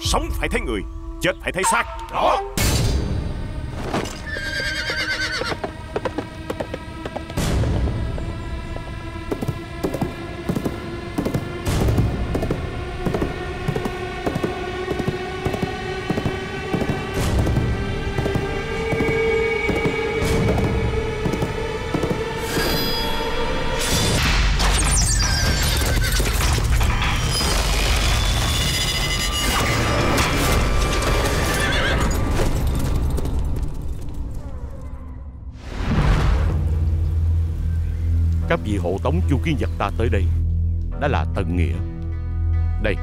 Sống phải thấy người Chết phải thấy xác. Đó. Hộ tống chu kiến giật ta tới đây Đã là tận nghĩa. Đây.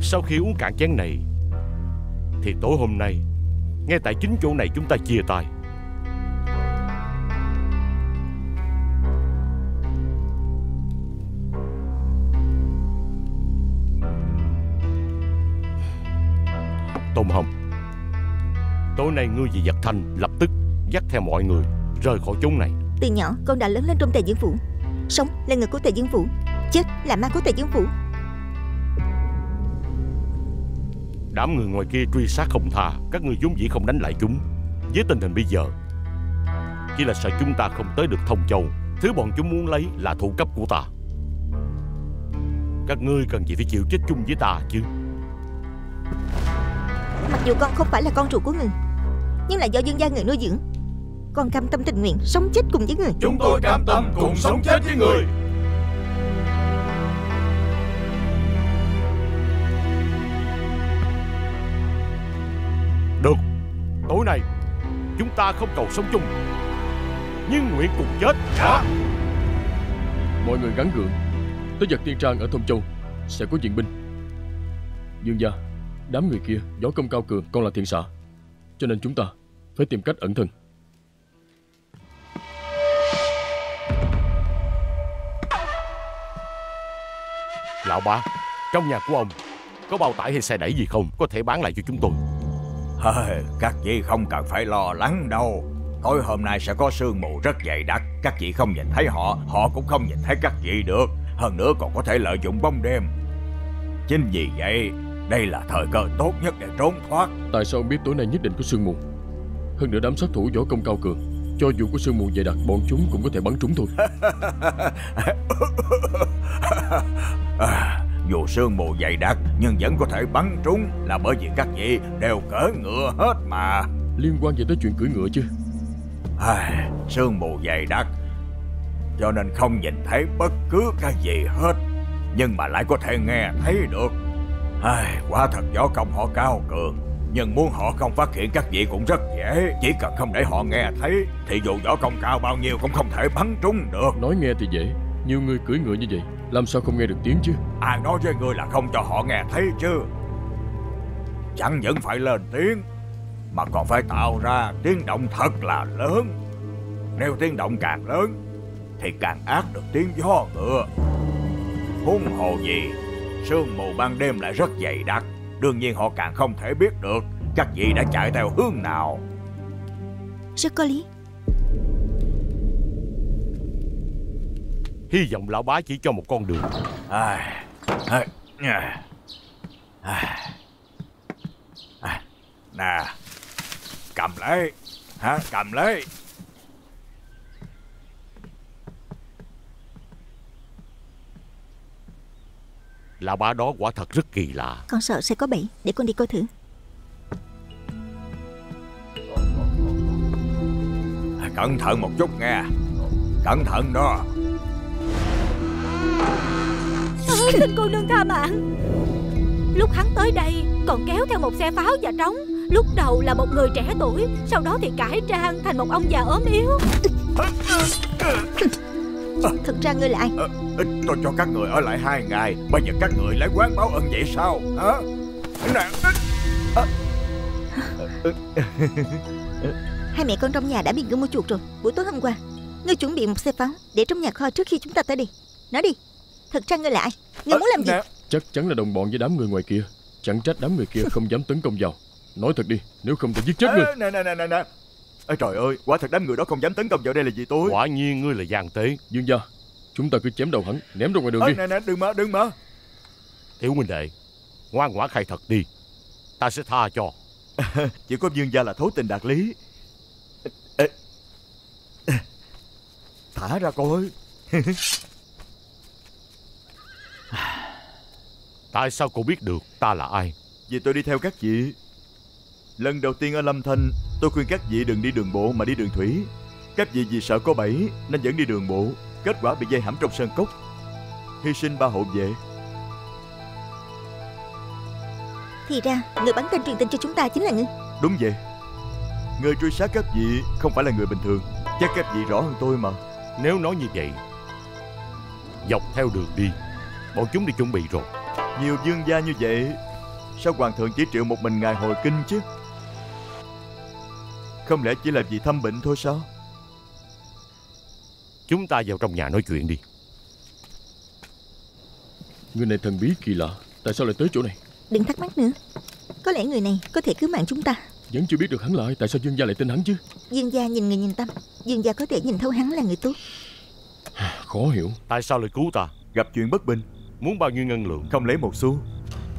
Sau khi uống cạn chén này, Thì tối hôm nay, Ngay tại chính chỗ này chúng ta chia tay. Tôn Hồng, Tối nay ngươi về giặc thanh Lập tức dắt theo mọi người. Rời khỏi chốn này. Từ nhỏ con đã lớn lên trong tề dương phủ. Sống là người của tề dương phủ Chết là ma của tề dương phủ. Đám người ngoài kia truy sát không tha Các người vốn dĩ không đánh lại chúng. Với tình hình bây giờ Chỉ là sợ chúng ta không tới được thông châu Thứ bọn chúng muốn lấy là thủ cấp của ta. Các ngươi cần gì phải chịu chết chung với ta chứ? Mặc dù con không phải là con ruột của người Nhưng là do dương gia người nuôi dưỡng Con cam tâm tình nguyện sống chết cùng với người. Chúng tôi cam tâm cùng sống chết với người. Được Tối nay Chúng ta không cầu sống chung. Nhưng nguyện cùng chết. Dạ. Mọi người gắn gượng. Tới giật tiên trang ở Thông Châu Sẽ có viện binh. Dương gia Đám người kia võ công cao cường Còn là thiện xạ. Cho nên chúng ta Phải tìm cách ẩn thân Lão ba Trong nhà của ông Có bao tải hay xe đẩy gì không? Có thể bán lại cho chúng tôi. Hời, các vị không cần phải lo lắng đâu. Tối hôm nay sẽ có sương mù rất dày đặc. Các vị không nhìn thấy họ Họ cũng không nhìn thấy các vị được. Hơn nữa còn có thể lợi dụng bóng đêm. Chính vì vậy Đây là thời cơ tốt nhất để trốn thoát. Tại sao ông biết tối nay nhất định có sương mù? Hơn nữa đám sát thủ võ công cao cường Cho dù có sương mù dày đặc Bọn chúng cũng có thể bắn trúng thôi. À, Dù sương mù dày đặc Nhưng vẫn có thể bắn trúng Là bởi vì các vị đều cỡ ngựa hết mà. Liên quan gì tới chuyện cưỡi ngựa chứ? À, Sương mù dày đặc. Cho nên không nhìn thấy bất cứ cái gì hết Nhưng mà lại có thể nghe thấy được. À, Quả thật võ công họ cao cường Nhưng muốn họ không phát hiện các vị cũng rất dễ. Chỉ cần không để họ nghe thấy Thì dù võ công cao bao nhiêu cũng không thể bắn trúng được. Nói nghe thì dễ. Nhiều người cưỡi ngựa như vậy Làm sao không nghe được tiếng chứ? Ai nói với người là không cho họ nghe thấy chứ. Chẳng những phải lên tiếng Mà còn phải tạo ra tiếng động thật là lớn. Nếu tiếng động càng lớn Thì càng ác được tiếng gió ngựa. Hung hồ gì Sương mù ban đêm lại rất dày đặc Đương nhiên họ càng không thể biết được Các vị đã chạy theo hướng nào. Rất có lý. Hy vọng lão bá chỉ cho một con đường. À, à, à, à, à, Nè Cầm lấy Hả cầm lấy Lão bá đó quả thật rất kỳ lạ. Con sợ sẽ có bẫy. Để con đi coi thử. Cẩn thận một chút nghe. Cẩn thận đó. Xin cô nương tha mạng. Lúc hắn tới đây còn kéo theo một xe pháo và trống. Lúc đầu là một người trẻ tuổi Sau đó thì cải trang thành một ông già ốm yếu Thật ra ngươi là ai? À, Tôi cho các người ở lại hai ngày Bây giờ các người lấy quán báo ân vậy sao? Hả? Nè à. Hai mẹ con trong nhà đã bị ngươi mua chuột rồi. Buổi tối hôm qua Ngươi chuẩn bị một xe pháo Để trong nhà kho trước khi chúng ta tới đi. Nói đi Thật ra ngươi là ai? Ngươi à, muốn làm gì? nè. Chắc chắn là đồng bọn với đám người ngoài kia. Chẳng trách đám người kia không dám tấn công vào. Nói thật đi Nếu không thì giết chết ngươi. Nè nè nè nè nè Ê trời ơi Quả thật đám người đó không dám tấn công vào đây là gì tôi. Quả nhiên ngươi là gian tế. Dương gia Chúng ta cứ chém đầu hắn Ném ra ngoài đường à, đi. Nè nè đừng mà đừng mà. Tiểu huynh đệ Ngoan ngoãn khai thật đi. Ta sẽ tha cho. Chỉ có dương gia là thấu tình đạt lý. Thả ra coi. Tại sao cô biết được ta là ai? Vì tôi đi theo các vị Lần đầu tiên ở Lâm Thanh Tôi khuyên các vị đừng đi đường bộ mà đi đường thủy. Các vị vì sợ có bẫy Nên vẫn đi đường bộ Kết quả bị dây hãm trong sơn cốc. Hy sinh ba hộ vệ. Thì ra người bắn tên truyền tin cho chúng ta chính là ngươi. Đúng vậy. Người truy sát các vị không phải là người bình thường. Chắc các vị rõ hơn tôi mà. Nếu nói như vậy Dọc theo đường đi Bọn chúng đi chuẩn bị rồi. Nhiều dương gia như vậy Sao hoàng thượng chỉ triệu một mình ngài hồi kinh chứ Không lẽ chỉ là vì thăm bệnh thôi sao? Chúng ta vào trong nhà nói chuyện đi. Người này thần bí kỳ lạ Tại sao lại tới chỗ này? Đừng thắc mắc nữa. Có lẽ người này có thể cứu mạng chúng ta. Vẫn chưa biết được hắn là ai Tại sao dương gia lại tin hắn chứ? Dương gia nhìn người nhìn tâm. Dương gia có thể nhìn thấu hắn là người tốt. Khó hiểu. Tại sao lại cứu ta? Gặp chuyện bất bình. Muốn bao nhiêu ngân lượng? Không lấy một xu.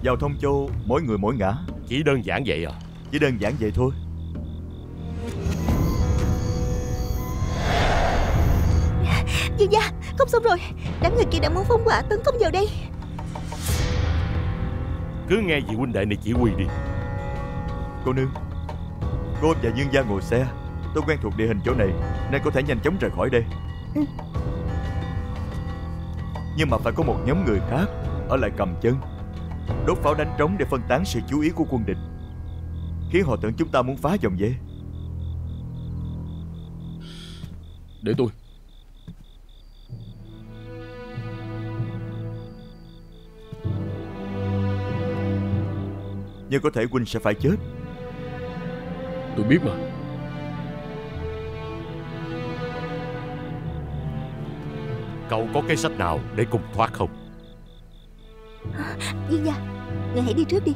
Vào thông châu mỗi người mỗi ngã. Chỉ đơn giản vậy à? Chỉ đơn giản vậy thôi Dương gia không xong rồi. Đám người kia đã muốn phóng hỏa tấn công vào đây. Cứ nghe vị huynh đệ này chỉ huy đi. Cô nương Cô và Dương gia ngồi xe. Tôi quen thuộc địa hình chỗ này Nên có thể nhanh chóng rời khỏi đây. Ừ. Nhưng mà phải có một nhóm người khác Ở lại cầm chân Đốt pháo đánh trống để phân tán sự chú ý của quân địch. Khiến họ tưởng chúng ta muốn phá dòng dê Để tôi Nhưng có thể huynh sẽ phải chết. Tôi biết mà. Cậu có cái sách nào để cùng thoát không? Dương gia Người hãy đi trước đi.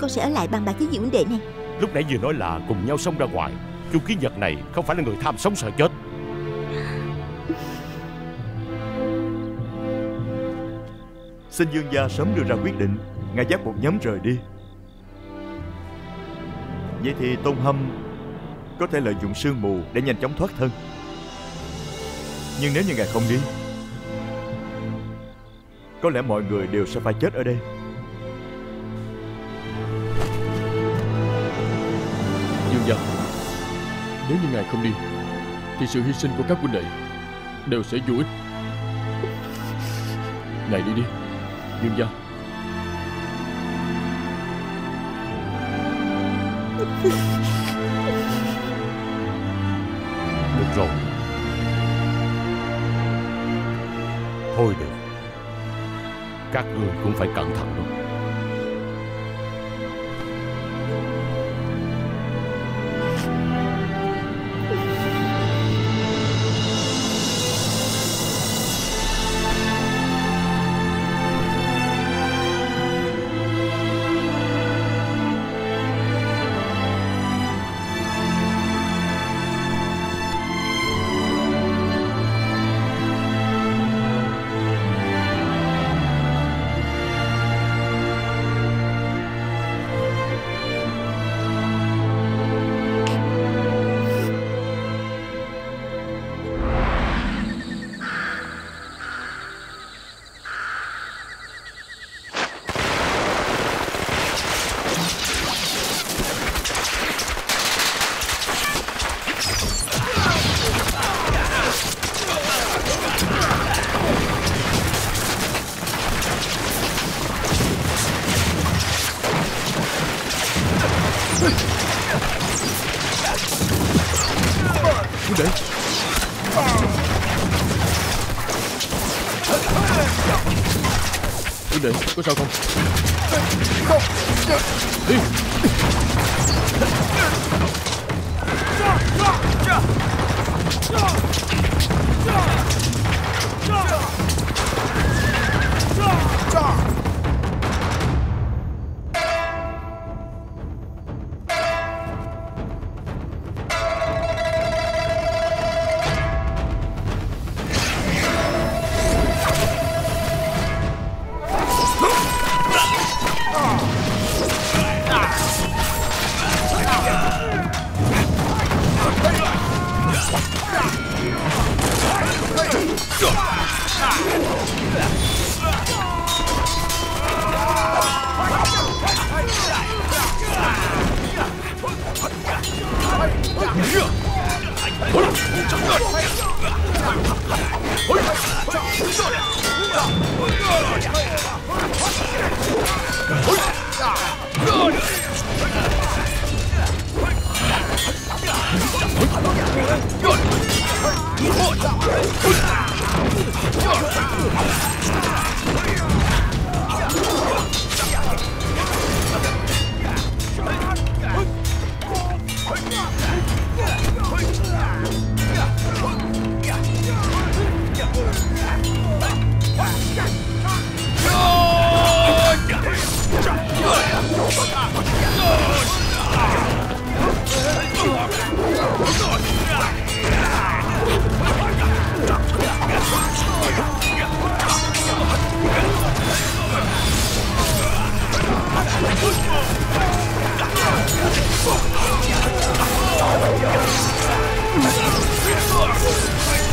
Con sẽ ở lại bàn bạc với vị huynh đệ này. Lúc nãy vừa nói là cùng nhau xông ra ngoài. Chu kiến vật này không phải là người tham sống sợ chết. Xin Dương gia sớm đưa ra quyết định. Ngài dắt một nhóm rời đi Vậy thì Tôn Hâm Có thể lợi dụng sương mù Để nhanh chóng thoát thân. Nhưng nếu như ngài không đi, Có lẽ mọi người đều sẽ phải chết ở đây. Dương gia, Nếu như ngài không đi, Thì sự hy sinh của các huynh đệ Đều sẽ vô ích. Ngài đi đi Dương gia. Được rồi. Thôi được. Các người cũng phải cẩn thận đó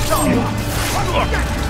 上。快撤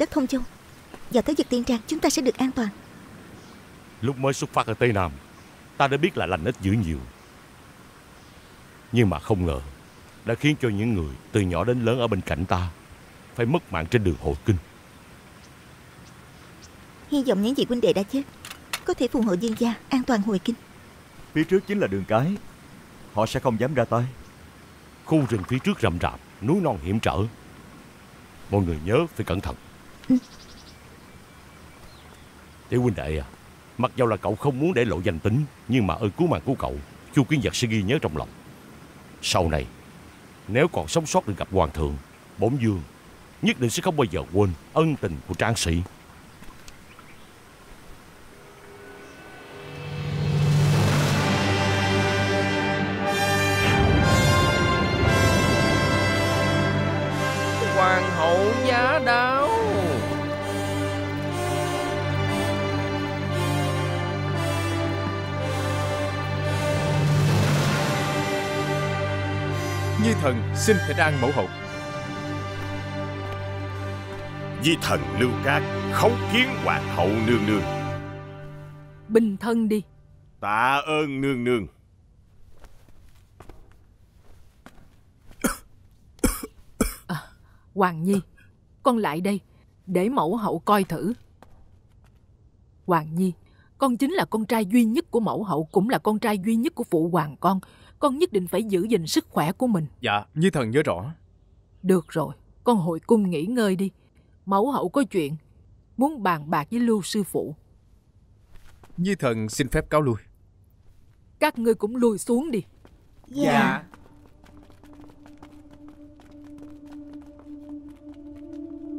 đất thông châu. Vào tới giật tiên trang chúng ta sẽ được an toàn. Lúc mới xuất phát ở Tây Nam Ta đã biết là lành ít dữ nhiều. Nhưng mà không ngờ Đã khiến cho những người từ nhỏ đến lớn ở bên cạnh ta Phải mất mạng trên đường hội kinh. Hy vọng những vị huynh đệ đã chết Có thể phù hộ dương gia an toàn hồi kinh. Phía trước chính là đường cái. Họ sẽ không dám ra tay. Khu rừng phía trước rậm rạp Núi non hiểm trở. Mọi người nhớ phải cẩn thận Tiểu huynh đệ à Mặc dầu là cậu không muốn để lộ danh tính, Nhưng mà ơn cứu mạng của cậu, Chu Kiến Giật sẽ ghi nhớ trong lòng. Sau này, Nếu còn sống sót được gặp hoàng thượng, Bổn dương Nhất định sẽ không bao giờ quên ân tình của trang sĩ. Hoàng hậu giá đáo. Nhi thần xin thỉnh an mẫu hậu. Di thần lưu cát khấu kiến hoàng hậu nương nương. Bình thân đi. Tạ ơn nương nương. Hoàng Nhi Con lại đây Để mẫu hậu coi thử. Hoàng Nhi Con chính là con trai duy nhất của mẫu hậu Cũng là con trai duy nhất của phụ hoàng con Con nhất định phải giữ gìn sức khỏe của mình. Dạ Nhi thần nhớ rõ. Được rồi Con hồi cung nghỉ ngơi đi. Mẫu hậu có chuyện Muốn bàn bạc với lưu sư phụ. Nhi thần xin phép cáo lui. Các ngươi cũng lui xuống đi. Dạ.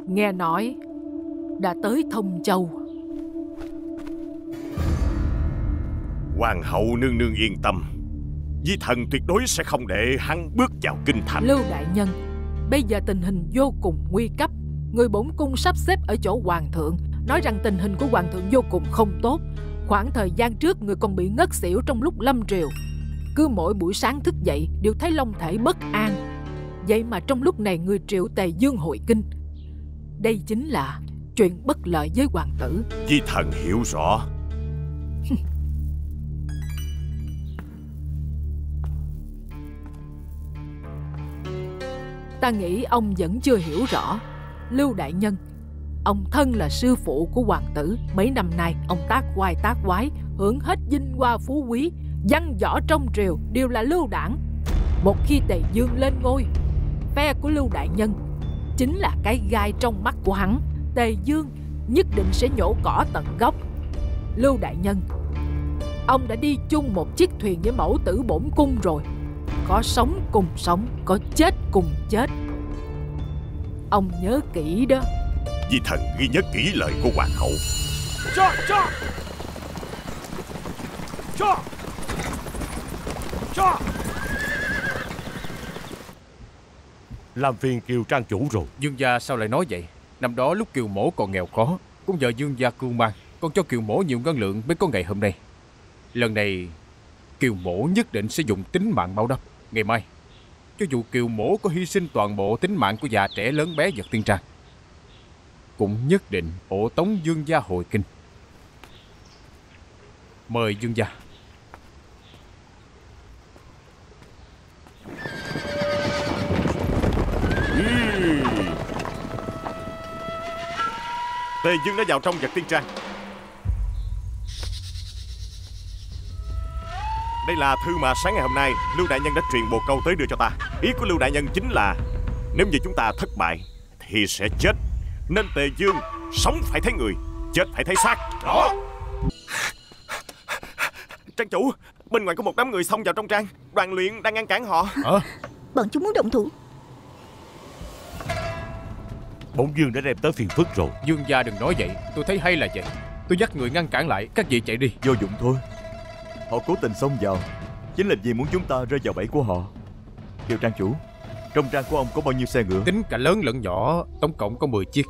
Nghe nói Đã tới Thông Châu. Hoàng hậu nương nương yên tâm Di thần tuyệt đối sẽ không để hắn bước vào kinh thành. Lưu Đại Nhân Bây giờ tình hình vô cùng nguy cấp. Người bổn cung sắp xếp ở chỗ hoàng thượng. Nói rằng tình hình của hoàng thượng vô cùng không tốt. Khoảng thời gian trước người còn bị ngất xỉu trong lúc lâm triều. Cứ mỗi buổi sáng thức dậy đều thấy long thể bất an. Vậy mà trong lúc này người triệu tề dương hội kinh. Đây chính là chuyện bất lợi với hoàng tử. Di thần hiểu rõ Ta nghĩ ông vẫn chưa hiểu rõ. Lưu Đại Nhân, Ông thân là sư phụ của hoàng tử. Mấy năm nay, ông tác quai tác quái Hưởng hết vinh hoa phú quý, Văn võ trong triều, đều là lưu đảng. Một khi Tề Dương lên ngôi, Phe của Lưu Đại Nhân Chính là cái gai trong mắt của hắn. Tề Dương nhất định sẽ nhổ cỏ tận gốc. Lưu Đại Nhân, Ông đã đi chung một chiếc thuyền với mẫu tử bổn cung rồi. Có sống cùng sống Có chết cùng chết. Ông nhớ kỹ đó. Di thần ghi nhớ kỹ lời của hoàng hậu. Cho, cho! Cho! Làm phiền Kiều Trang chủ rồi. Dương gia sao lại nói vậy? Năm đó lúc Kiều mổ còn nghèo khó Cũng nhờ Dương gia cưu mang Còn cho Kiều mổ nhiều ngân lượng mới có ngày hôm nay. Lần này Kiều mổ nhất định sẽ dùng tính mạng báo đáp Ngày mai, Cho dù Kiều mổ có hy sinh toàn bộ tính mạng của già trẻ lớn bé vật tiên trang, Cũng nhất định hộ tống Dương gia hồi kinh. Mời Dương gia. Tề Dương đã vào trong vật tiên trang. Đây là thư mà sáng ngày hôm nay Lưu Đại Nhân đã truyền một câu tới đưa cho ta. Ý của Lưu Đại Nhân chính là Nếu như chúng ta thất bại Thì sẽ chết. Nên Tề Dương sống phải thấy người Chết phải thấy xác. Đó Trang chủ Bên ngoài có một đám người xông vào trong trang. Đoàn luyện đang ngăn cản họ. Hả? Bọn chúng muốn động thủ. Bỗng Dương đã đem tới phiền phức rồi. Dương gia đừng nói vậy Tôi thấy hay là vậy. Tôi dắt người ngăn cản lại Các vị chạy đi. Vô dụng thôi Họ cố tình xông vào. Chính là vì muốn chúng ta rơi vào bẫy của họ. Kiều trang chủ, Trong trang của ông có bao nhiêu xe ngựa? Tính cả lớn lẫn nhỏ, Tổng cộng có 10 chiếc.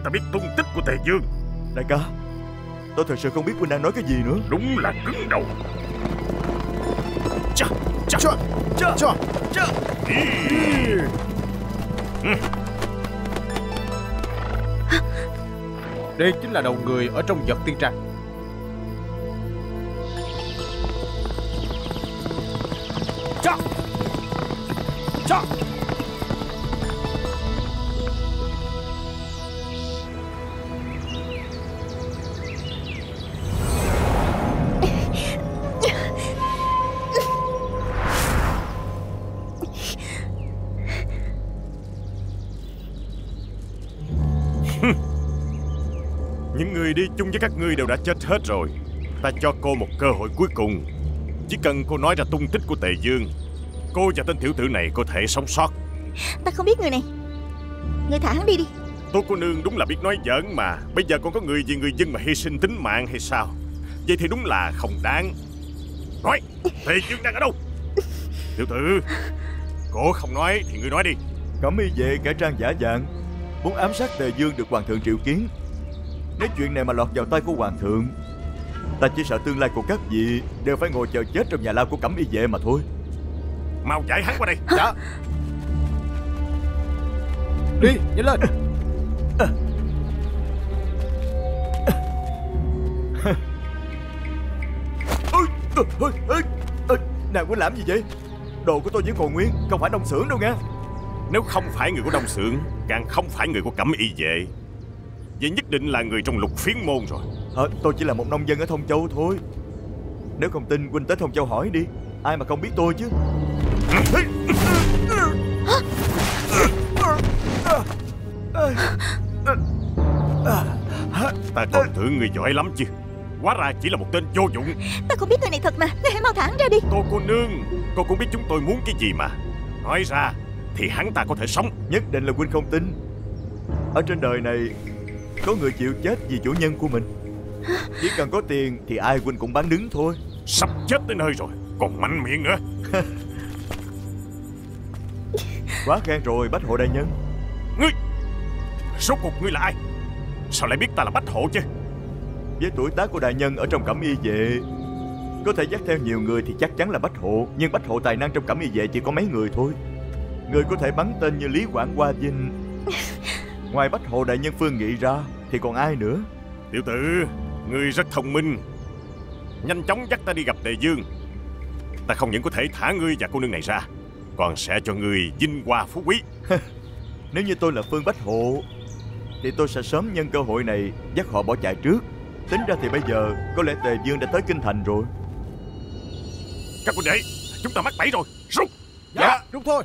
Nói ta biết tung tích của Tề Dương. Đại ca Tôi thật sự không biết huynh đang nói cái gì nữa. Đúng là cứng đầu. Chà, chà, chà, chà, chà, chà. Đây chính là đầu người ở trong vật tiên trang. Chà Chà chung với các ngươi đều đã chết hết rồi. Ta cho cô một cơ hội cuối cùng. Chỉ cần cô nói ra tung tích của Tề Dương Cô và tên tiểu tử này có thể sống sót. Ta không biết người này. Người thả hắn đi đi. Tôi cô nương đúng là biết nói giỡn mà. Bây giờ còn có người vì người dân mà hy sinh tính mạng hay sao? Vậy thì đúng là không đáng. Nói Tề Dương đang ở đâu? Tiểu tử Cô không nói thì ngươi nói đi. Cẩm y vệ cải trang giả dạng Muốn ám sát Tề Dương được Hoàng thượng triệu kiến Nếu chuyện này mà lọt vào tay của Hoàng thượng Ta chỉ sợ tương lai của các vị Đều phải ngồi chờ chết trong nhà lao của Cẩm y vệ mà thôi. Mau chạy hắn qua đây. Dạ. Đi nhanh lên. Ôi, ôi, ôi, ôi, ôi, Nàng muốn làm gì vậy? Đồ của tôi vẫn còn nguyên Không phải đông xưởng đâu nghe. Nếu không phải người của Đông Xưởng Càng không phải người của Cẩm Y Vệ Vậy nhất định là người trong lục phiến môn rồi. À, Tôi chỉ là một nông dân ở Thông Châu thôi. Nếu không tin huynh tới Thông Châu hỏi đi. Ai mà không biết tôi chứ? Ta còn tưởng người giỏi lắm chứ. Hóa ra chỉ là một tên vô dụng. Ta không biết người này thật mà. Ngươi hãy mau thả hắn ra đi. Tô cô nương Cô cũng biết chúng tôi muốn cái gì mà. Nói ra Thì hắn ta có thể sống. Nhất định là huynh không tin. Ở trên đời này Có người chịu chết vì chủ nhân của mình. Chỉ cần có tiền Thì ai huynh cũng bán đứng thôi. Sắp chết tới nơi rồi Còn mạnh miệng nữa. Quá khen rồi Bách hộ đại nhân. Ngươi Số cuộc ngươi là ai? Sao lại biết ta là Bách Hộ chứ? Với tuổi tác của đại nhân ở trong cẩm y vệ Có thể dắt theo nhiều người thì chắc chắn là Bách hộ Nhưng Bách hộ tài năng trong cẩm y vệ chỉ có mấy người thôi. Người có thể bắn tên như Lý Quảng Hoa Vinh Ngoài Bách hộ đại nhân Phương Nghị ra Thì còn ai nữa? Tiểu tử Ngươi rất thông minh. Nhanh chóng dắt ta đi gặp Tề Dương. Ta không những có thể thả ngươi và cô nương này ra Còn sẽ cho ngươi vinh hoa phú quý. Nếu như tôi là Phương Bách Hộ Thì tôi sẽ sớm nhân cơ hội này Dắt họ bỏ chạy trước. Tính ra thì bây giờ Có lẽ Tề Dương đã tới Kinh Thành rồi. Các huynh đệ Chúng ta mắc bẫy rồi. Rút. Dạ, rút thôi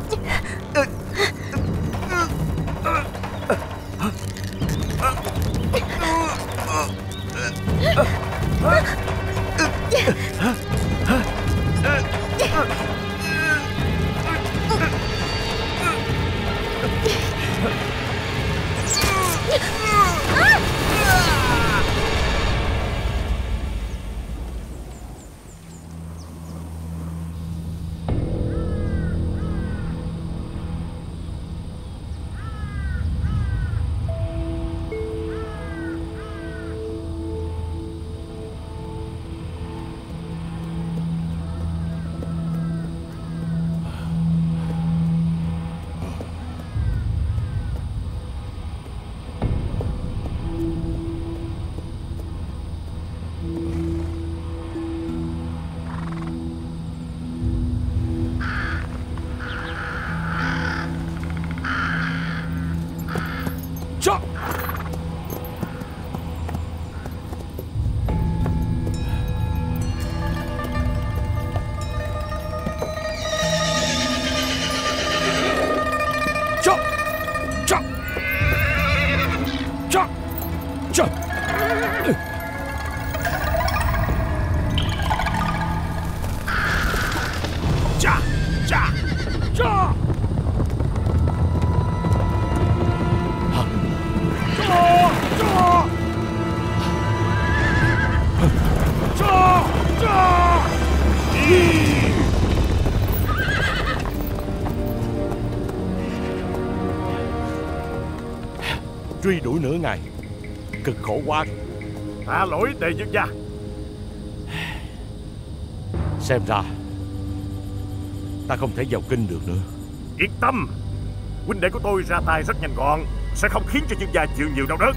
Truy đuổi nửa ngày. Cực khổ quá. Ta lỗi tề dương gia. Xem ra Ta không thể vào kinh được nữa. Yên tâm. Huynh đệ của tôi ra tay rất nhanh gọn Sẽ không khiến cho dương gia chịu nhiều đau đớn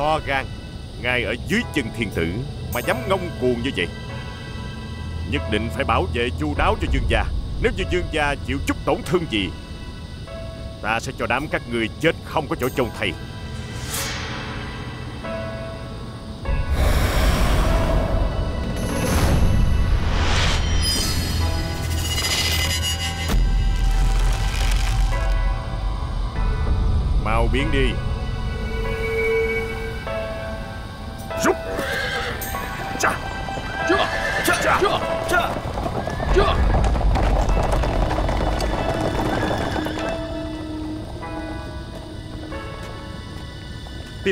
to gan, Ngay ở dưới chân thiên tử Mà dám ngông cuồng như vậy. Nhất định phải bảo vệ chu đáo cho dương gia. Nếu như dương gia chịu chút tổn thương gì, Ta sẽ cho đám các người chết không có chỗ chôn thầy. Mau biến đi.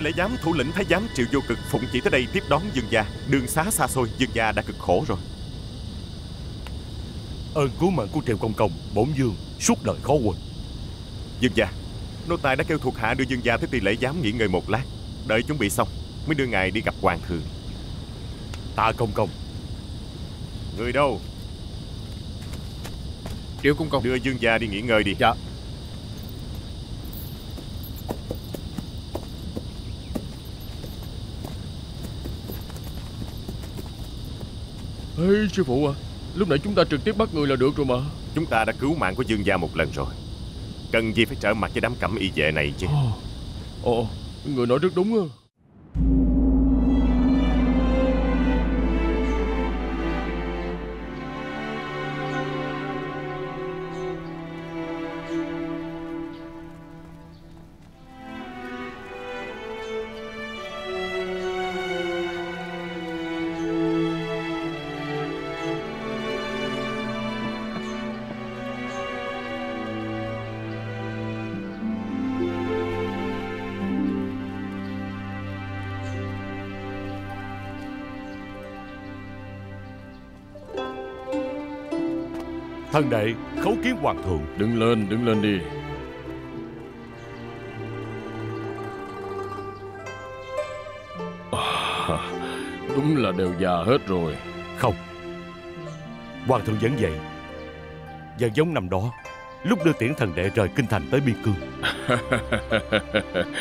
Lễ giám thủ lĩnh thái giám triệu vô cực phụng chỉ tới đây tiếp đón dương gia. Đường xá xa xôi dương gia đã cực khổ rồi. Ơn cứu mạng của Triệu Công Công Bổn Dương suốt đời khó quên. Dương gia Nô tài đã kêu thuộc hạ đưa dương gia tới ti lễ giám nghỉ ngơi một lát. Đợi chuẩn bị xong Mới đưa ngài đi gặp hoàng thượng. Ta Công Công. Người đâu? Triệu Công Công. Đưa dương gia đi nghỉ ngơi đi. Dạ Ê, sư phụ à Lúc nãy chúng ta trực tiếp bắt người là được rồi mà. Chúng ta đã cứu mạng của dương gia một lần rồi. Cần gì phải trở mặt với đám cẩm y vệ này chứ? Ồ, người nói rất đúng á Thân đệ khấu kiến hoàng thượng. Đứng lên, đứng lên đi. À, Đúng là đều già hết rồi. Không. Hoàng thượng vẫn vậy Vẫn giống năm đó Lúc đưa tiễn thần đệ rời kinh thành tới biên cương.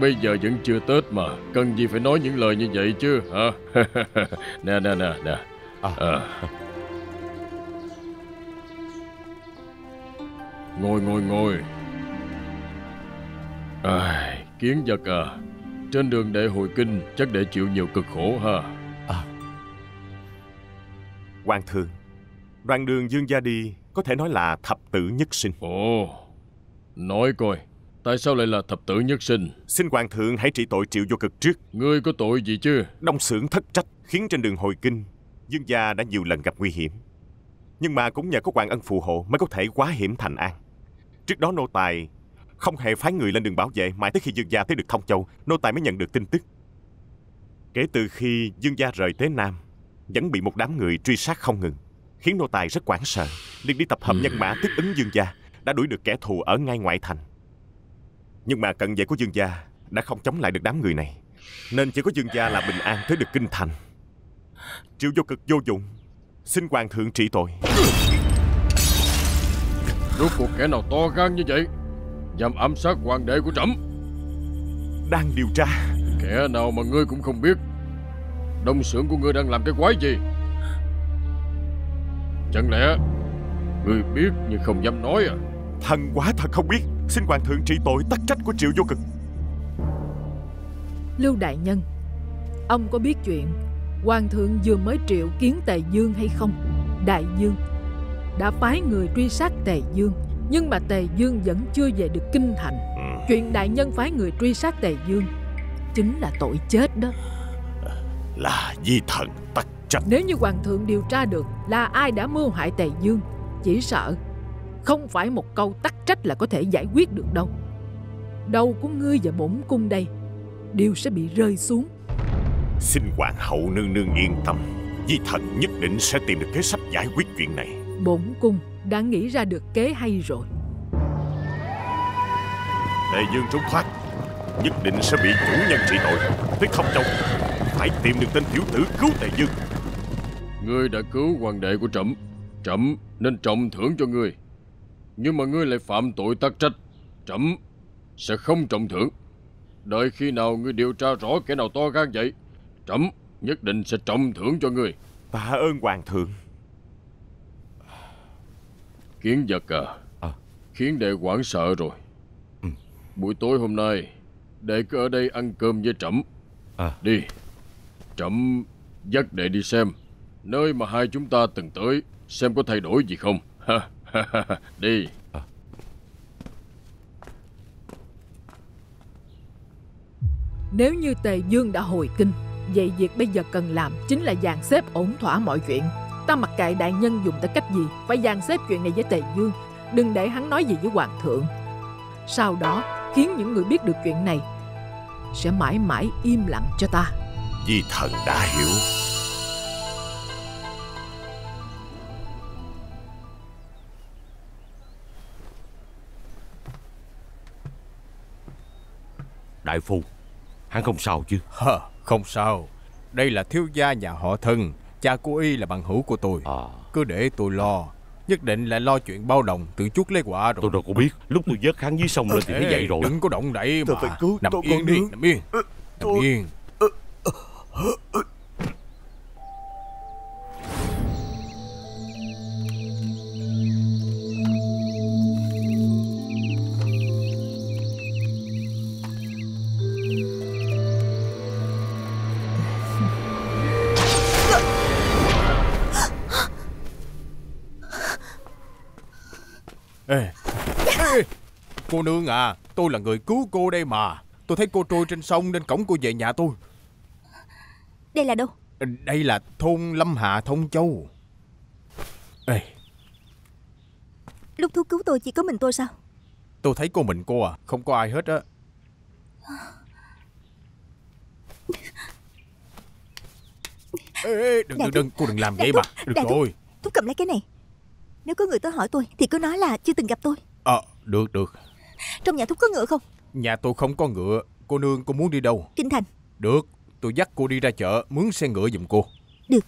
Bây giờ vẫn chưa Tết mà Cần gì phải nói những lời như vậy chứ hả? Nè nè nè nè. À. à. Ngồi ngồi ngồi. À, Kiến vật à Trên đường đệ hồi kinh Chắc để chịu nhiều cực khổ ha. Hoàng thượng Đoạn đường dương gia đi Có thể nói là thập tử nhất sinh. Ồ Nói coi Tại sao lại là thập tử nhất sinh? Xin hoàng thượng hãy trị tội triệu vô cực trước. Ngươi có tội gì chứ? Đông xưởng thất trách Khiến trên đường hồi kinh Dương gia đã nhiều lần gặp nguy hiểm. Nhưng mà cũng nhờ có hoàng ân phù hộ Mới có thể quá hiểm thành an Trước đó, nô tài Không hề phái người lên đường bảo vệ, Mãi tới khi dương gia thấy được thông châu, Nô tài mới nhận được tin tức. Kể từ khi dương gia rời Tế Nam, Vẫn bị một đám người truy sát không ngừng, Khiến nô tài rất hoảng sợ. Liền đi tập hợp nhân mã tiếp ứng dương gia Đã đuổi được kẻ thù ở ngay ngoại thành. Nhưng mà cận vệ của dương gia Đã không chống lại được đám người này, Nên chỉ có dương gia là bình an, tới được kinh thành. Triệu vô cực vô dụng, Xin hoàng thượng trị tội. Rốt cuộc kẻ nào to gan như vậy? Nhằm ám sát hoàng đệ của trẫm. Đang điều tra. Kẻ nào mà ngươi cũng không biết. Đông xưởng của ngươi đang làm cái quái gì? Chẳng lẽ Ngươi biết nhưng không dám nói à? Thần quá thật không biết. Xin hoàng thượng trị tội tắc trách của triệu vô cực. Lưu Đại Nhân Ông có biết chuyện Hoàng thượng vừa mới triệu kiến Tề Dương hay không? Đại Dương Đã phái người truy sát Tề Dương Nhưng mà Tề Dương vẫn chưa về được kinh thành. Ừ. Chuyện đại nhân phái người truy sát Tề Dương Chính là tội chết đó. Là di thần tắc trách Nếu như hoàng thượng điều tra được Là ai đã mưu hại Tề Dương Chỉ sợ Không phải một câu tắc trách là có thể giải quyết được đâu. Đầu của ngươi và bổn cung đây Đều sẽ bị rơi xuống. Xin hoàng hậu nương nương yên tâm Di thần nhất định sẽ tìm được kế sách giải quyết chuyện này Bổn cung đã nghĩ ra được kế hay rồi. Tề Dương trốn thoát Nhất định sẽ bị chủ nhân trị tội. Tới thông châu Phải tìm được tên tiểu tử cứu Tề Dương. Ngươi đã cứu hoàng đệ của trẫm. Trẫm nên trọng thưởng cho ngươi. Nhưng mà ngươi lại phạm tội tắc trách. Trẫm sẽ không trọng thưởng. Đợi khi nào ngươi điều tra rõ kẻ nào to gan vậy Trẫm nhất định sẽ trọng thưởng cho ngươi. Tạ ơn hoàng thượng Kiến vật à, à. Khiến đệ hoảng sợ rồi ừ. Buổi tối hôm nay Đệ cứ ở đây ăn cơm với trẫm à. Đi Trẫm dắt đệ đi xem Nơi mà hai chúng ta từng tới Xem có thay đổi gì không Đi à. Nếu như Tề Dương đã hồi kinh Vậy việc bây giờ cần làm Chính là dàn xếp ổn thỏa mọi chuyện Ta mặc kệ đại nhân dùng tới cách gì Phải dàn xếp chuyện này với Tề Dương. Đừng để hắn nói gì với Hoàng thượng. Sau đó khiến những người biết được chuyện này Sẽ mãi mãi im lặng cho ta. Di thần đã hiểu. Đại phu Hắn không sao chứ? Hờ, Không sao. Đây là thiếu gia nhà họ thân Cha của y là bằng hữu của tôi. À. Cứ để tôi lo Nhất định là lo chuyện bao đồng Tự chút lấy quả rồi. Tôi đâu có biết. Lúc tôi vớt hắn dưới sông lên thì thấy vậy rồi. Đừng có động đậy mà Tôi phải cứu Nằm tôi yên đi. Nằm yên Nằm yên Ê, ê, cô nương à, tôi là người cứu cô đây mà. Tôi thấy cô trôi trên sông nên cổng cô về nhà tôi. Đây là đâu Đây là thôn Lâm Hạ Thông Châu. Ê, Lúc thu cứu tôi chỉ có mình tôi sao tôi thấy cô mình cô à, không có ai hết á. Ê, ê, đừng, đừng, đừng, cô đừng làm vậy mà. Được rồi. Thúc cầm lấy cái này Nếu có người tới hỏi tôi Thì cứ nói là chưa từng gặp tôi Ờ, được, được. Trong nhà Thúc có ngựa không Nhà tôi không có ngựa. Cô nương cô muốn đi đâu? Kinh thành Được, tôi dắt cô đi ra chợ, mướn xe ngựa giùm cô. Được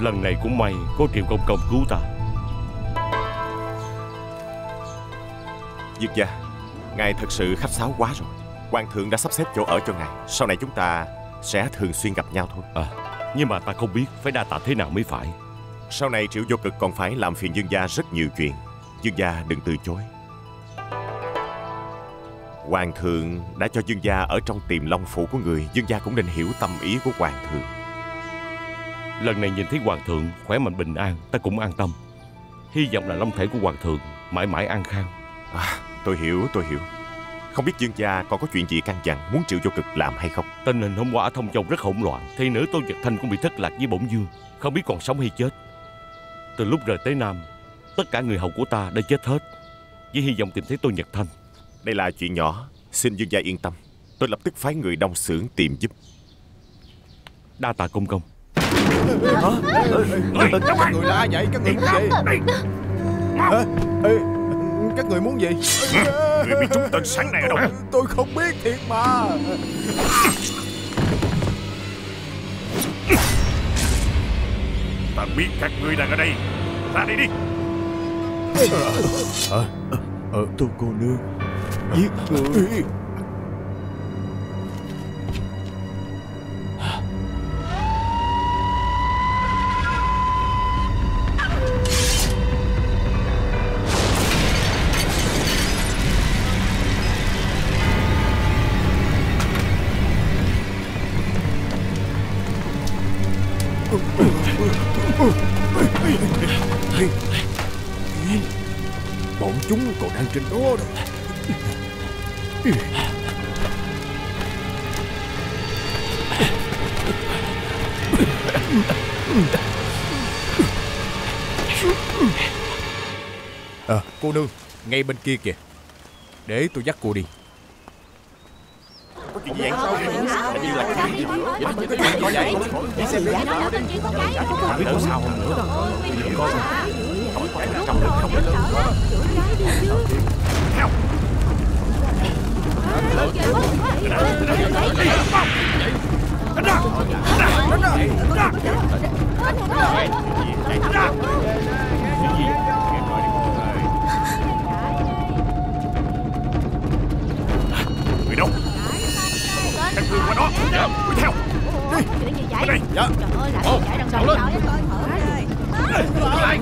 Lần này cũng may Có Triệu Công Công cứu ta. Dương gia Ngài thật sự khách sáo quá rồi. Hoàng thượng đã sắp xếp chỗ ở cho ngài. Sau này chúng ta sẽ thường xuyên gặp nhau thôi. À, Nhưng mà ta không biết Phải đa tạ thế nào mới phải. Sau này Triệu Vô Cực còn phải làm phiền Dương gia rất nhiều chuyện. Dương gia đừng từ chối. Hoàng thượng đã cho Dương gia ở trong tiềm long phủ của người. Dương gia cũng nên hiểu tâm ý của Hoàng thượng Lần này nhìn thấy Hoàng thượng khỏe mạnh bình an Ta cũng an tâm. Hy vọng là long thể của Hoàng thượng Mãi mãi an khang. À, Tôi hiểu tôi hiểu. Không biết Dương gia còn có chuyện gì căn dặn Muốn Triệu Vô Cực làm hay không? Tình hình hôm qua ở Thông Châu rất hỗn loạn Thì nữ Tô Nhật Thanh cũng bị thất lạc với bổng dương. Không biết còn sống hay chết. Từ lúc rời tới Nam Tất cả người hầu của ta đã chết hết. Chỉ hy vọng tìm thấy Tô Nhật Thanh. Đây là chuyện nhỏ Xin Dương gia yên tâm. Tôi lập tức phái người đông xưởng tìm giúp. Đa tạ công công Các người là ai vậy? Các người là gì? Hả? Ê, Các người muốn gì? Người biết trúng tên sáng này ở đâu? Tôi không biết thiệt mà. Ta biết các ngươi đang ở đây. Ra đây đi. Ờ, ờ, Tô cô nương. Giết người còn đang trên đó đó À, cô nương, ngay bên kia kìa Để tôi dắt cô đi Có chuyện gì vậy Hình như là chuyện gì Có vậy Đi xem đi Biết nữa sao không nữa đâu Con Không phải là trong lực không được Theo Đánh ra Đánh ra Đánh ra Đánh ra Người đâu Các ngươi qua đó Đuổi theo Đi Ở đây Dạ Sao lên Lại Lại Lại Lại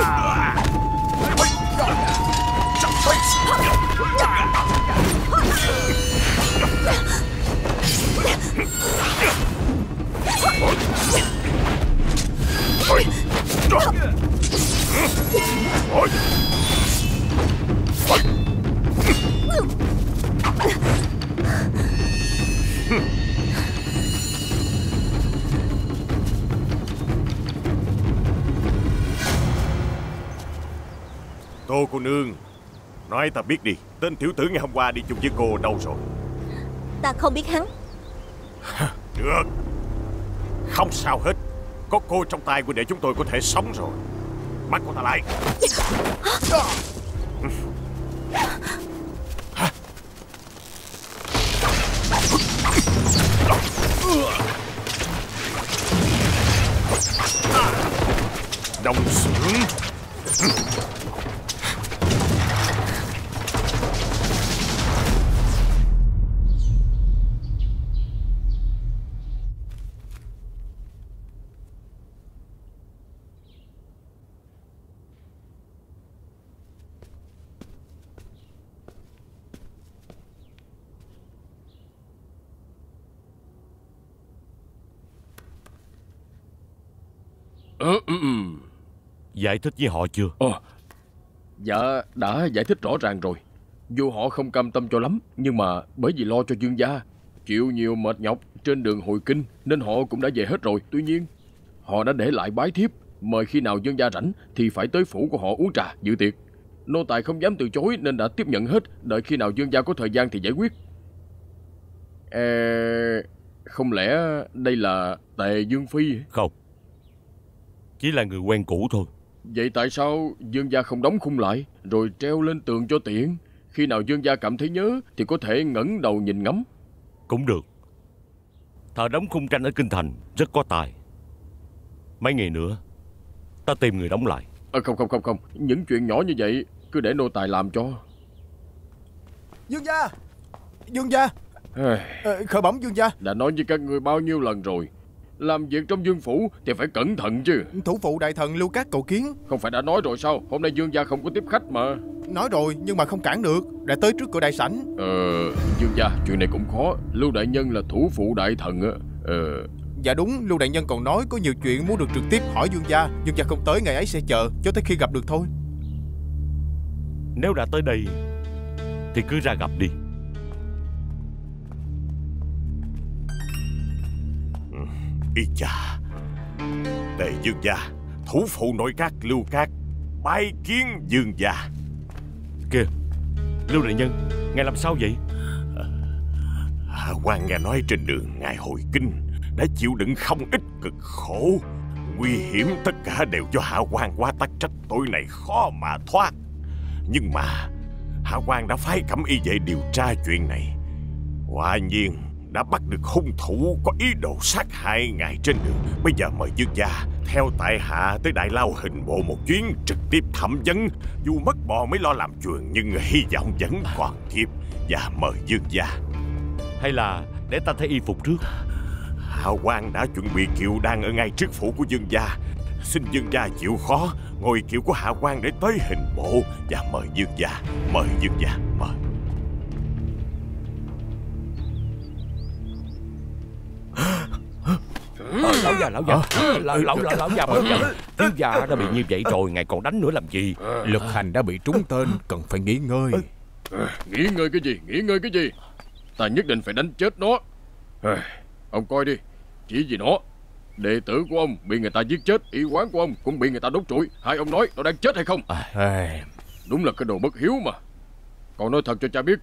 Ah! Tô cô nương Nói ta biết đi. Tên tiểu tử ngày hôm qua đi chung với cô đâu rồi? Ta không biết hắn. Được. Không sao hết có cô trong tay của để chúng tôi có thể sống rồi. Bắt cô ta lại. Đồng xưởng Ừ, ừ, ừ. Giải thích với họ chưa Ồ, dạ đã giải thích rõ ràng rồi. Dù họ không cam tâm cho lắm, nhưng mà bởi vì lo cho dương gia, chịu nhiều mệt nhọc trên đường hồi kinh nên họ cũng đã về hết rồi. Tuy nhiên, họ đã để lại bái thiếp, mời khi nào dương gia rảnh thì phải tới phủ của họ uống trà, dự tiệc. Nô tài không dám từ chối nên đã tiếp nhận hết, đợi khi nào dương gia có thời gian thì giải quyết. Ê, không lẽ đây là Tề Dương Phi? Không Chỉ là người quen cũ thôi. Vậy tại sao dương gia không đóng khung lại Rồi treo lên tường cho tiện? Khi nào dương gia cảm thấy nhớ Thì có thể ngẩng đầu nhìn ngắm. Cũng được. Thợ đóng khung tranh ở Kinh Thành Rất có tài. Mấy ngày nữa Ta tìm người đóng lại. À, Không không không không. Những chuyện nhỏ như vậy Cứ để nô tài làm cho. Dương gia! Dương gia! Ờ, Khởi bẩm dương gia. Đã nói với các người bao nhiêu lần rồi Làm việc trong dương phủ thì phải cẩn thận chứ. Thủ phụ đại thần Lưu Cát cầu kiến. Không phải đã nói rồi sao? Hôm nay dương gia không có tiếp khách mà. Nói rồi nhưng mà không cản được. Đã tới trước cửa đại sảnh. Ờ Dương gia chuyện này cũng khó. Lưu đại nhân là thủ phụ đại thần á. Ờ. Dạ đúng Lưu đại nhân còn nói có nhiều chuyện muốn được trực tiếp hỏi dương gia Dương gia không tới ngày ấy sẽ chờ Cho tới khi gặp được thôi. Nếu đã tới đây Thì cứ ra gặp đi Y chà Tề dương gia Thủ phụ nội các lưu cát Bái kiến dương gia. Kìa Lưu đại nhân Ngài làm sao vậy? Hạ quan nghe nói trên đường ngài hồi kinh Đã chịu đựng không ít cực khổ. Nguy hiểm tất cả đều do hạ quan quá tắc trách tội này khó mà thoát. Nhưng mà Hạ quan đã phái cẩm y về điều tra chuyện này. Quả nhiên đã bắt được hung thủ có ý đồ sát hại ngài trên đường. Bây giờ mời dương gia theo tại hạ tới đại lao hình bộ một chuyến trực tiếp thẩm vấn. Dù mất bò mới lo làm chuyện nhưng hy vọng vẫn còn kịp Và mời dương gia. Hay là để ta thay y phục trước. Hạ quan đã chuẩn bị kiệu đang ở ngay trước phủ của dương gia. Xin dương gia chịu khó Ngồi kiệu của hạ quan để tới hình bộ Và mời dương gia. Mời dương gia Mời Ờ, lão già lão già lão lão lão lão già bớt giận thiếu gia đã bị như vậy rồi ngài còn đánh nữa làm gì? Lực hành đã bị trúng tên Cần phải nghỉ ngơi. Nghỉ ngơi cái gì? Nghỉ ngơi cái gì? Ta nhất định phải đánh chết nó. Ông coi đi. Chỉ vì nó Đệ tử của ông bị người ta giết chết Y quán của ông cũng bị người ta đốt trụi. Hai ông nói nó đang chết hay không? Đúng là cái đồ bất hiếu mà. Còn nói thật cho cha biết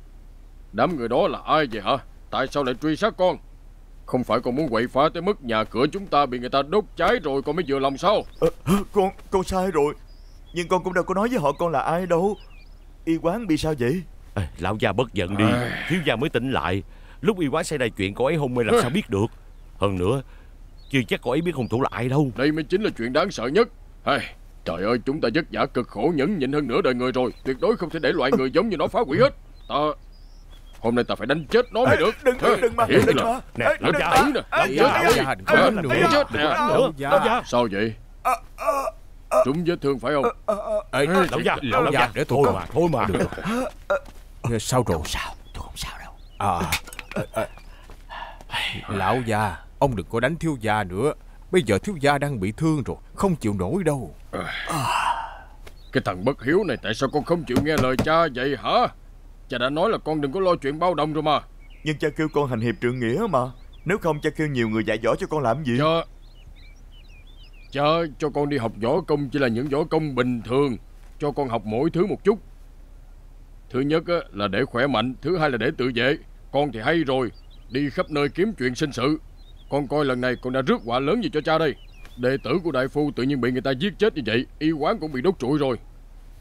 Đám người đó là ai vậy hả? Tại sao lại truy sát con Không phải con muốn quậy phá tới mức nhà cửa chúng ta bị người ta đốt cháy rồi con mới vừa lòng sao? Ờ, Con con sai rồi. Nhưng con cũng đâu có nói với họ con là ai đâu. Y quán bị sao vậy? Ê, lão già bớt giận đi. Thiếu gia mới tỉnh lại. Lúc y quán xảy ra chuyện cô ấy hôn mê làm sao biết được? Hơn nữa chưa chắc cô ấy biết hung thủ là ai đâu. Đây mới chính là chuyện đáng sợ nhất. Hey, Trời ơi chúng ta vất vả cực khổ nhẫn nhịn hơn nửa đời người rồi. Tuyệt đối không thể để loại người giống như nó phá hủy hết. Ta Hôm nay ta phải đánh chết nó mới được. Đừng đừng đừng mà Hiểu đừng mà. Nè lão già nè. Lão đừng già đừng đừng đánh mà. chết nè. Lão già. Lão già. Sao vậy? Trúng vết thương phải không? Ê, lão già lão già để tôi mà thôi mà. Được. Sao rồi? Sao Tôi không sao đâu. À. Lão già Ông đừng có đánh thiếu gia nữa. Bây giờ thiếu gia đang bị thương rồi Không chịu nổi đâu. Cái thằng bất hiếu này tại sao con không chịu nghe lời cha vậy hả Cha đã nói là con đừng có lo chuyện bao đồng rồi mà. Nhưng cha kêu con hành hiệp trượng nghĩa mà. Nếu không cha kêu nhiều người dạy dỗ cho con làm gì? Cha Cha cho con đi học võ công chỉ là những võ công bình thường. Cho con học mỗi thứ một chút. Thứ nhất á, là để khỏe mạnh Thứ hai là để tự vệ. Con thì hay rồi Đi khắp nơi kiếm chuyện sinh sự. Con coi lần này con đã rước họa lớn gì cho cha đây. Đệ tử của đại phu tự nhiên bị người ta giết chết như vậy Y quán cũng bị đốt trụi rồi.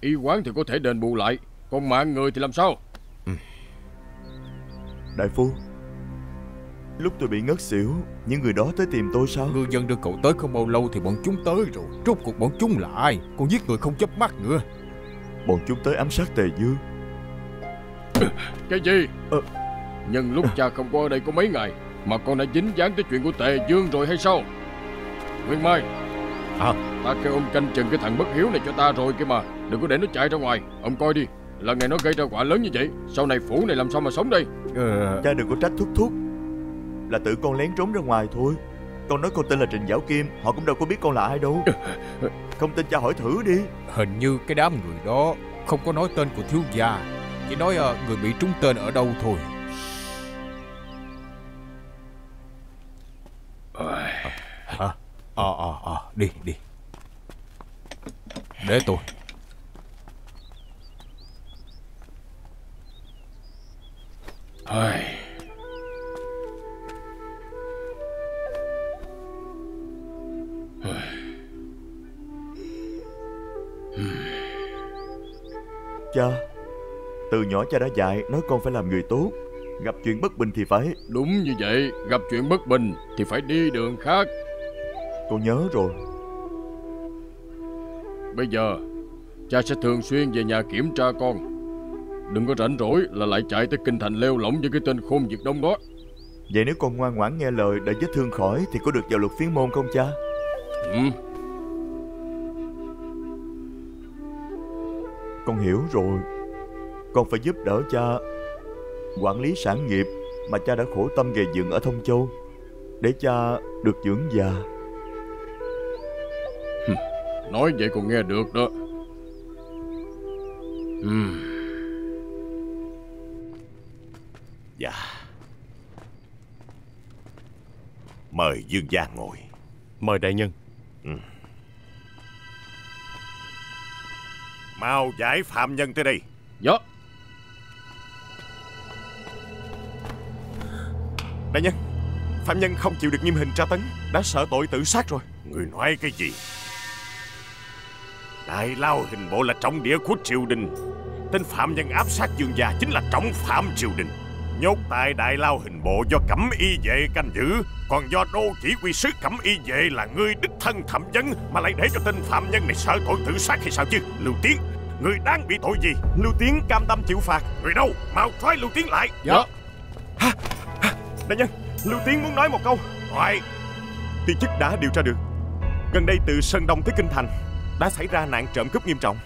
Y quán thì có thể đền bù lại Còn mạng người thì làm sao Đại phu. Lúc tôi bị ngất xỉu Những người đó tới tìm tôi sao? Ngư dân đưa cậu tới không bao lâu thì bọn chúng tới rồi. Rốt cuộc bọn chúng là ai? Còn giết người không chớp mắt nữa. Bọn chúng tới ám sát Tề Dương. Cái gì? Ờ. Nhân lúc cha không có ở đây có mấy ngày Mà con đã dính dáng tới chuyện của Tề Dương rồi hay sao? Nguyên Mai. À. Ta kêu ông canh chừng cái thằng bất hiếu này cho ta rồi kia mà. Đừng có để nó chạy ra ngoài. Ông coi đi Lần này nó gây ra quả lớn như vậy Sau này phủ này làm sao mà sống đây? Ờ, Cha đừng có trách thúc thúc. Là tự con lén trốn ra ngoài thôi. Con nói con tên là Trình Giảo Kim Họ cũng đâu có biết con là ai đâu. Không tin cha hỏi thử đi. Hình như cái đám người đó Không có nói tên của thiếu gia Chỉ nói ờ, người bị trúng tên ở đâu thôi. À, à, à, à, đi, đi. Để tôi Ai... Cha Từ nhỏ cha đã dạy Nói con phải làm người tốt. Gặp chuyện bất bình thì phải. Đúng như vậy Gặp chuyện bất bình Thì phải đi đường khác. Con nhớ rồi. Bây giờ Cha sẽ thường xuyên về nhà kiểm tra con Đừng có rảnh rỗi là lại chạy tới kinh thành leo lỏng với cái tên khôn Việt Đông đó. Vậy nếu con ngoan ngoãn nghe lời Đợi vết thương khỏi Thì có được vào luật phiến môn không cha? Ừ. Con hiểu rồi. Con phải giúp đỡ cha Quản lý sản nghiệp Mà cha đã khổ tâm gây dựng ở Thông Châu Để cha được dưỡng già. Nói vậy còn nghe được đó. Ừm. Dạ. Mời dương gia ngồi. Mời đại nhân. Ừ. Mau giải phạm nhân tới đây. Dạ. Đại nhân Phạm nhân không chịu được nghiêm hình tra tấn Đã sợ tội tự sát rồi. Người nói cái gì? Đại lao hình bộ là trọng địa của triều đình. Tên phạm nhân áp sát dương gia Chính là trọng phạm triều đình Nhốt tại đại lao hình bộ do cẩm y vệ canh giữ. Còn do đô chỉ huy sứ cẩm y vệ là ngươi đích thân thẩm vấn Mà lại để cho tên phạm nhân này sợ tội tự sát hay sao chứ? Lưu Tiến Người đang bị tội gì? Lưu Tiến cam tâm chịu phạt. Người đâu? Mau trói Lưu Tiến lại. Dạ. Ha, ha, Đại nhân Lưu Tiến muốn nói một câu. Nói Tiên chức đã điều tra được Gần đây từ Sơn Đông tới Kinh Thành Đã xảy ra nạn trộm cướp nghiêm trọng.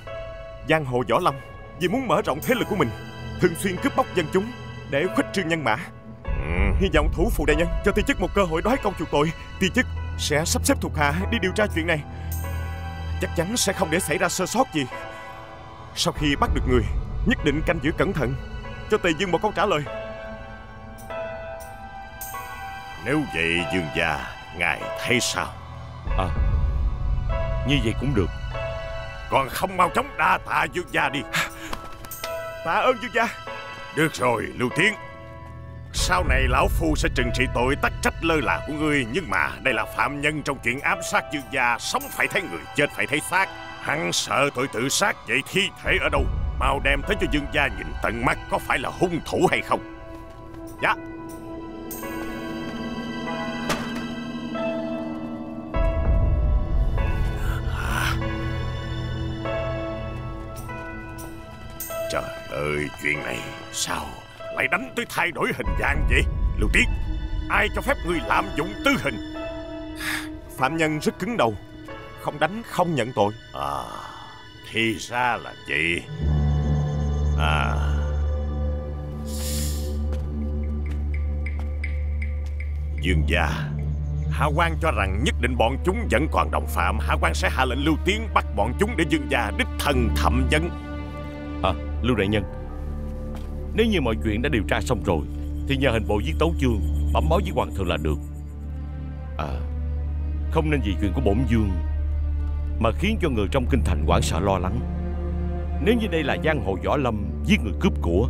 Giang hồ Võ Lâm Vì muốn mở rộng thế lực của mình Thường xuyên cướp bóc dân chúng Để khuếch trương nhân mã. Ừ. Hy vọng thủ phụ đại nhân cho tiên chức một cơ hội đói công chuộc tội. Tiên chức sẽ sắp xếp thuộc hạ đi điều tra chuyện này. Chắc chắn sẽ không để xảy ra sơ sót gì. Sau khi bắt được người Nhất định canh giữ cẩn thận. Cho Tề Dương một câu trả lời. Nếu vậy Dương gia Ngài thấy sao? À Như vậy cũng được. Còn không mau chóng đa tạ Dương gia đi. Tạ ơn Dương gia được rồi Lưu Tiến. Sau này Lão Phu sẽ trừng trị tội tắc trách lơ là của ngươi Nhưng mà đây là phạm nhân trong chuyện ám sát Dương gia Sống phải thấy người, chết phải thấy xác. Hắn sợ tội tự sát Vậy thi thể ở đâu? Mau đem tới cho Dương gia nhìn tận mắt Có phải là hung thủ hay không. Dạ. Trời ơi chuyện này Sao lại đánh tới thay đổi hình dạng vậy? Lưu Tiết, Ai cho phép người lạm dụng tư hình? Phạm nhân rất cứng đầu Không đánh không nhận tội. À Thì ra là vậy. À. Dương gia Hạ quan cho rằng nhất định bọn chúng vẫn còn đồng phạm. Hạ quan sẽ hạ lệnh lưu tiến bắt bọn chúng để dương gia đích thân thẩm vấn. Lưu Đại Nhân. Nếu như mọi chuyện đã điều tra xong rồi, Thì nhờ hình bộ viết tấu chương Bẩm báo với Hoàng thượng là được. À Không nên vì chuyện của bổn dương Mà khiến cho người trong kinh thành quảng sợ lo lắng. Nếu như đây là giang hồ võ lâm Giết người cướp của,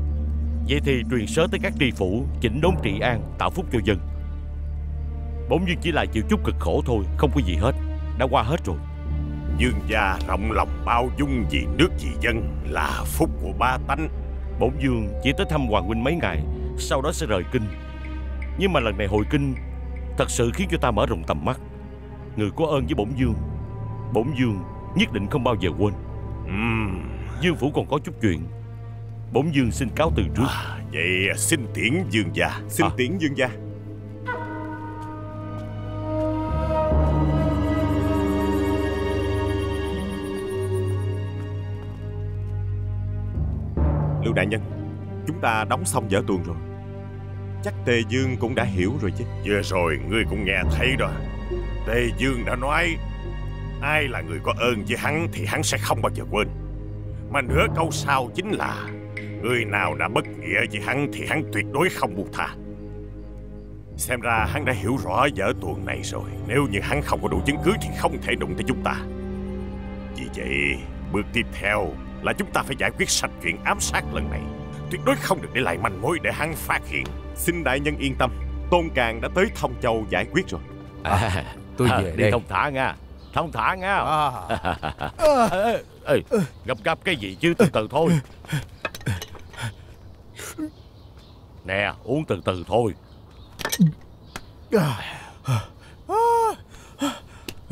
Vậy thì truyền sớ tới các tri phủ Chỉnh đốn trị an, Tạo phúc cho dân. Bổn dương chỉ là chịu chút cực khổ thôi, Không có gì hết. Đã qua hết rồi. Dương gia rộng lòng bao dung vì nước vì dân là phúc của ba tánh. Bổn Dương chỉ tới thăm Hoàng huynh mấy ngày, sau đó sẽ rời kinh. Nhưng mà lần này hồi kinh thật sự khiến cho ta mở rộng tầm mắt. Người có ơn với Bổn Dương, Bổn Dương nhất định không bao giờ quên. Uhm. Dương phủ còn có chút chuyện. Bổn Dương xin cáo từ trước. À, vậy xin tiễn Dương gia. Xin à. tiễn Dương gia. Nạn Đại Nhân. Chúng ta đóng xong vở tuồng rồi. Chắc Tề Dương cũng đã hiểu rồi chứ. Vừa rồi, ngươi cũng nghe thấy rồi. Tề Dương đã nói, Ai là người có ơn với hắn Thì hắn sẽ không bao giờ quên. Mà nửa câu sau chính là, Người nào đã bất nghĩa với hắn Thì hắn tuyệt đối không buông tha. Xem ra hắn đã hiểu rõ vở tuồng này rồi. Nếu như hắn không có đủ chứng cứ Thì không thể đụng tới chúng ta. Vì vậy, Bước tiếp theo là chúng ta phải giải quyết sạch chuyện ám sát lần này. Tuyệt đối không được để lại manh mối để hắn phát hiện. Xin đại nhân yên tâm Tôn Càng đã tới Thông Châu giải quyết rồi. À, Tôi về à, Đi thông thả nha Thông thả nha à. ê, ê, Gấp gấp cái gì chứ? Từ từ thôi. Nè uống từ từ thôi.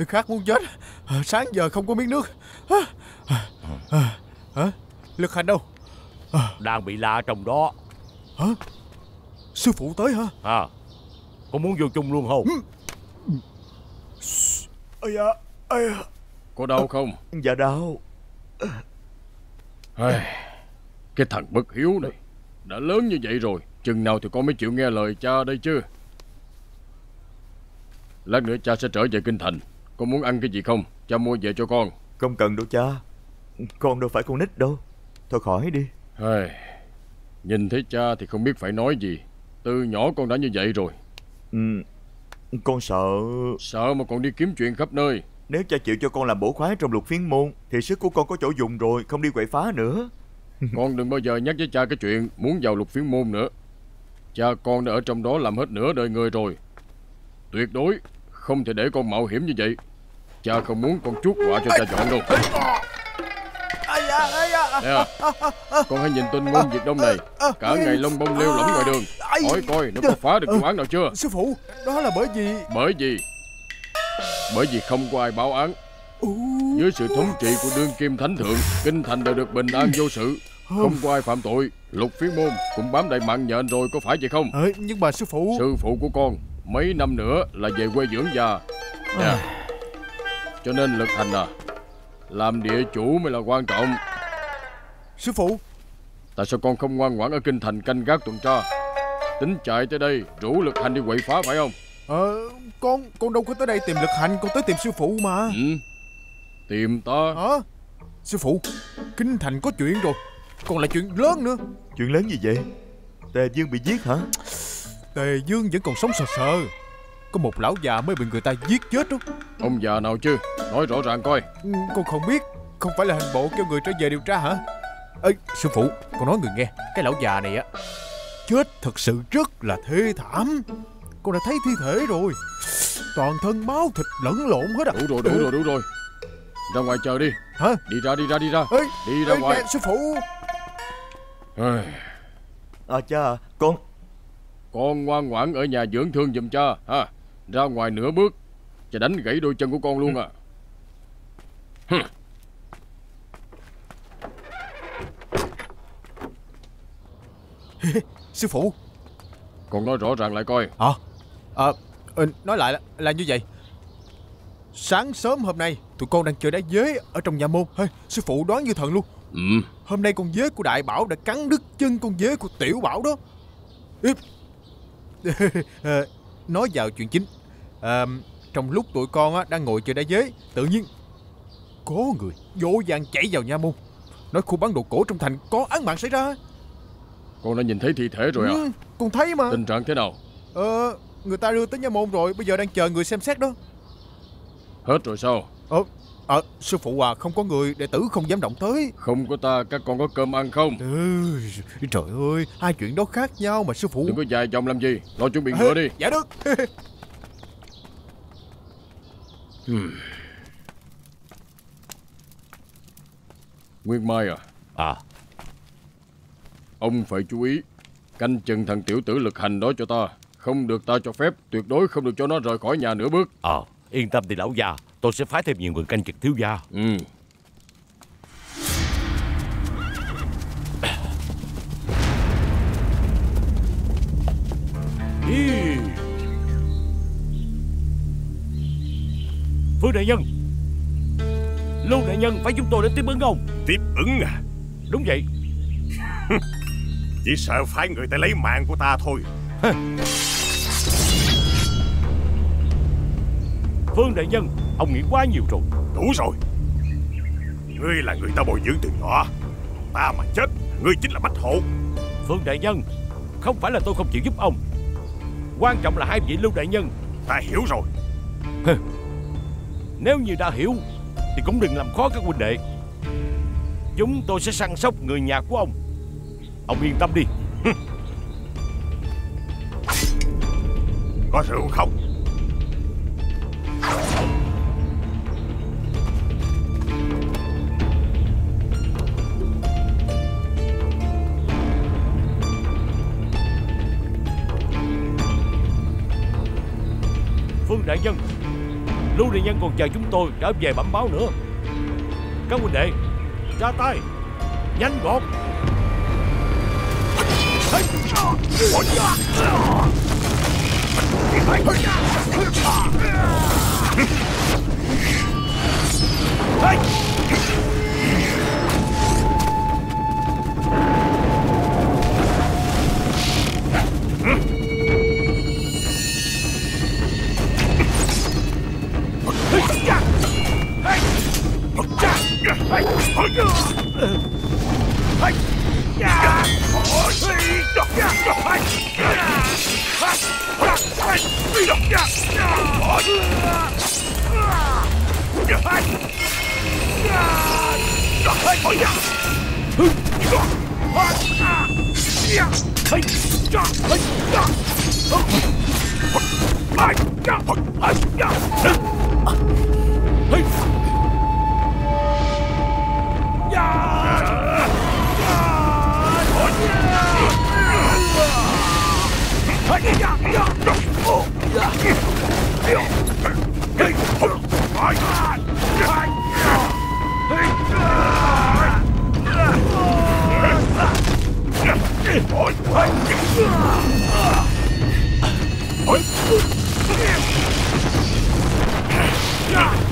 Khát muốn chết Sáng giờ không có miếng nước Hả? Lực hành đâu? À. Đang bị la trong đó Hả? Sư phụ tới hả? À Có muốn vô chung luôn không? Ây da, ây da. Có đau không? Dạ đau Cái thằng bất hiếu này Đã lớn như vậy rồi Chừng nào thì con mới chịu nghe lời cha đây chứ Lát nữa cha sẽ trở về kinh thành Con muốn ăn cái gì không Cha mua về cho con Không cần đâu cha con đâu phải con nít đâu. Thôi khỏi đi. Hey, Nhìn thấy cha thì không biết phải nói gì. Từ nhỏ con đã như vậy rồi. Ừ, Con sợ. Sợ mà còn đi kiếm chuyện khắp nơi. Nếu cha chịu cho con làm bổ khoái trong lục phiến môn Thì sức của con có chỗ dùng rồi Không đi quậy phá nữa. Con đừng bao giờ nhắc với cha cái chuyện Muốn vào lục phiến môn nữa. Cha con đã ở trong đó làm hết nửa đời người rồi. Tuyệt đối Không thể để con mạo hiểm như vậy. Cha không muốn con chuốt quả cho cha chọn đâu Nè à, Con hãy nhìn tên ngôn Việt Đông này. Cả ngày lông bông leo lỏng ngoài đường. Hỏi coi nó có phá được vụ án nào chưa? Sư phụ Đó là bởi vì Bởi vì Bởi vì không có ai báo án. Dưới sự thống trị của đương kim thánh thượng Kinh thành đều được bình an vô sự. Không có ai phạm tội. Lục phiến môn cũng bám đầy mạng nhện rồi Có phải vậy không? Ờ, Nhưng mà sư phụ Sư phụ của con Mấy năm nữa là về quê dưỡng già. Nè. Cho nên lực hành à Làm địa chủ mới là quan trọng. Sư phụ. Tại sao con không ngoan ngoãn ở kinh thành canh gác tuần tra? Tính chạy tới đây Rủ lực hành đi quậy phá phải không? Ờ Con con đâu có tới đây tìm lực hành Con tới tìm sư phụ mà. Ừ. Tìm ta. Hả? Sư phụ Kinh thành có chuyện rồi. Còn là chuyện lớn nữa. Chuyện lớn gì vậy? Tề Dương bị giết hả? Tề Dương vẫn còn sống sờ sờ Có một lão già mới bị người ta giết chết đó. Ông già nào chứ? Nói rõ ràng coi. Ừ, Con không biết. Không phải là hình bộ kêu người trở về điều tra hả? Ê sư phụ Con nói người nghe. Cái lão già này á Chết thật sự rất là thê thảm. Con đã thấy thi thể rồi. Toàn thân máu thịt lẫn lộn hết à. Đủ rồi đủ rồi đủ rồi. Ra ngoài chờ đi. Hả? Đi ra đi ra đi ra. Ê, Đi ra ê, ngoài. nè, Sư phụ. À cha con. Con ngoan ngoãn ở nhà dưỡng thương giùm cha ha Ra ngoài nửa bước Cha đánh gãy đôi chân của con luôn à. Hừm. Sư phụ. Con nói rõ ràng lại coi. Hả? À, à, Nói lại là, là như vậy. Sáng sớm hôm nay Tụi con đang chơi đá dế ở trong nhà môn. Hey, Sư phụ đoán như thần luôn. Ừ. Hôm nay con dế của Đại Bảo đã cắn đứt chân con dế của Tiểu Bảo đó. À, Nói vào chuyện chính à, Trong lúc tụi con á, đang ngồi chơi đá dế Tự nhiên Có người vô vàng chạy vào nha môn. Nói khu bán đồ cổ trong thành có án mạng xảy ra. Con đã nhìn thấy thi thể rồi à? Ừ, Con thấy mà. Tình trạng thế nào? Ờ Người ta đưa tới nha môn rồi Bây giờ đang chờ người xem xét đó. Hết rồi sao? Ờ Ờ sư phụ à không có người Đệ tử không dám động tới. Không có ta các con có cơm ăn không? Ừ, Trời ơi Hai chuyện đó khác nhau mà sư phụ. Đừng có dài dòng làm gì Lo chuẩn bị ngựa đi. Dạ được hmm. Nguyên Mai à? À. Ông phải chú ý Canh chừng thằng tiểu tử lực hành đó cho ta. Không được ta cho phép Tuyệt đối không được cho nó rời khỏi nhà nửa bước. Ờ à, Yên tâm đi lão già Tôi sẽ phái thêm nhiều người canh trực thiếu gia. Ừ. Ý. Phương đại nhân. Lưu đại nhân phải chúng tôi đến tiếp ứng ông Tiếp ứng à? Đúng vậy. Chỉ sợ phải người ta lấy mạng của ta thôi. Phương đại nhân Ông nghĩ quá nhiều rồi. Đủ rồi. Ngươi là người ta bồi dưỡng từ nhỏ. Ta mà chết Ngươi chính là bách hộ Phương đại nhân Không phải là tôi không chịu giúp ông. Quan trọng là hai vị lưu đại nhân. Ta hiểu rồi Nếu như đã hiểu Thì cũng đừng làm khó các huynh đệ. Chúng tôi sẽ săn sóc người nhà của ông. Ông yên tâm đi. Có rượu không? Phương đại nhân Lưu đại nhân còn chờ chúng tôi trở về bẩm báo nữa. Các huynh đệ, Ra tay. Nhanh gọn. Hey! Oh, yeah!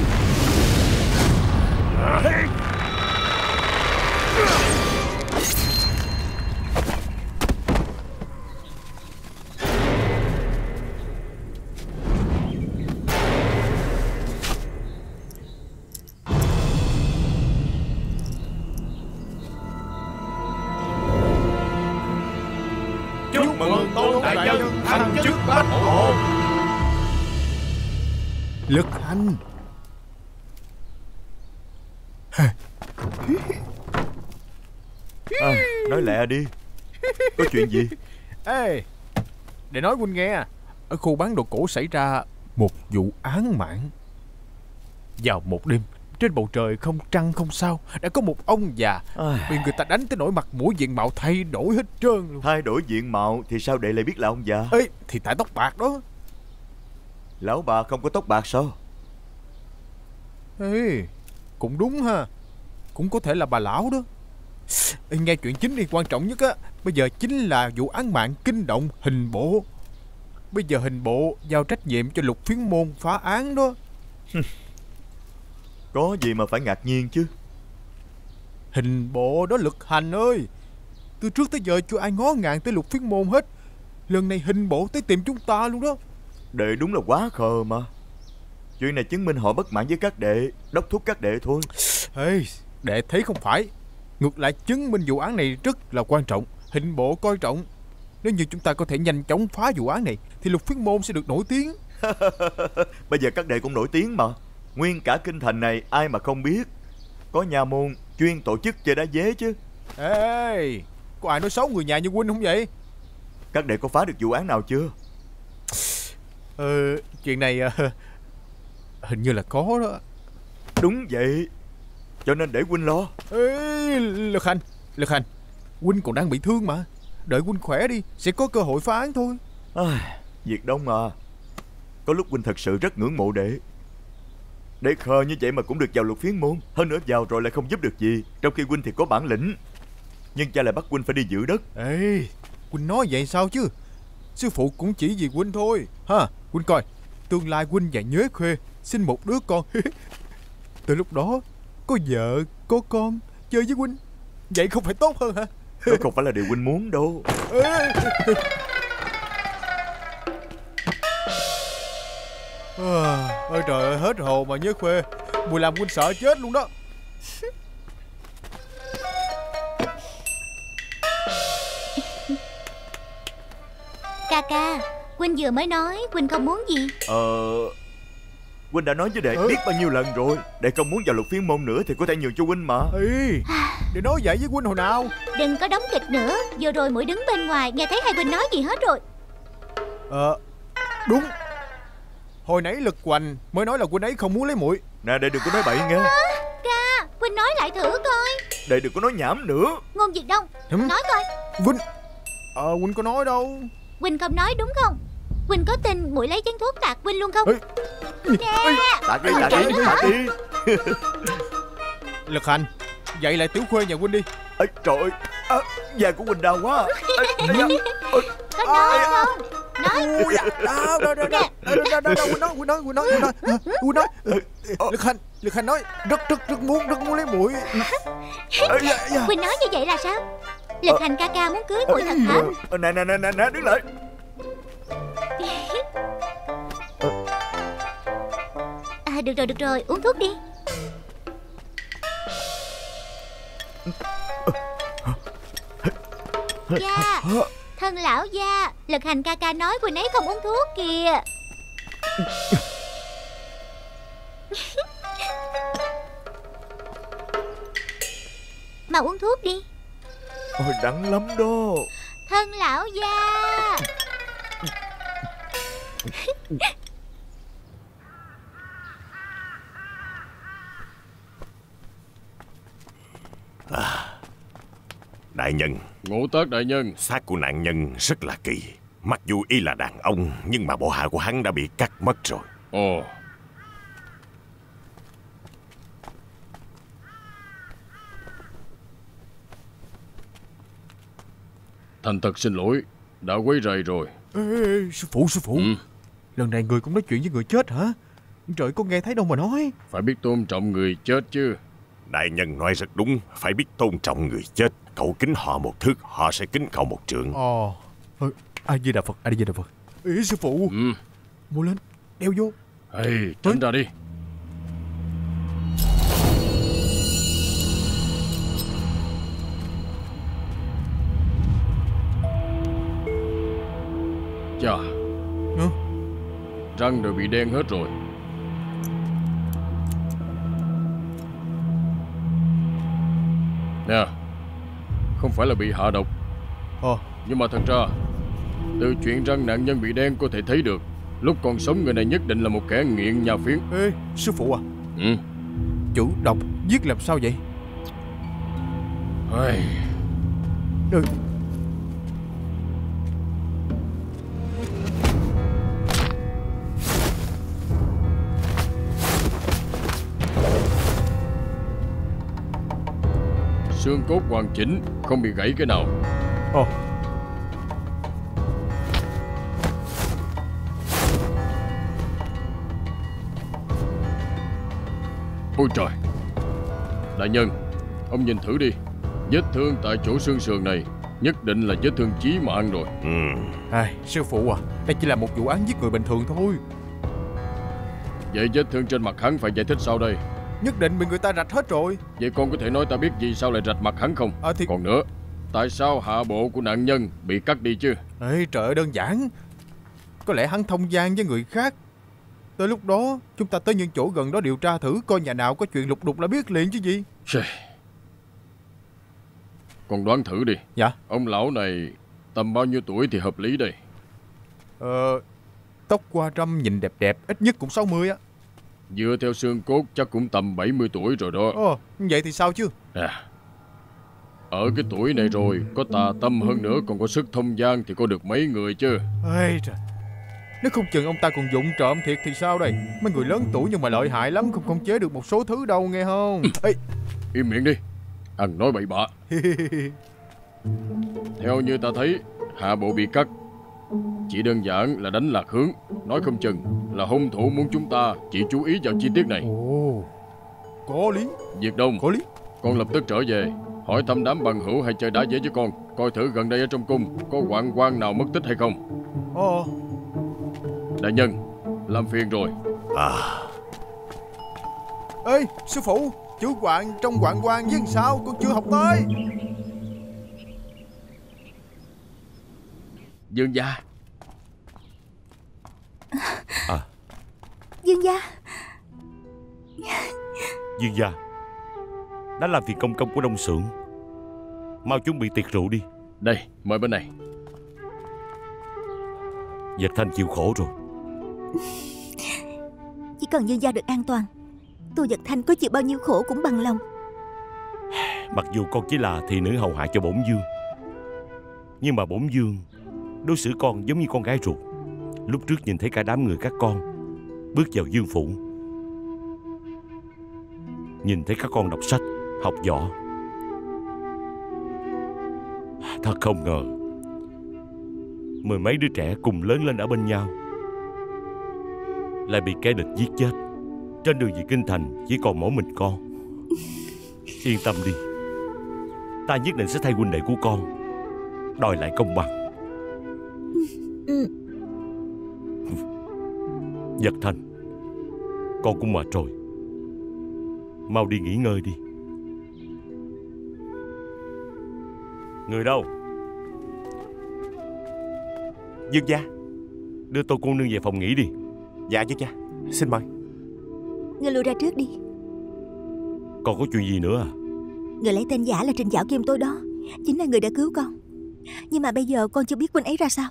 Đi. Có chuyện gì? Ê Để nói huynh nghe Ở khu bán đồ cổ xảy ra Một vụ án mạng. Vào một đêm Trên bầu trời không trăng không sao Đã có một ông già à, Bị người ta đánh tới nỗi mặt mũi diện mạo thay đổi hết trơn luôn. Thay đổi diện mạo Thì sao đệ lại biết là ông già? Ê Thì tại tóc bạc đó. Lão bà không có tóc bạc sao? Ê Cũng đúng ha. Cũng có thể là bà lão đó Nghe chuyện chính đi quan trọng nhất á Bây giờ chính là vụ án mạng kinh động hình bộ. Bây giờ hình bộ giao trách nhiệm cho lục phiến môn phá án đó. Có gì mà phải ngạc nhiên chứ? Hình bộ đó lực hành ơi. Từ trước tới giờ chưa ai ngó ngàng tới lục phiến môn hết. Lần này hình bộ tới tìm chúng ta luôn đó. Đệ đúng là quá khờ mà. Chuyện này chứng minh họ bất mãn với các đệ Đốc thúc các đệ thôi. Ê, đệ thấy không phải Ngược lại chứng minh vụ án này rất là quan trọng. Hình bộ coi trọng. Nếu như chúng ta có thể nhanh chóng phá vụ án này Thì lục phiến môn sẽ được nổi tiếng. Bây giờ các đệ cũng nổi tiếng mà. Nguyên cả kinh thành này ai mà không biết? Có nhà môn chuyên tổ chức chơi đá dế chứ. Ê, có ai nói xấu người nhà như huynh không vậy? Các đệ có phá được vụ án nào chưa? Ờ, chuyện này ờ, Hình như là có đó. Đúng vậy Cho nên để huynh lo. Ê, Lực Hành Lực Hành Huynh còn đang bị thương mà. Đợi huynh khỏe đi Sẽ có cơ hội phá án thôi. À, Việc đông à Có lúc huynh thật sự rất ngưỡng mộ đệ. Đệ khờ như vậy mà cũng được vào lục phiến môn Hơn nữa vào rồi lại không giúp được gì Trong khi huynh thì có bản lĩnh. Nhưng cha lại bắt huynh phải đi giữ đất. Ê Huynh nói vậy sao chứ? Sư phụ cũng chỉ vì huynh thôi. Ha Huynh coi Tương lai huynh và nhớ khuê Sinh một đứa con. Từ lúc đó Có vợ Có con Chơi với huynh. Vậy không phải tốt hơn hả? Đó không phải là điều huynh muốn đâu. À, ôi trời ơi hết hồn mà nhớ khuê. Mùi làm huynh sợ chết luôn đó. Ca ca Huynh vừa mới nói Huynh không muốn gì. Ờ Huynh đã nói với đệ Ừ. biết bao nhiêu lần rồi. Đệ không muốn vào lục phiến môn nữa Thì có thể nhường cho huynh mà. Ê, để nói vậy với huynh hồi nào? Đừng có đóng kịch nữa. Vừa rồi mũi đứng bên ngoài Nghe thấy hai huynh nói gì hết rồi. Ờ Đúng. Hồi nãy lực hoành mới nói là huynh ấy không muốn lấy muội Nè đệ đừng có nói bậy nghe. Ca Huynh nói lại thử coi. Đệ đừng có nói nhảm nữa. Ngôn Việt Đông? Nói coi. Huynh Ờ huynh có nói đâu. Huynh không nói đúng không Quỳnh có tin muội lấy chén thuốc tạt Quỳnh luôn không? Ê. Nè Tạt đi, tạt đi, tạt đi Lực hành Dậy lại tiểu khuê nhà Quỳnh đi Ê, Trời ơi à, Nhà của Quỳnh đau quá Ê, dạ. Có nói à? không? Nói Ui, dạ. đau, đau, đau, đau. Đau, đau, Quỳnh nói, Quỳnh nói, Quỳnh nói, Quỳnh nói Quỳnh nói ờ. Lực hành, Lực hành nói Rất, rất, rất muốn, rất muốn lấy muội dạ, dạ. Quỳnh nói như vậy là sao? Lực ờ. hành ca ca muốn cưới ờ, muội thật hả? Nè, nè, nè, nè, đứng lại được rồi, được rồi, uống thuốc đi. Gia, thân lão gia Lực hành ca ca nói vừa nấy không uống thuốc kìa. Mà uống thuốc đi. Ôi đắng lắm đó. Thân lão gia. à, Đại nhân. Ngộ tác đại nhân. Xác của nạn nhân rất là kỳ. Mặc dù y là đàn ông Nhưng mà bộ hạ của hắn đã bị cắt mất rồi. Ồ. Thành thật xin lỗi Đã quấy rầy rồi. Ê, ê, Sư phụ sư phụ. Ừ. Lần này người cũng nói chuyện với người chết hả? Trời có nghe thấy đâu mà nói. Phải biết tôn trọng người chết chứ Đại nhân nói rất đúng Phải biết tôn trọng người chết. Cậu kính họ một thước Họ sẽ kính cậu một trượng. Ồ ờ, A Di Đà Phật A Di Đà Phật. Ý sư phụ. Ừ. Mua lên Đeo vô. Ê tránh ra đi. Chà. Ừ? Răng đều bị đen hết rồi Nè Không phải là bị hạ độc. Ờ. Nhưng mà thật ra Từ chuyện răng nạn nhân bị đen có thể thấy được Lúc còn sống người này nhất định là một kẻ nghiện nhà phiến. Ê sư phụ à. Ừ. Chủ độc giết làm sao vậy? Ai... Ừ. Xương cốt hoàn chỉnh Không bị gãy cái nào. Ồ. Ôi trời. Đại nhân Ông nhìn thử đi. Vết thương tại chỗ xương sườn này Nhất định là vết thương chí mạng rồi. Ừ. à, Sư phụ à Đây chỉ là một vụ án giết người bình thường thôi. Vậy vết thương trên mặt hắn phải giải thích sao đây Nhất định bị người ta rạch hết rồi. Vậy con có thể nói ta biết vì sao lại rạch mặt hắn không? À, thì... Còn nữa Tại sao hạ bộ của nạn nhân bị cắt đi chứ? Ê trời đơn giản. Có lẽ hắn thông gian với người khác. Tới lúc đó chúng ta tới những chỗ gần đó điều tra thử Coi nhà nào có chuyện lục đục là biết liền chứ gì. Con đoán thử đi. Dạ. Ông lão này tầm bao nhiêu tuổi thì hợp lý đây? Ờ Tóc qua trăm nhìn đẹp đẹp Ít nhất cũng 60 á Dựa theo xương cốt chắc cũng tầm 70 tuổi rồi đó. Ồ vậy thì sao chứ? À Ở cái tuổi này rồi Có tà tâm hơn nữa còn có sức thông gian Thì có được mấy người chứ? Ê trời nếu không chừng ông ta còn dụng trộm thiệt thì sao đây? Mấy người lớn tuổi nhưng mà lợi hại lắm Không khống chế được một số thứ đâu nghe không? Ê. Im miệng đi Ăn nói bậy bạ. Theo như ta thấy Hạ bộ bị cắt Chỉ đơn giản là đánh lạc hướng. Nói không chừng là hung thủ muốn chúng ta Chỉ chú ý vào chi tiết này. Ồ Có lý. Việt Đông Có lý. Con lập tức trở về Hỏi thăm đám bằng hữu hay chơi đá dễ với con Coi thử gần đây ở trong cung Có hoạn quan nào mất tích hay không. Ồ Đại nhân Làm phiền rồi. À. Ê sư phụ Chữ quạng trong quạng quan với sao Con chưa học tới Dương gia. À. Dương gia. Dương gia Đã làm việc công công của đông xưởng. Mau chuẩn bị tiệc rượu đi. Đây mời bên này. Giật Thanh chịu khổ rồi. Chỉ cần Dương gia được an toàn Tô Giật Thanh có chịu bao nhiêu khổ cũng bằng lòng. Mặc dù con chỉ là thị nữ hầu hạ cho bổn dương Nhưng mà bổn dương Đối xử con giống như con gái ruột. Lúc trước nhìn thấy cả đám người các con, Bước vào dương phủ. Nhìn thấy các con đọc sách, Học võ. Thật không ngờ, Mười mấy đứa trẻ cùng lớn lên ở bên nhau, Lại bị kẻ địch giết chết. Trên đường về Kinh Thành, Chỉ còn mỗi mình con. Yên tâm đi, Ta nhất định sẽ thay huynh đệ của con, Đòi lại công bằng ừ. Giật Thành Con cũng mệt rồi. Mau đi nghỉ ngơi đi. Người đâu? Dương gia Đưa tôi cô nương về phòng nghỉ đi. Dạ dương gia. Xin mời. Người lui ra trước đi. Còn có chuyện gì nữa à? Người lấy tên giả là Trình Dạo Kim tôi đó. Chính là người đã cứu con. Nhưng mà bây giờ con chưa biết huynh ấy ra sao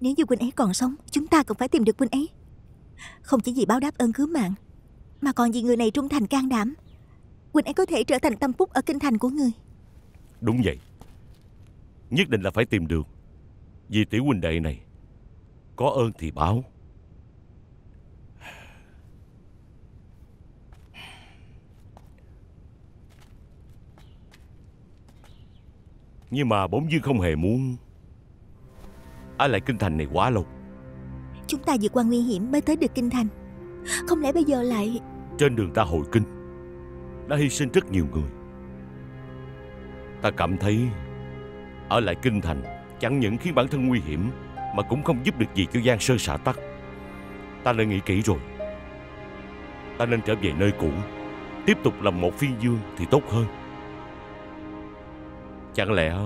nếu như huynh ấy còn sống, Chúng ta cũng phải tìm được huynh ấy. Không chỉ vì báo đáp ơn cứu mạng, Mà còn vì người này trung thành can đảm. Huynh ấy có thể trở thành tâm phúc ở kinh thành của người. Đúng vậy. Nhất định là phải tìm được. Vì tiểu huynh đệ này, Có ơn thì báo. Nhưng mà bỗng dưng không hề muốn ở lại kinh thành này quá lâu. Chúng ta vượt qua nguy hiểm mới tới được kinh thành. Không lẽ bây giờ lại Trên đường ta hồi kinh Đã hy sinh rất nhiều người. Ta cảm thấy Ở lại kinh thành Chẳng những khiến bản thân nguy hiểm Mà cũng không giúp được gì cho Giang Sơn xã tắc. Ta đã nghĩ kỹ rồi. Ta nên trở về nơi cũ Tiếp tục làm một phiên dương thì tốt hơn. Chẳng lẽ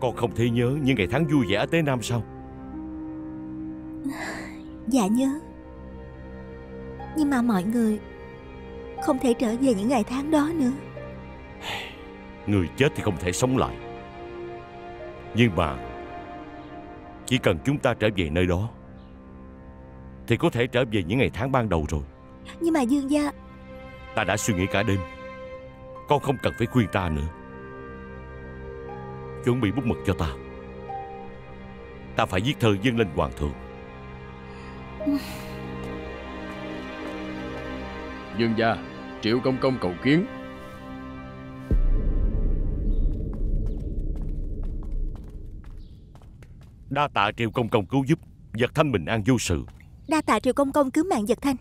Con không thể nhớ những ngày tháng vui vẻ ở Tế Nam sao? Dạ nhớ. Nhưng mà mọi người Không thể trở về những ngày tháng đó nữa. Người chết thì không thể sống lại. Nhưng mà Chỉ cần chúng ta trở về nơi đó Thì có thể trở về những ngày tháng ban đầu rồi. Nhưng mà Dương gia Ta đã suy nghĩ cả đêm. Con không cần phải khuyên ta nữa Chuẩn bị bút mực cho ta. Ta phải viết thơ dâng lên hoàng thượng. Dương gia Triệu công công cầu kiến. Đa tạ triều công công cứu giúp Vật thanh bình an vô sự. Đa tạ triều công công cứu mạng giật thanh.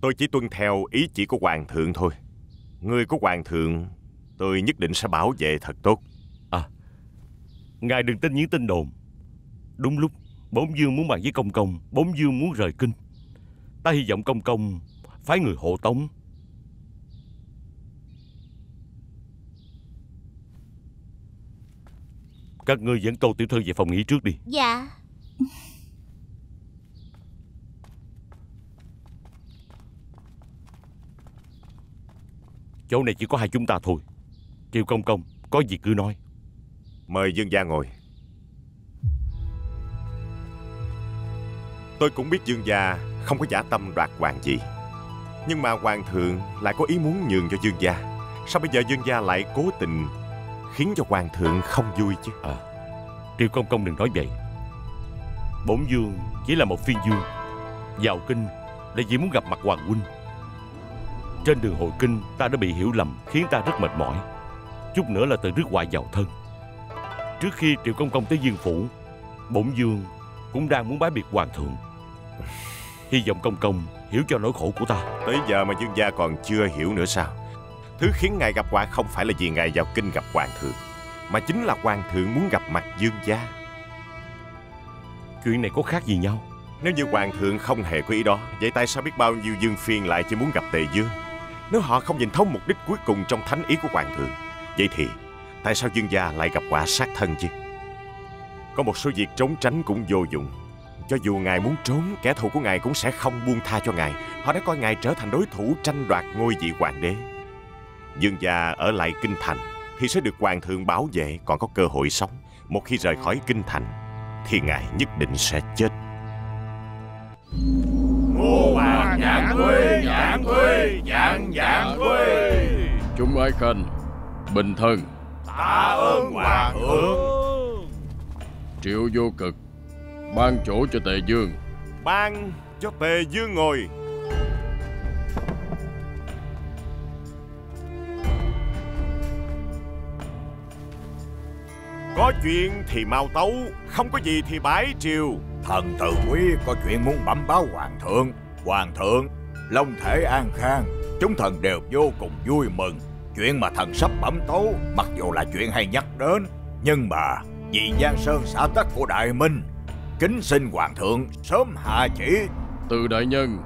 Tôi chỉ tuân theo ý chỉ của hoàng thượng thôi. Người của hoàng thượng Tôi nhất định sẽ bảo vệ thật tốt Ngài đừng tin những tin đồn. Đúng lúc Bốn dương muốn bàn với công công Bốn dương muốn rời kinh. Ta hy vọng công công Phái người hộ tống. Các ngươi dẫn Tô Tiểu Thư về phòng nghỉ trước đi. Dạ. Chỗ này chỉ có hai chúng ta thôi. Triệu công công Có gì cứ nói Mời Dương gia ngồi. Tôi cũng biết Dương gia không có giả tâm đoạt hoàng gì. Nhưng mà hoàng thượng lại có ý muốn nhường cho Dương gia. Sao bây giờ Dương gia lại cố tình Khiến cho hoàng thượng không vui chứ? À Triệu công công đừng nói vậy. Bổn dương chỉ là một phiên dương. Vào kinh là chỉ muốn gặp mặt hoàng huynh. Trên đường hồi kinh, ta đã bị hiểu lầm, Khiến ta rất mệt mỏi. Chút nữa là từ nước ngoài vào thân. Trước khi Triệu công công tới dương phủ Bổn dương cũng đang muốn bái biệt hoàng thượng. Hy vọng công công hiểu cho nỗi khổ của ta. Tới giờ mà Dương gia còn chưa hiểu nữa sao? Thứ khiến ngài gặp họa không phải là vì ngài vào kinh gặp hoàng thượng Mà chính là hoàng thượng muốn gặp mặt Dương gia. Chuyện này có khác gì nhau? Nếu như hoàng thượng không hề có ý đó Vậy tại sao biết bao nhiêu dương phiên lại chỉ muốn gặp tề dương? Nếu họ không nhìn thấu mục đích cuối cùng trong thánh ý của hoàng thượng Vậy thì Tại sao dương gia lại gặp quả sát thân chứ? Có một số việc trốn tránh cũng vô dụng. Cho dù ngài muốn trốn Kẻ thù của ngài cũng sẽ không buông tha cho ngài. Họ đã coi ngài trở thành đối thủ tranh đoạt ngôi vị hoàng đế. Dương gia ở lại kinh thành. Thì sẽ được hoàng thượng bảo vệ Còn có cơ hội sống. Một khi rời khỏi kinh thành Thì ngài nhất định sẽ chết. Ngô hoàng dạng quê dạng quê dạng dạng quê Chúng ái khanh Bình thân Tạ ơn hoàng thượng. Triệu vô cực Ban chỗ cho tề dương. Ban cho tề dương ngồi. Có chuyện thì mau tấu Không có gì thì bái triều. Thần tự quý có chuyện muốn bẩm báo hoàng thượng. Hoàng thượng Long thể an khang Chúng thần đều vô cùng vui mừng Chuyện mà thần sắp bẩm tấu Mặc dù là chuyện hay nhắc đến Nhưng mà Vì Giang Sơn xã tắc của Đại Minh Kính xin hoàng thượng sớm hạ chỉ. Từ đại nhân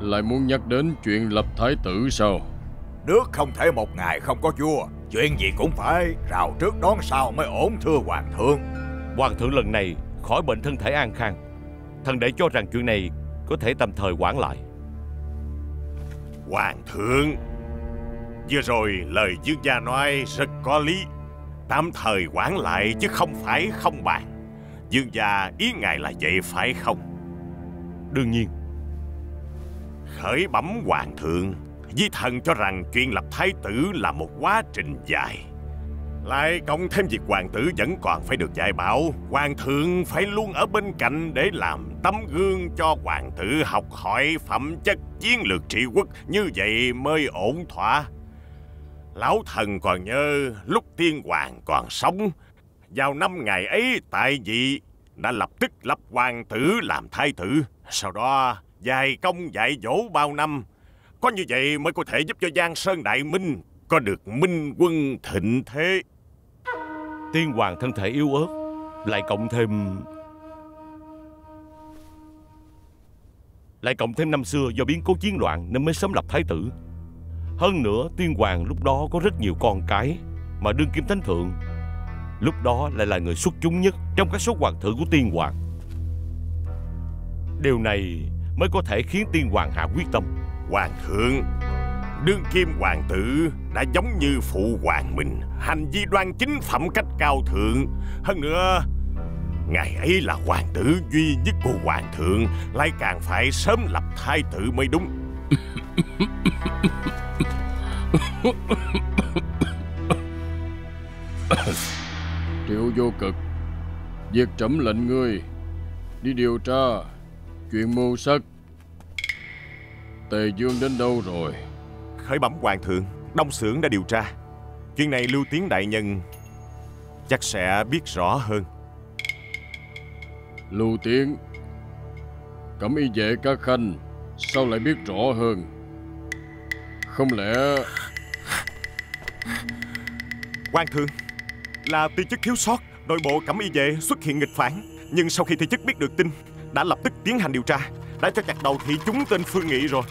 Lại muốn nhắc đến chuyện lập thái tử sao? Nước không thể một ngày không có vua Chuyện gì cũng phải rào trước đón sau mới ổn thưa hoàng thượng. Hoàng thượng lần này khỏi bệnh thân thể an khang. Thần để cho rằng chuyện này Có thể tạm thời quản lại. Hoàng thượng Vừa rồi lời dương gia nói rất có lý. Tạm thời quản lại chứ không phải không bàn. Dương gia ý ngài là vậy phải không? Đương nhiên. Khởi bẩm hoàng thượng Di thần cho rằng chuyện lập thái tử là một quá trình dài. Lại cộng thêm việc hoàng tử vẫn còn phải được dạy bảo Hoàng thượng phải luôn ở bên cạnh để làm tấm gương cho hoàng tử học hỏi phẩm chất chiến lược trị quốc Như vậy mới ổn thỏa Lão thần còn nhớ lúc tiên hoàng còn sống. Vào năm ngày ấy, tại vị đã lập tức lập hoàng tử làm thái tử. Sau đó, dài công dạy dỗ bao năm. Có như vậy mới có thể giúp cho Giang Sơn Đại Minh Có được minh quân thịnh thế. Tiên hoàng thân thể yếu ớt, Lại cộng thêm, Lại cộng thêm năm xưa do biến cố chiến loạn Nên mới sớm lập thái tử. Hơn nữa tiên hoàng lúc đó có rất nhiều con cái Mà đương kim thánh thượng. Lúc đó lại là người xuất chúng nhất Trong các số hoàng thử của tiên hoàng. Điều này mới có thể khiến tiên hoàng hạ quyết tâm. Hoàng thượng Đương kim hoàng tử đã giống như phụ hoàng mình Hành vi đoan chính phẩm cách cao thượng. Hơn nữa Ngài ấy là hoàng tử duy nhất của hoàng thượng Lại càng phải sớm lập thái tử mới đúng Triệu vô cực Việc trẫm lệnh ngươi Đi điều tra Chuyện mưu sắc. Tề Dương đến đâu rồi? Khởi bẩm hoàng thượng Đông xưởng đã điều tra. Chuyện này Lưu Tiến Đại Nhân Chắc sẽ biết rõ hơn. Lưu Tiến Cẩm y vệ các khanh Sao lại biết rõ hơn? Không lẽ Hoàng thượng Là ti chức thiếu sót Nội bộ cẩm y vệ xuất hiện nghịch phản. Nhưng sau khi ti chức biết được tin Đã lập tức tiến hành điều tra Đã cho chặt đầu thị chúng tên Phương Nghị rồi.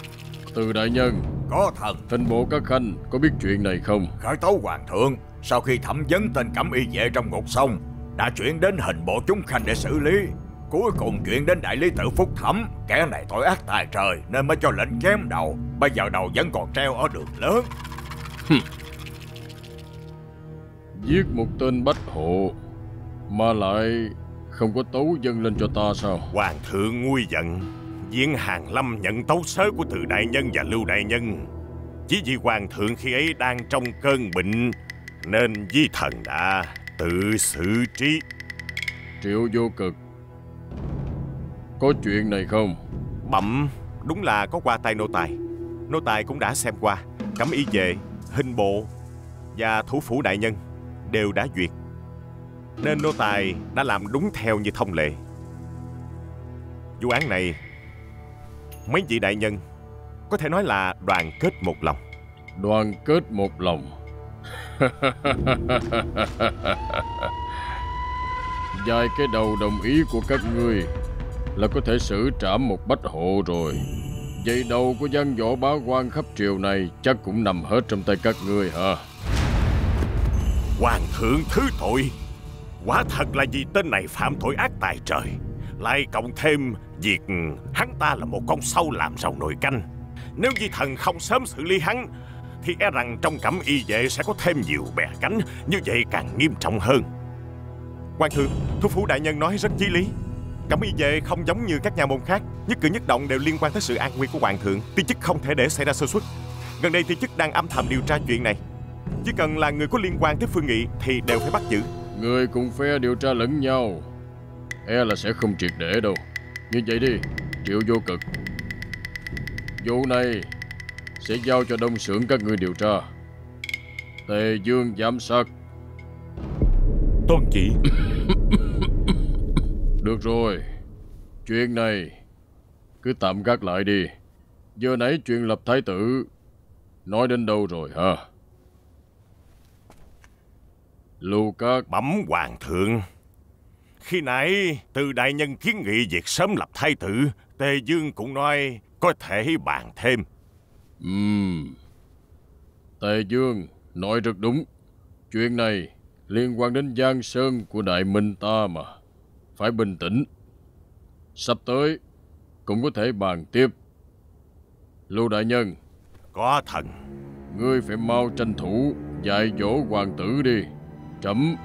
Từ đại nhân Có thần Hình bộ các khanh có biết chuyện này không? Khởi tấu hoàng thượng Sau khi thẩm vấn tên cẩm y vệ trong ngục xong Đã chuyển đến hình bộ chúng khanh để xử lý. Cuối cùng chuyển đến đại lý tự phúc thẩm Kẻ này tội ác tài trời Nên mới cho lệnh chém đầu. Bây giờ đầu vẫn còn treo ở đường lớn Giết một tên bách hộ Mà lại không có tấu dân lên cho ta sao? Hoàng thượng nguôi giận Viên Hàng Lâm nhận tấu sớ của Từ Đại Nhân và Lưu Đại Nhân. Chỉ vì Hoàng thượng khi ấy đang trong cơn bệnh Nên di thần đã tự xử trí. Triệu vô cực Có chuyện này không? Bẩm Đúng là có qua tay nô tài. Nô tài cũng đã xem qua Cẩm y vệ, hình bộ Và thủ phủ đại nhân Đều đã duyệt. Nên nô tài đã làm đúng theo như thông lệ. Vụ án này, Mấy vị đại nhân Có thể nói là đoàn kết một lòng. Đoàn kết một lòng. Dài cái đầu đồng ý của các ngươi Là có thể xử trảm một bách hộ rồi. Vậy đầu của dân võ bá quan khắp triều này Chắc cũng nằm hết trong tay các ngươi hả? Hoàng thượng thứ tội. Quả thật là vì tên này phạm tội ác tài trời. Lại cộng thêm việc hắn ta là một con sâu làm rầu nồi canh. Nếu di thần không sớm xử lý hắn Thì e rằng trong cẩm y vệ sẽ có thêm nhiều bè cánh Như vậy càng nghiêm trọng hơn. Hoàng thượng, thủ phủ đại nhân nói rất chí lý. Cẩm y vệ không giống như các nhà môn khác Nhất cử nhất động đều liên quan tới sự an nguy của hoàng thượng. Tiên chức không thể để xảy ra sơ suất. Gần đây tiên chức đang âm thầm điều tra chuyện này. Chỉ cần là người có liên quan tới Phương Nghị Thì đều phải bắt giữ. Người cùng phe điều tra lẫn nhau E là sẽ không triệt để đâu. Như vậy đi Triệu vô cực. Vụ này Sẽ giao cho đông xưởng các người điều tra. Tề Dương giám sát. Tôn chỉ. Được rồi. Chuyện này Cứ tạm gác lại đi. Giờ nãy chuyện lập thái tử Nói đến đâu rồi hả Lưu Cát Bẩm hoàng thượng. Khi nãy từ đại nhân kiến nghị việc sớm lập thái tử Tề Dương cũng nói có thể bàn thêm. Ừm. Tề Dương nói rất đúng. Chuyện này liên quan đến Giang Sơn của Đại Minh ta mà. Phải bình tĩnh. Sắp tới cũng có thể bàn tiếp. Lưu Đại Nhân. Có thần. Ngươi phải mau tranh thủ dạy dỗ hoàng tử đi Trẫm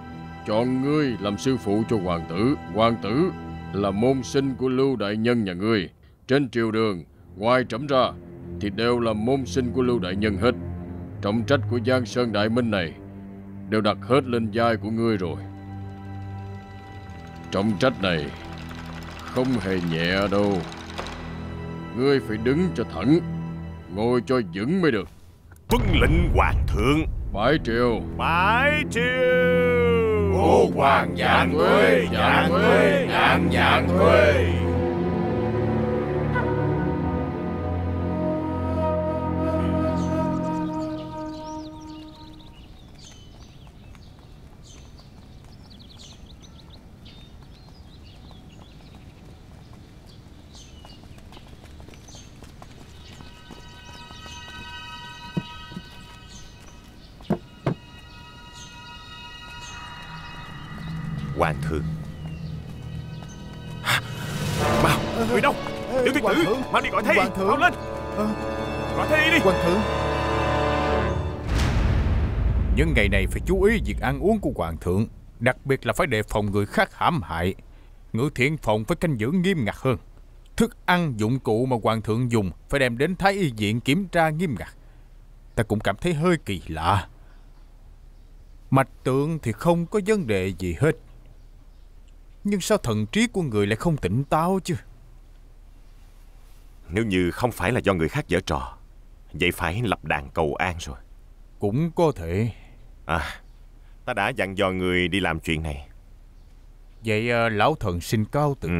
chọn ngươi làm sư phụ cho hoàng tử. Hoàng tử là môn sinh của Lưu Đại Nhân nhà ngươi. Trên triều đường, ngoài trẫm ra, thì đều là môn sinh của Lưu Đại Nhân hết. Trọng trách của Giang Sơn Đại Minh này đều đặt hết lên vai của ngươi rồi. Trọng trách này không hề nhẹ đâu. Ngươi phải đứng cho thẳng, ngồi cho vững mới được. Tuân lệnh hoàng thượng Bái triều. Bái triều Ô hoàng dạng thuê, dạng thuê, dạng dạng thuê. Hoàng thượng Mau Người đâu Tiểu tuyệt Hoàng tử Mau đi gọi Hoàng thượng. Mau lên. Ờ. Gọi thi đi. Hoàng thượng Những ngày này phải chú ý việc ăn uống của hoàng thượng Đặc biệt là phải đề phòng người khác hãm hại. Ngự thiện phòng phải canh giữ nghiêm ngặt hơn. Thức ăn dụng cụ mà hoàng thượng dùng Phải đem đến thái y viện kiểm tra nghiêm ngặt. Ta cũng cảm thấy hơi kỳ lạ. Mạch tượng thì không có vấn đề gì hết Nhưng sao thần trí của người lại không tỉnh táo chứ? Nếu như không phải là do người khác giở trò Vậy phải lập đàn cầu an rồi. Cũng có thể. À Ta đã dặn dò người đi làm chuyện này. Vậy ờ, lão thần xin cao tự ừ.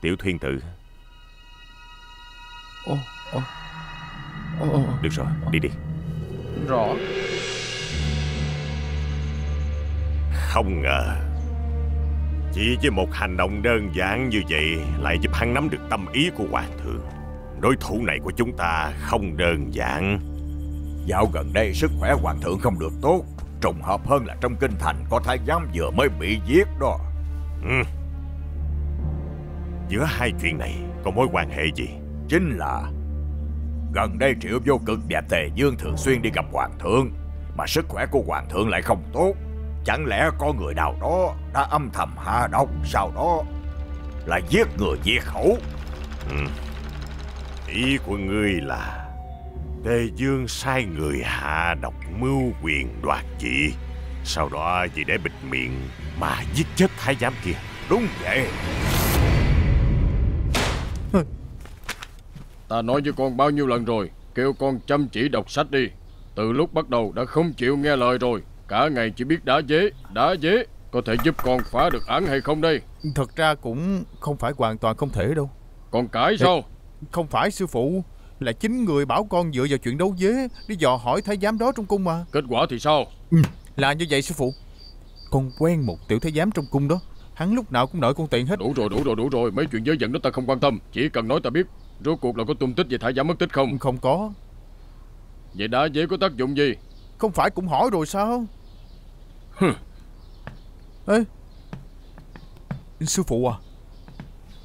Tiểu thuyên tử. Ồ, ồ, Được rồi, đi đi. Rõ. Không ngờ Chỉ với một hành động đơn giản như vậy Lại giúp hắn nắm được tâm ý của hoàng thượng. Đối thủ này của chúng ta không đơn giản. Dạo gần đây sức khỏe hoàng thượng không được tốt. Trùng hợp hơn là trong kinh thành có thái giám vừa mới bị giết đó. Ừ. Giữa hai chuyện này có mối quan hệ gì? Chính là Gần đây triệu vô cực và tề dương thường xuyên đi gặp hoàng thượng Mà sức khỏe của hoàng thượng lại không tốt. Chẳng lẽ có người nào đó đã âm thầm hạ độc Sau đó là giết người diệt khẩu? Ừ. Ý của ngươi là Tề Dương sai người hạ độc mưu quyền đoạt trị Sau đó vì để bịt miệng mà giết chết thái giám kia. Đúng vậy Ta nói với con bao nhiêu lần rồi Kêu con chăm chỉ đọc sách đi. Từ lúc bắt đầu đã không chịu nghe lời rồi Cả ngày chỉ biết đá dế Đá dế. Có thể giúp con phá được án hay không đây? Thật ra cũng không phải hoàn toàn không thể đâu. Con cãi sao? Không phải sư phụ Là chính người bảo con dựa vào chuyện đấu dế Đi dò hỏi thái giám đó trong cung mà. Kết quả thì sao? Ừ, Là như vậy sư phụ. Con quen một tiểu thái giám trong cung đó Hắn lúc nào cũng nợ con tiền hết. Đủ rồi đủ rồi đủ rồi. Mấy chuyện dớ dẫn đó ta không quan tâm. Chỉ cần nói ta biết Rốt cuộc là có tung tích về thả giảm mất tích không? Không có. Vậy đá dế có tác dụng gì? Không phải cũng hỏi rồi sao. Ê. Sư phụ à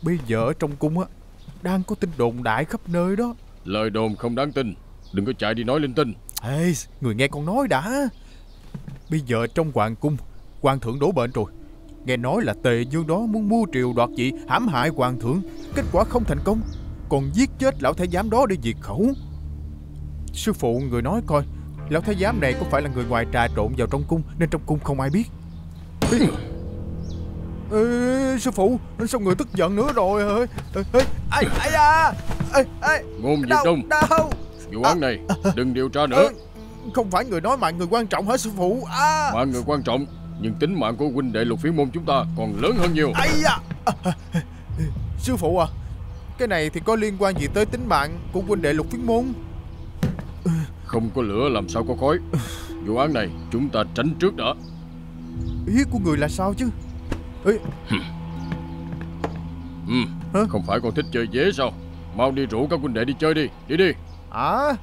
Bây giờ ở trong cung á Đang có tin đồn đại khắp nơi đó. Lời đồn không đáng tin. Đừng có chạy đi nói linh tinh. Ê Người nghe con nói đã. Bây giờ trong hoàng cung Hoàng thượng đổ bệnh rồi. Nghe nói là tề dương đó muốn mua triều đoạt vị hãm hại hoàng thượng. Kết quả không thành công Còn giết chết lão thái giám đó để diệt khẩu. Sư phụ người nói coi Lão thái giám này có phải là người ngoài trà trộn vào trong cung Nên trong cung không ai biết. Ê, Ê, sư phụ Sao người tức giận nữa rồi ơi ê, ê, ai, ai da? Ê, ê, Ngôn Diệt đau, Đông đau. Vụ án này đừng điều tra nữa. Không phải người nói mạng người quan trọng hả sư phụ? À. Mạng người quan trọng Nhưng tính mạng của huynh đệ lục phiến môn chúng ta còn lớn hơn nhiều. Ây da. À, à, Sư phụ à Cái này thì có liên quan gì tới tính mạng của huynh đệ lục phiến môn? Không có lửa làm sao có khói? Vụ án này chúng ta tránh trước đã. Ý của người là sao chứ? Ê, ừ. Không phải con thích chơi dế sao? Mau đi rủ các huynh đệ đi chơi đi. Đi đi. À.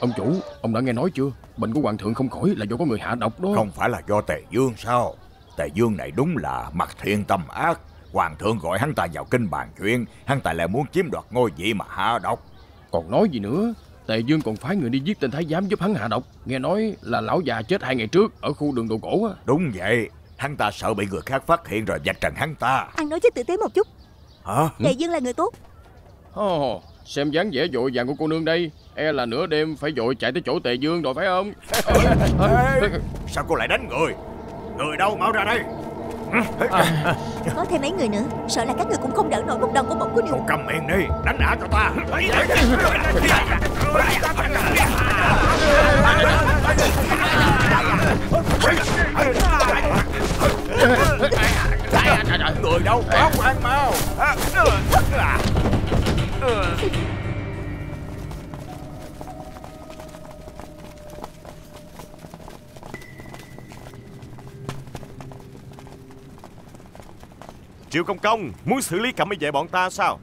Ông chủ Ông đã nghe nói chưa? Bệnh của hoàng thượng không khỏi là do có người hạ độc đó. Không phải là do tề dương sao Tề Dương này đúng là mặt thiện tâm ác. Hoàng thượng gọi hắn ta vào kinh bàn chuyện Hắn ta lại muốn chiếm đoạt ngôi vị mà hạ độc. Còn nói gì nữa? Tề Dương còn phái người đi giết tên thái giám giúp hắn hạ độc. Nghe nói là lão già chết hai ngày trước Ở khu đường đồ cổ á. Đúng vậy Hắn ta sợ bị người khác phát hiện rồi vạch trần hắn ta. Ăn nói cho tử tế một chút. Hả? Tề Dương là người tốt. Oh, Xem dáng vẻ vội vàng của cô nương đây. E là nửa đêm phải vội chạy tới chỗ Tề Dương rồi phải không? Ê, Sao cô lại đánh người Người đâu mau ra đây? Có thêm mấy người nữa. Sợ là các người cũng không đỡ nổi một đòn của bổng của điều. Cầm miệng đi Đánh ả cho ta. Người đâu báo quan mau Triệu Công Công Muốn xử lý cẩm y vệ bọn ta sao?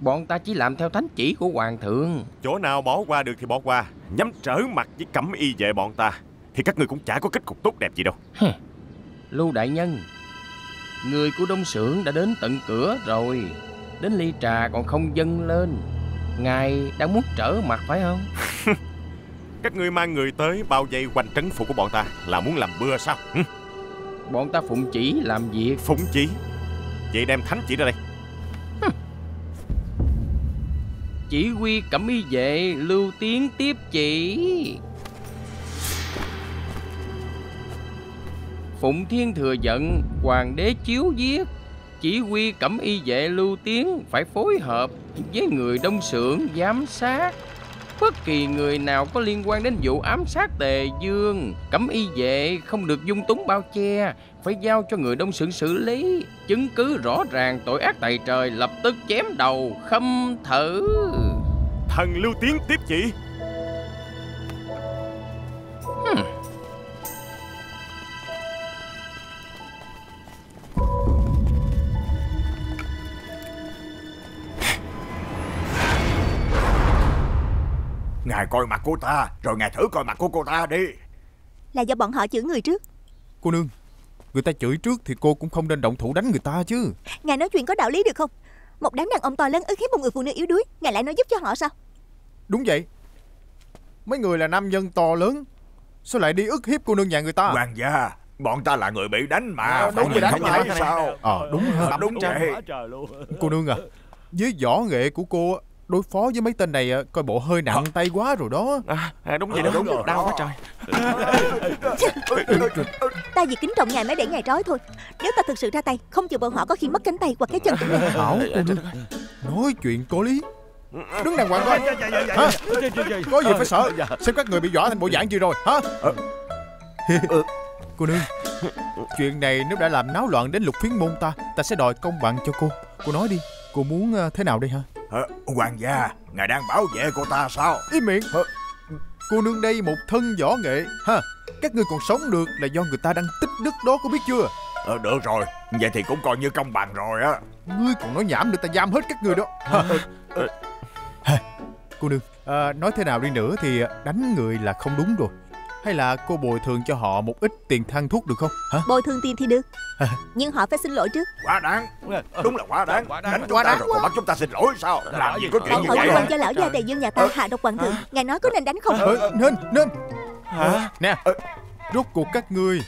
Bọn ta chỉ làm theo thánh chỉ của hoàng thượng. Chỗ nào bỏ qua được thì bỏ qua. Nhắm trở mặt với cẩm y vệ bọn ta Thì các người cũng chả có kết cục tốt đẹp gì đâu. Lưu đại nhân Người của đông xưởng đã đến tận cửa rồi. Đến ly trà còn không dâng lên. Ngài đang muốn trở mặt phải không? Các người mang người tới bao vây quanh trấn phủ của bọn ta Là muốn làm bưa sao? Bọn ta phụng chỉ làm việc. Phụng chỉ Vậy đem thánh chỉ ra đây. Chỉ huy cẩm y vệ lưu tiến tiếp chỉ Phụng Thiên thừa giận, Hoàng đế chiếu giết. Chỉ huy cẩm y vệ lưu tiến Phải phối hợp với người đông sưởng giám sát. Bất kỳ người nào có liên quan đến vụ ám sát tề dương Cẩm y vệ không được dung túng bao che, Phải giao cho người đông xưởng xử lý. Chứng cứ rõ ràng, tội ác tày trời, Lập tức chém đầu, khâm thử. Thần Lưu Tiến tiếp chỉ. Ngài coi mặt cô ta Rồi ngài thử coi mặt của cô ta đi. Là do bọn họ chửi người trước. Cô nương Người ta chửi trước thì cô cũng không nên động thủ đánh người ta chứ. Ngài nói chuyện có đạo lý được không? Một đám đàn ông to lớn ức hiếp một người phụ nữ yếu đuối Ngài lại nói giúp cho họ sao? Đúng vậy. Mấy người là nam nhân to lớn Sao lại đi ức hiếp cô nương nhà người ta? Hoàng gia Bọn ta là người bị đánh mà. À, đúng không đánh mà. sao? Ờ đúng ha Đúng vậy. Cô nương à Với võ nghệ của cô á, Đối phó với mấy tên này á, coi bộ hơi nặng tay quá rồi đó. À, à, Đúng vậy Ờ, đó đúng rồi. Đau quá trời. Ta vì kính trọng ngài mới để ngài trói thôi. Nếu ta thực sự ra tay Không chịu bọn họ có khi mất cánh tay hoặc cái chân của mình Hảo Nói chuyện có lý. Đứng đàng hoàng coi. Hả? Có gì phải sợ? Xem các người bị dọa thành bộ dạng gì rồi hả? Cô nương Chuyện này nếu đã làm náo loạn đến lục phiến môn ta Ta sẽ đòi công bằng cho cô. Cô nói đi Cô muốn ờ, thế nào đây hả Ờ, Hoàng gia Ngài đang bảo vệ cô ta sao? Im miệng. Cô nương đây một thân võ nghệ ha? Các ngươi còn sống được là do người ta đang tích đức đó có biết chưa? Ờ, được rồi. Vậy thì cũng coi như công bằng rồi á. Ngươi còn nói nhảm được ta giam hết các ngươi đó. Ha. Ha, Cô nương à, Nói thế nào đi nữa thì đánh người là không đúng rồi Hay là cô bồi thường cho họ một ít tiền thang thuốc được không? Hả? Bồi thường tiền thì được. Nhưng họ phải xin lỗi trước. Quá đáng. Đúng là quá đáng. Đánh chúng quá ta đáng rồi còn bắt chúng ta xin lỗi sao? Làm gì có chuyện Bọn như họ vậy liên quan cho lão gia tề dương nhà ta hạ độc hoàng thượng. Ngài nói có nên đánh không? Ờ, Nên nên. Hả? Nè. Rốt cuộc các ngươi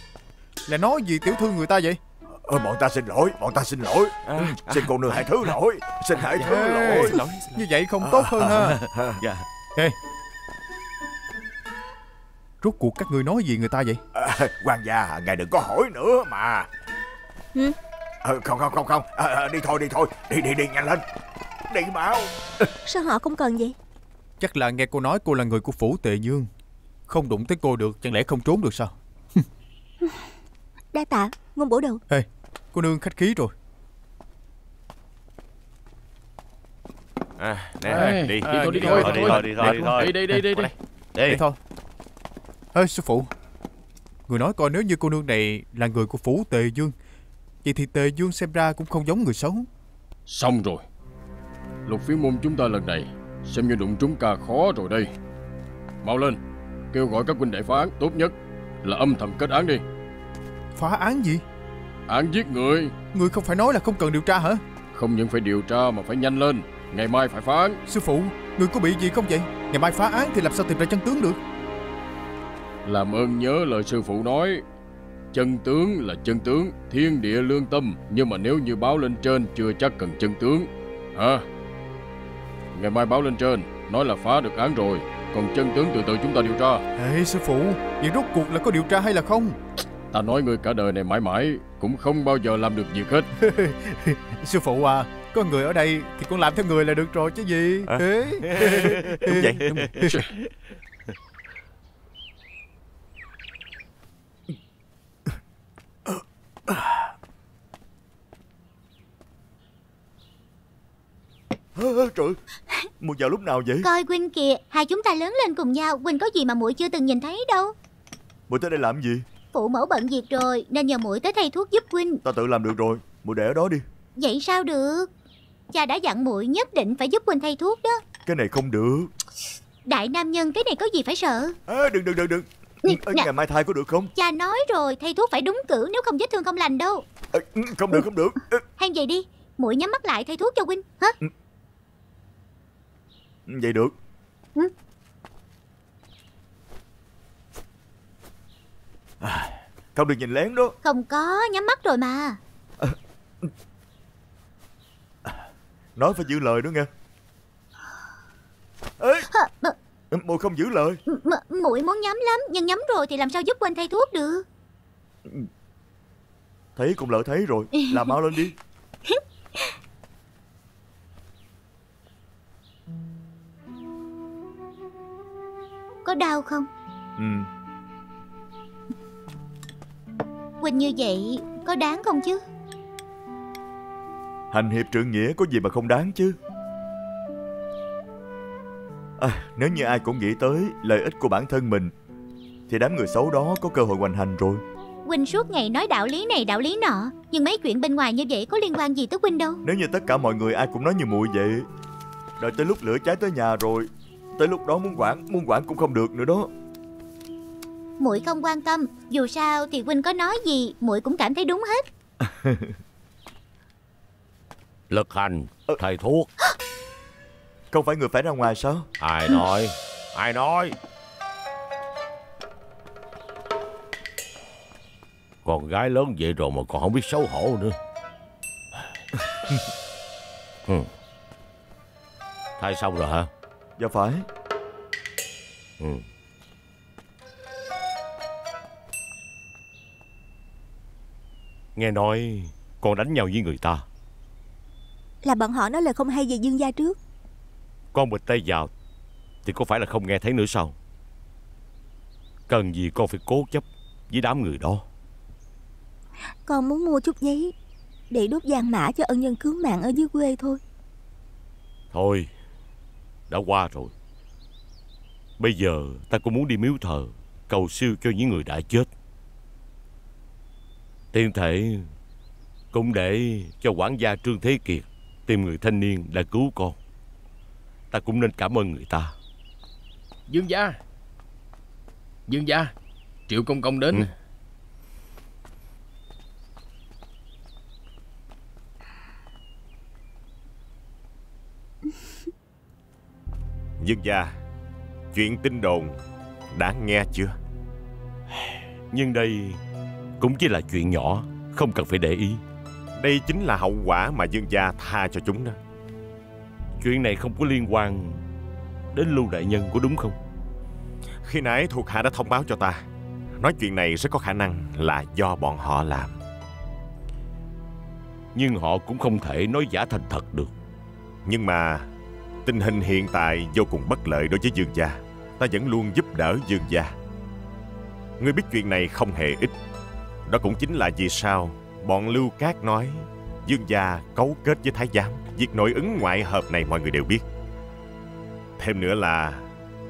Là nói gì tiểu thư người ta vậy? Ờ, bọn ta xin lỗi Bọn ta xin lỗi. Ừ, Xin cô nương hãy thứ lỗi. Xin hãy thứ Ê, lỗi. Như vậy không tốt hơn ha. Dạ. Ê Rốt cuộc các ngươi nói gì người ta vậy? À, Hoàng gia Ngài đừng có hỏi nữa mà. Ừ. Ờ, Không không không không. À, à, Đi thôi đi thôi. Đi đi đi nhanh lên. Đi mau. Sao họ không cần vậy? Chắc là nghe cô nói cô là người của phủ tề dương Không đụng tới cô được Chẳng lẽ không trốn được sao? Đa tạ Ngôn bổ đầu. Ê Cô nương khách khí rồi. À, nè, Ê, đi. đi thôi đi thôi đi thôi. đi thôi đi thôi đi đi đi đi. đi. Đi thôi Ê sư phụ. Người nói coi nếu như cô nương này là người của phủ tề dương Vậy thì tề dương xem ra cũng không giống người xấu. Xong rồi. Lục phiến môn chúng ta lần này Xem như đụng trúng ca khó rồi đây. Mau lên Kêu gọi các huynh đệ phá án Tốt nhất là âm thầm kết án đi. Phá án gì? Án giết người. Người không phải nói là không cần điều tra hả? Không những phải điều tra mà phải nhanh lên. Ngày mai phải phá án. Sư phụ Người có bị gì không vậy? Ngày mai phá án thì làm sao tìm ra chân tướng được Làm ơn nhớ lời sư phụ nói Chân tướng là chân tướng Thiên địa lương tâm Nhưng mà nếu như báo lên trên Chưa chắc cần chân tướng. Hả? Ngày mai báo lên trên Nói là phá được án rồi Còn chân tướng từ từ chúng ta điều tra. Ê sư phụ Vậy rốt cuộc là có điều tra hay là không? Ta nói người cả đời này mãi mãi Cũng không bao giờ làm được việc hết. Sư phụ à Có người ở đây thì con làm theo người là được rồi chứ gì? À. Đúng vậy, đúng Ơ, Trời. Mùi vào lúc nào vậy? Coi Quynh kìa Hai chúng ta lớn lên cùng nhau Quynh có gì mà muội chưa từng nhìn thấy đâu. Mùi tới đây làm gì? Phụ mẫu bận việc rồi Nên nhờ muội tới thay thuốc giúp Quynh. Ta tự làm được rồi Mùi để ở đó đi. Vậy sao được? Cha đã dặn muội nhất định phải giúp Quynh thay thuốc đó. Cái này không được. Đại nam nhân cái này có gì phải sợ? À, Đừng đừng đừng đừng Ở nè. Ngày mai thai có được không? Cha nói rồi thay thuốc phải đúng cử Nếu không vết thương không lành đâu. Ờ, Không được không được. Ờ, Hay vậy đi muội nhắm mắt lại thay thuốc cho Quynh hả? Vậy được. Ừ. à, Không được nhìn lén đó. Không có nhắm mắt rồi mà. Nói phải giữ lời đó nghe. Ê Mùi không giữ lời. M- muội muốn nhắm lắm nhưng nhắm rồi thì làm sao giúp Quynh thay thuốc được? Thấy cũng lỡ thấy rồi. Làm mau lên đi. Có đau không? Ừ. Quynh như vậy có đáng không chứ? Hành hiệp trượng nghĩa có gì mà không đáng chứ à, Nếu như ai cũng nghĩ tới lợi ích của bản thân mình Thì đám người xấu đó có cơ hội hoành hành rồi. Quynh suốt ngày nói đạo lý này đạo lý nọ Nhưng mấy chuyện bên ngoài như vậy có liên quan gì tới Quynh đâu? Nếu như tất cả mọi người ai cũng nói như muội vậy Đợi tới lúc lửa cháy tới nhà rồi Tới lúc đó muốn quản Muốn quản cũng không được nữa đó. Muội không quan tâm Dù sao thì Quynh có nói gì muội cũng cảm thấy đúng hết. Lực hành Thầy thuốc Không phải người phải ra ngoài sao? Ai nói? Ai nói? Con gái lớn vậy rồi mà còn không biết xấu hổ nữa. Ừ. Thay xong rồi hả? Dạ phải. Ừ. Nghe nói Con đánh nhau với người ta. Là bọn họ nói lời không hay về dương gia trước Con bịt tay vào Thì có phải là không nghe thấy nữa sao? Cần gì con phải cố chấp Với đám người đó. Con muốn mua chút giấy Để đốt vàng mã cho ân nhân cứu mạng ở dưới quê thôi. Thôi Đã qua rồi. Bây giờ ta cũng muốn đi miếu thờ Cầu siêu cho những người đã chết. Tiên thể Cũng để cho quản gia Trương Thế Kiệt Tìm người thanh niên đã cứu con Ta cũng nên cảm ơn người ta. Dương gia. Dương gia Triệu công công đến. Ừ. Dương gia Chuyện tin đồn Đáng nghe chưa? Nhưng đây Cũng chỉ là chuyện nhỏ Không cần phải để ý. Đây chính là hậu quả mà dương gia tha cho chúng đó Chuyện này không có liên quan Đến Lưu Đại Nhân có đúng không? Khi nãy thuộc hạ đã thông báo cho ta Nói chuyện này rất có khả năng là do bọn họ làm. Nhưng họ cũng không thể nói giả thành thật được. Nhưng mà Tình hình hiện tại vô cùng bất lợi đối với dương gia. Ta vẫn luôn giúp đỡ dương gia. Ngươi biết chuyện này không hề ít. Đó cũng chính là vì sao Bọn Lưu Cát nói Dương gia cấu kết với Thái giám Việc nội ứng ngoại hợp này mọi người đều biết. Thêm nữa là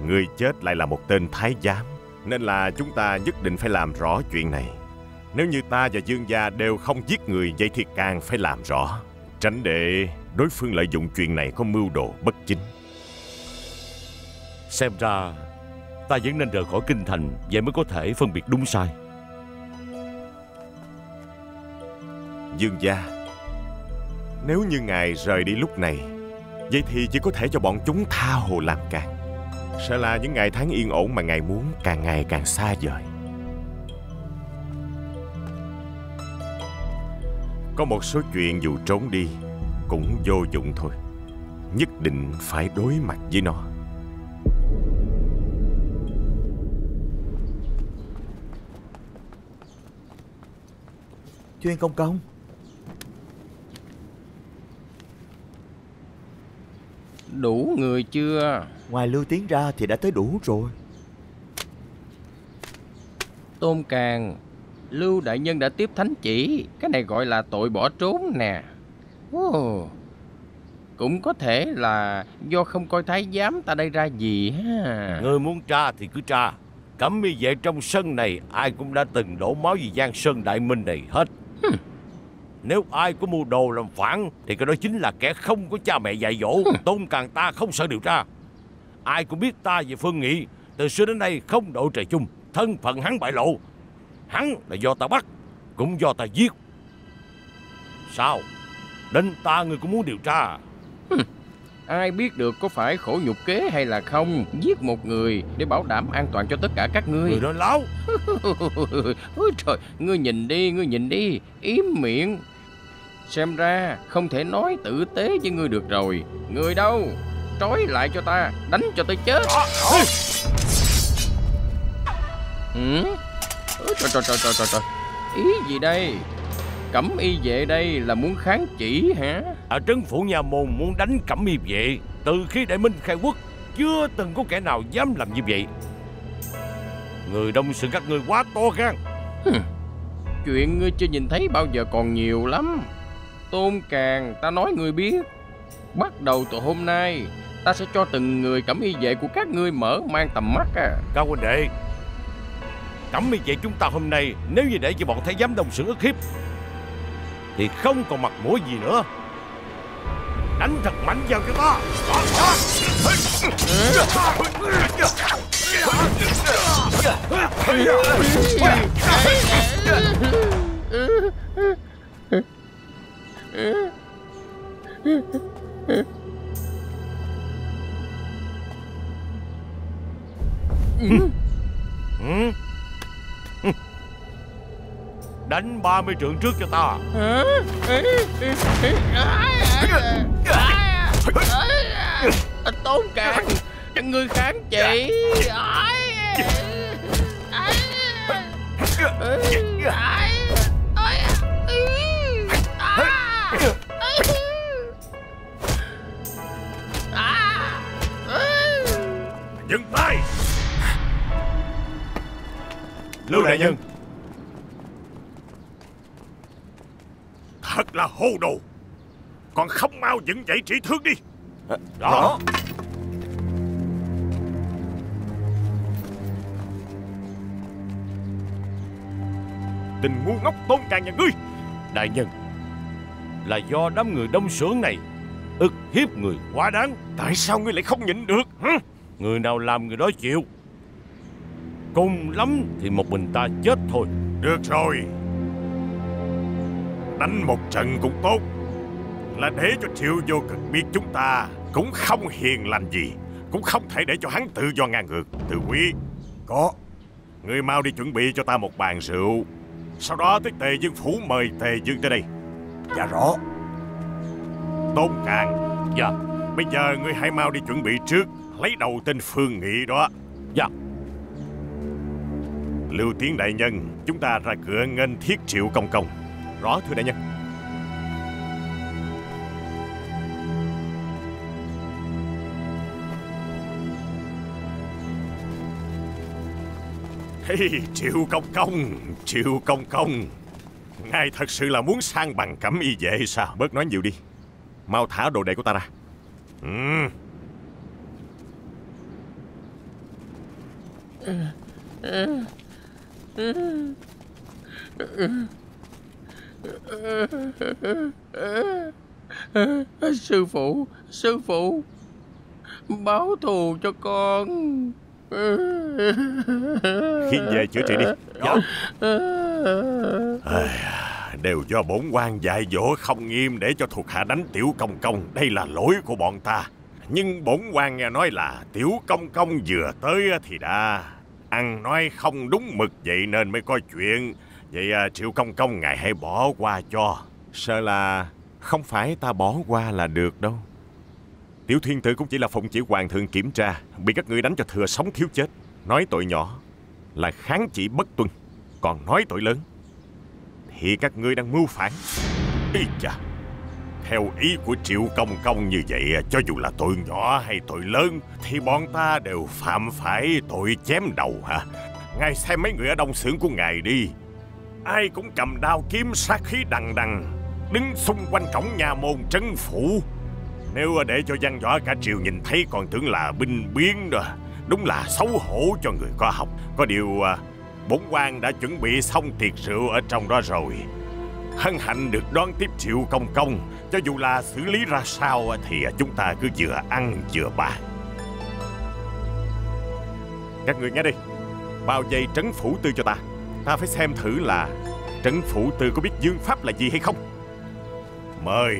Người chết lại là một tên Thái giám Nên là chúng ta nhất định phải làm rõ chuyện này. Nếu như ta và Dương gia đều không giết người Vậy thì càng phải làm rõ Tránh để đối phương lợi dụng chuyện này có mưu đồ bất chính. Xem ra Ta vẫn nên rời khỏi kinh thành Vậy mới có thể phân biệt đúng sai. Dương gia nếu như ngài rời đi lúc này, Vậy thì chỉ có thể cho bọn chúng tha hồ làm càng sẽ là những ngày tháng yên ổn mà ngài muốn càng ngày càng xa vời. Có một số chuyện dù trốn đi Cũng vô dụng thôi. Nhất định phải đối mặt với nó. Chuyên công công Đủ người chưa? Ngoài Lưu Tiến ra thì đã tới đủ rồi. Tôn Càng Lưu Đại Nhân đã tiếp thánh chỉ. Cái này gọi là tội bỏ trốn nè. Ồ, Cũng có thể là do không coi thái giám ta đây ra gì ha? Người muốn tra thì cứ tra. Cẩm y vệ trong sân này Ai cũng đã từng đổ máu vì Giang Sơn Đại Minh này hết Nếu ai có mưu đồ làm phản Thì cái đó chính là kẻ không có cha mẹ dạy dỗ. Tôn càng ta không sợ điều tra. Ai cũng biết ta về Phương Nghị Từ xưa đến nay không độ trời chung. Thân phận hắn bại lộ. Hắn là do ta bắt Cũng do ta giết. Sao? Đến ta người cũng muốn điều tra Ai biết được có phải khổ nhục kế hay là không? Giết một người để bảo đảm an toàn cho tất cả các ngươi. Người nói láo. Ôi trời Ngươi nhìn đi Ngươi nhìn đi. Im miệng. Xem ra không thể nói tử tế với ngươi được rồi. Người đâu? Trói lại cho ta Đánh cho tới chết. Ừ? Ôi, Trời trời trời trời trời trời. Ý gì đây? Cẩm y vệ đây là muốn kháng chỉ hả Ở trấn phủ nhà môn muốn đánh cẩm y vệ. Từ khi đại minh khai quốc Chưa từng có kẻ nào dám làm như vậy. Người đông sự các ngươi quá to gan. Chuyện ngươi chưa nhìn thấy bao giờ còn nhiều lắm. Tôn Càng ta nói ngươi biết. Bắt đầu từ hôm nay Ta sẽ cho từng người cẩm y vệ của các ngươi mở mang tầm mắt à. Cao huynh đệ Cẩm y vệ chúng ta hôm nay Nếu như để cho bọn thái giám đông sự ức hiếp Thì không còn mặt mũi gì nữa Đánh thật mạnh vào cho ta. Đó, Đánh 30 trượng trước cho ta. Tôn Càng Ngươi kháng chỉ. Dừng tay. Lưu đại nhân Thật là hồ đồ. Còn không mau dựng dậy trị thương đi. Đó. Tình ngu ngốc tôn càng nhà ngươi. Đại nhân Là do đám người đông sưởng này ức hiếp người quá đáng. Tại sao ngươi lại không nhịn được hả? Người nào làm người đó chịu. Cùng lắm thì một mình ta chết thôi. Được rồi Đánh một trận cũng tốt. Là để cho triệu vô cực biết chúng ta Cũng không hiền lành gì Cũng không thể để cho hắn tự do ngang ngược. Từ quý Có. Người mau đi chuẩn bị cho ta một bàn rượu. Sau đó tới Tề Dương Phủ mời Tề Dương tới đây. Dạ rõ. Tôn Càng. Dạ. Bây giờ ngươi hãy mau đi chuẩn bị trước Lấy đầu tên Phương Nghị đó. Dạ. Lưu Tiến Đại Nhân Chúng ta ra cửa nghênh thiết triệu công công Rõ thưa đại nhân. Hey, triệu công công Triệu công công. Ngài thật sự là muốn sang bằng cẩm y vệ sao? Bớt nói nhiều đi. Mau thả đồ đệ của ta ra. Ừ. Sư phụ Sư phụ Báo thù cho con. Khiên về chữa trị đi. Dạ. À, Đều do bổn quan dạy dỗ không nghiêm Để cho thuộc hạ đánh tiểu công công. Đây là lỗi của bọn ta. Nhưng bổn quan nghe nói là Tiểu công công vừa tới thì đã Ăn nói không đúng mực Vậy nên mới có chuyện Vậy à, triệu công công ngài hãy bỏ qua cho. Sợ là Không phải ta bỏ qua là được đâu. Tiểu thiên tử cũng chỉ là phụng chỉ hoàng thượng kiểm tra Bị các ngươi đánh cho thừa sống thiếu chết. Nói tội nhỏ Là kháng chỉ bất tuân Còn nói tội lớn Thì các ngươi đang mưu phản. Ý chà Theo ý của triệu công công như vậy à, Cho dù là tội nhỏ hay tội lớn Thì bọn ta đều phạm phải tội chém đầu hả? Ngài xem mấy người ở đông xưởng của ngài đi. Ai cũng cầm đao kiếm sát khí đằng đằng, Đứng xung quanh cổng nhà môn trấn phủ. Nếu để cho văn võ cả triều nhìn thấy còn tưởng là binh biến đó, Đúng là xấu hổ cho người có học. Có điều à, bổn quan đã chuẩn bị xong tiệc rượu ở trong đó rồi. Hân hạnh được đón tiếp triệu công công, Cho dù là xử lý ra sao Thì chúng ta cứ vừa ăn vừa bàn. Các người nghe đi, Bao dây trấn phủ tư cho ta. Ta phải xem thử là Trấn phủ tư có biết dương pháp là gì hay không? Mời.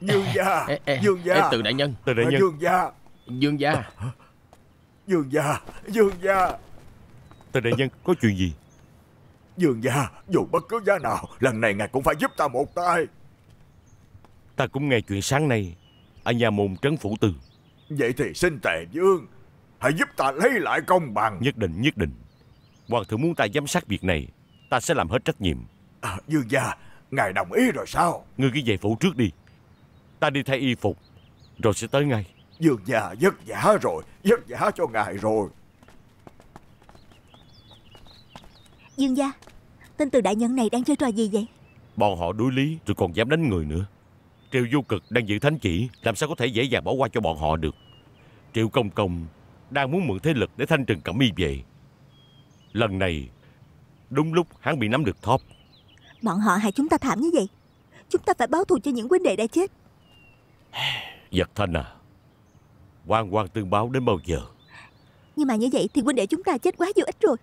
Dương gia Ê, ê, Dương gia. ê, từ đại nhân. Từ đại nhân. Dương gia. Dương gia. Dương gia Dương gia. Từ đại nhân có chuyện gì? Dương gia Dù bất cứ giá nào Lần này ngài cũng phải giúp ta một tay. Ta cũng nghe chuyện sáng nay Ở nhà môn trấn phủ tư. Vậy thì xin tề dương Hãy giúp ta lấy lại công bằng. Nhất định nhất định. Hoàng thượng muốn ta giám sát việc này Ta sẽ làm hết trách nhiệm. À, Dương gia Ngài đồng ý rồi sao? Ngươi cứ về phủ trước đi. Ta đi thay y phục Rồi sẽ tới ngay. Dương gia vất vả rồi Vất vả cho ngài rồi. Dương gia Tên từ đại nhân này đang chơi trò gì vậy? Bọn họ đối lý rồi còn dám đánh người nữa. Triệu vô cực đang giữ thánh chỉ Làm sao có thể dễ dàng bỏ qua cho bọn họ được? Triệu công công Đang muốn mượn thế lực để thanh trừng cẩm y về. Lần này Đúng lúc hắn bị nắm được thóp Bọn họ hại chúng ta thảm như vậy. Chúng ta phải báo thù cho những huynh đệ đã chết. Giật thanh à. Quan quan tương báo đến bao giờ? Nhưng mà như vậy thì huynh đệ chúng ta chết quá vô ích rồi.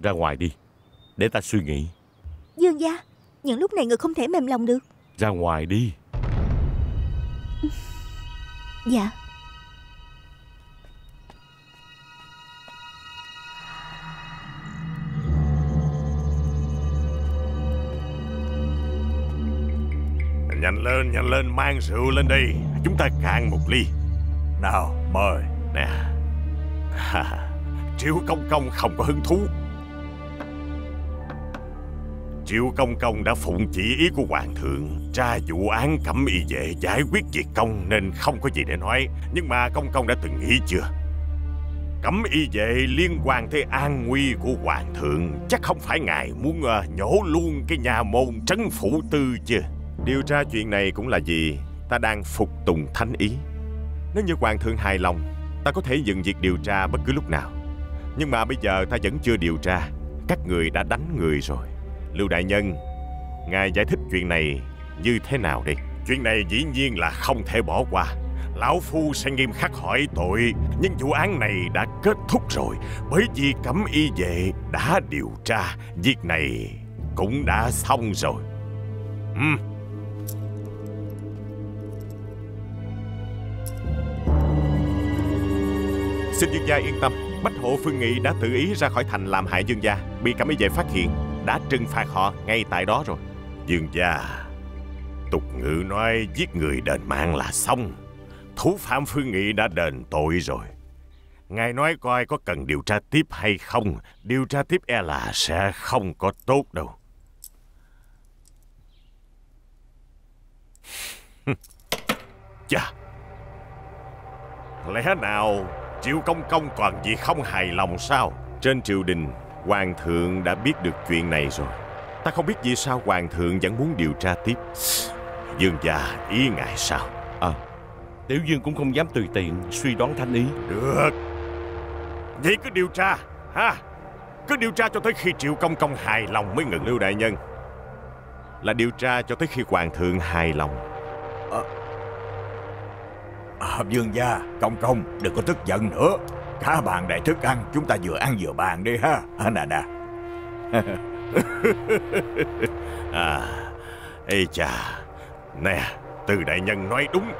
Ra ngoài đi Để ta suy nghĩ. Dương gia Những lúc này người không thể mềm lòng được. Ra ngoài đi Dạ. Nhanh lên nhanh lên, mang rượu lên đi Chúng ta cạn một ly. Nào, mời, Nè. Triệu công công không có hứng thú. Triệu công công đã phụng chỉ ý của hoàng thượng Tra vụ án cẩm y vệ giải quyết việc công Nên không có gì để nói. Nhưng mà công công đã từng nghĩ chưa? Cẩm y vệ liên quan tới an nguy của hoàng thượng Chắc không phải ngài muốn uh, nhổ luôn cái nhà môn trấn phủ tư chứ. Điều tra chuyện này cũng là gì Ta đang phục tùng thánh ý. Nếu như hoàng thượng hài lòng Ta có thể dừng việc điều tra bất cứ lúc nào. Nhưng mà bây giờ ta vẫn chưa điều tra Các người đã đánh người rồi. Lưu Đại Nhân, Ngài giải thích chuyện này như thế nào đi? Chuyện này dĩ nhiên là không thể bỏ qua. Lão Phu sẽ nghiêm khắc hỏi tội, Nhưng vụ án này đã kết thúc rồi. Bởi vì cẩm y vệ đã điều tra, Việc này cũng đã xong rồi. Ừm Xin dương gia yên tâm. Bách hộ Phương Nghị đã tự ý ra khỏi thành làm hại dương gia. Bị cẩm y vệ phát hiện đã trừng phạt họ ngay tại đó rồi. Dương gia, Tục ngữ nói giết người đền mạng là xong. Thủ phạm Phương Nghị đã đền tội rồi. Ngài nói coi có cần điều tra tiếp hay không. Điều tra tiếp e là sẽ không có tốt đâu. Chà! Lẽ nào Triệu Công Công còn gì không hài lòng sao? Trên triều đình Hoàng thượng đã biết được chuyện này rồi. Ta không biết vì sao Hoàng thượng vẫn muốn điều tra tiếp. Dương gia ý ngài sao? À Tiểu Dương cũng không dám tùy tiện suy đoán thanh ý. Được. Vậy cứ điều tra ha? Cứ điều tra cho tới khi Triệu Công Công hài lòng mới ngừng. Lưu Đại Nhân Là điều tra cho tới khi Hoàng thượng hài lòng. À, Dương gia Công công đừng có tức giận nữa Cả bàn đầy thức ăn, Chúng ta vừa ăn vừa bàn đi ha, Nè nè. À Ê chà. Nè, Từ đại nhân nói đúng.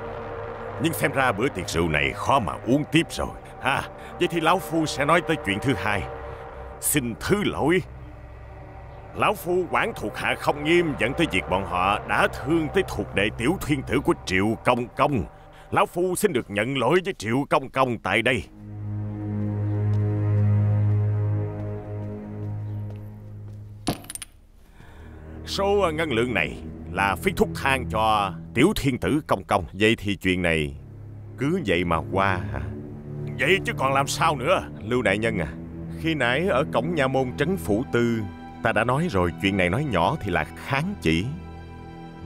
Nhưng xem ra bữa tiệc rượu này khó mà uống tiếp rồi. Ha, Vậy thì Lão Phu sẽ nói tới chuyện thứ hai. Xin thứ lỗi. Lão Phu quản thuộc hạ không nghiêm, dẫn tới việc bọn họ đã thương tới thuộc đệ tiểu thiên tử của Triệu Công Công. Lão Phu xin được nhận lỗi với Triệu Công Công tại đây. Số ngân lượng này là phí thúc thang cho tiểu thiên tử Công Công. Vậy thì chuyện này cứ vậy mà qua hả? Vậy chứ còn làm sao nữa Lưu Đại Nhân à Khi nãy ở cổng nhà môn trấn phủ tư Ta đã nói rồi chuyện này nói nhỏ thì là kháng chỉ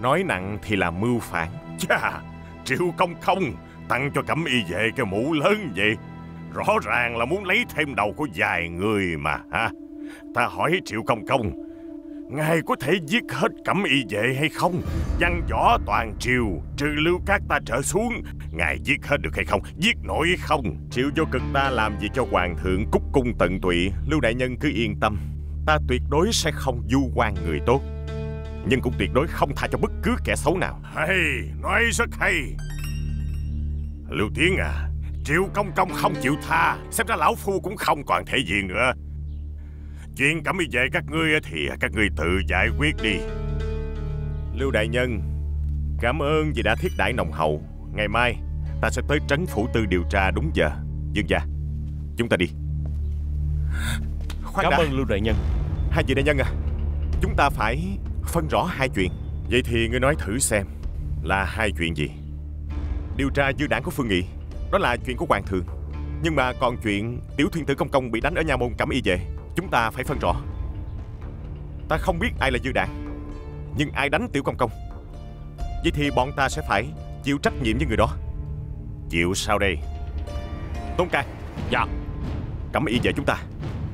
Nói nặng thì là mưu phản Chà Triệu công công Tặng cho cẩm y vệ cái mũ lớn vậy Rõ ràng là muốn lấy thêm đầu của vài người mà ha Ta hỏi Triệu công công Ngài có thể giết hết cẩm y vệ hay không? Văn võ toàn triều Trừ lưu các ta trở xuống Ngài giết hết được hay không? Giết nổi hay không? Triệu vô cực ta làm gì cho hoàng thượng cúc cung tận tụy? Lưu đại nhân cứ yên tâm Ta tuyệt đối sẽ không du quan người tốt. Nhưng cũng tuyệt đối không tha cho bất cứ kẻ xấu nào. Hay Nói rất hay. Lưu Tiến à Triệu công công không chịu tha Xem ra lão phu cũng không còn thể diện nữa Chuyện cẩm y về các ngươi thì các ngươi tự giải quyết đi. Lưu Đại Nhân Cảm ơn vì đã thiết đãi nồng hậu. Ngày mai ta sẽ tới trấn phủ tư điều tra đúng giờ. Dương gia Chúng ta đi. Khoan Cảm đã. ơn Lưu Đại Nhân. Hai vị đại nhân à Chúng ta phải phân rõ hai chuyện. Vậy thì ngươi nói thử xem Là hai chuyện gì. Điều tra dư đảng của Phương Nghị Đó là chuyện của Hoàng thượng. Nhưng mà còn chuyện Tiểu thuyền tử công công bị đánh ở nhà môn cẩm y về Chúng ta phải phân rõ. Ta không biết ai là dư đảng Nhưng ai đánh tiểu công công. Vậy thì bọn ta sẽ phải chịu trách nhiệm với người đó. Chịu sao đây? Tôn Cang Dạ. Cẩm y về chúng ta.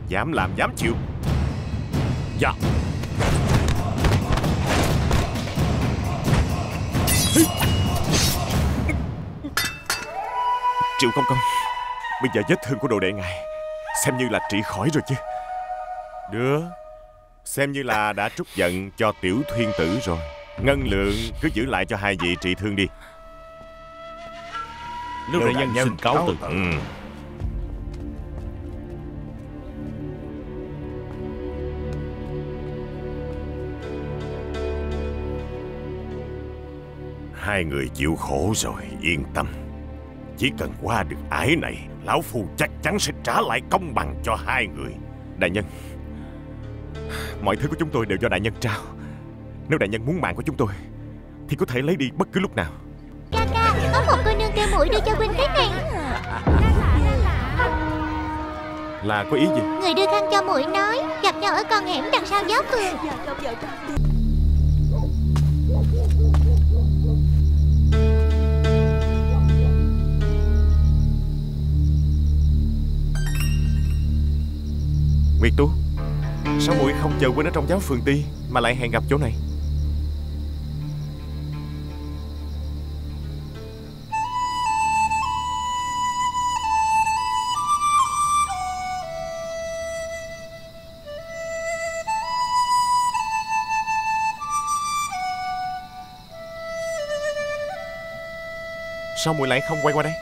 Dám làm dám chịu. Dạ. Triệu công công Bây giờ vết thương của đồ đệ ngài Xem như là trị khỏi rồi chứ Được Xem như là đã trút giận cho tiểu thuyên tử rồi. Ngân lượng cứ giữ lại cho hai vị trị thương đi. Lưu Đại Nhân xin cáo từ. Ừ. Hai người chịu khổ rồi yên tâm. Chỉ cần qua được ải này Lão Phu chắc chắn sẽ trả lại công bằng cho hai người. Đại nhân Mọi thứ của chúng tôi đều do đại nhân trao. Nếu đại nhân muốn mạng của chúng tôi Thì có thể lấy đi bất cứ lúc nào. Ca ca, có một cô nương kêu mũi đưa cho huynh cái này. Là có ý gì? Người đưa khăn cho mũi nói Gặp nhau ở con hẻm đằng sau giáo phường. Nguyệt Tú Sao muội không chờ quên ở trong giáo phường ti Mà lại hẹn gặp chỗ này? Sao muội lại không quay qua đây?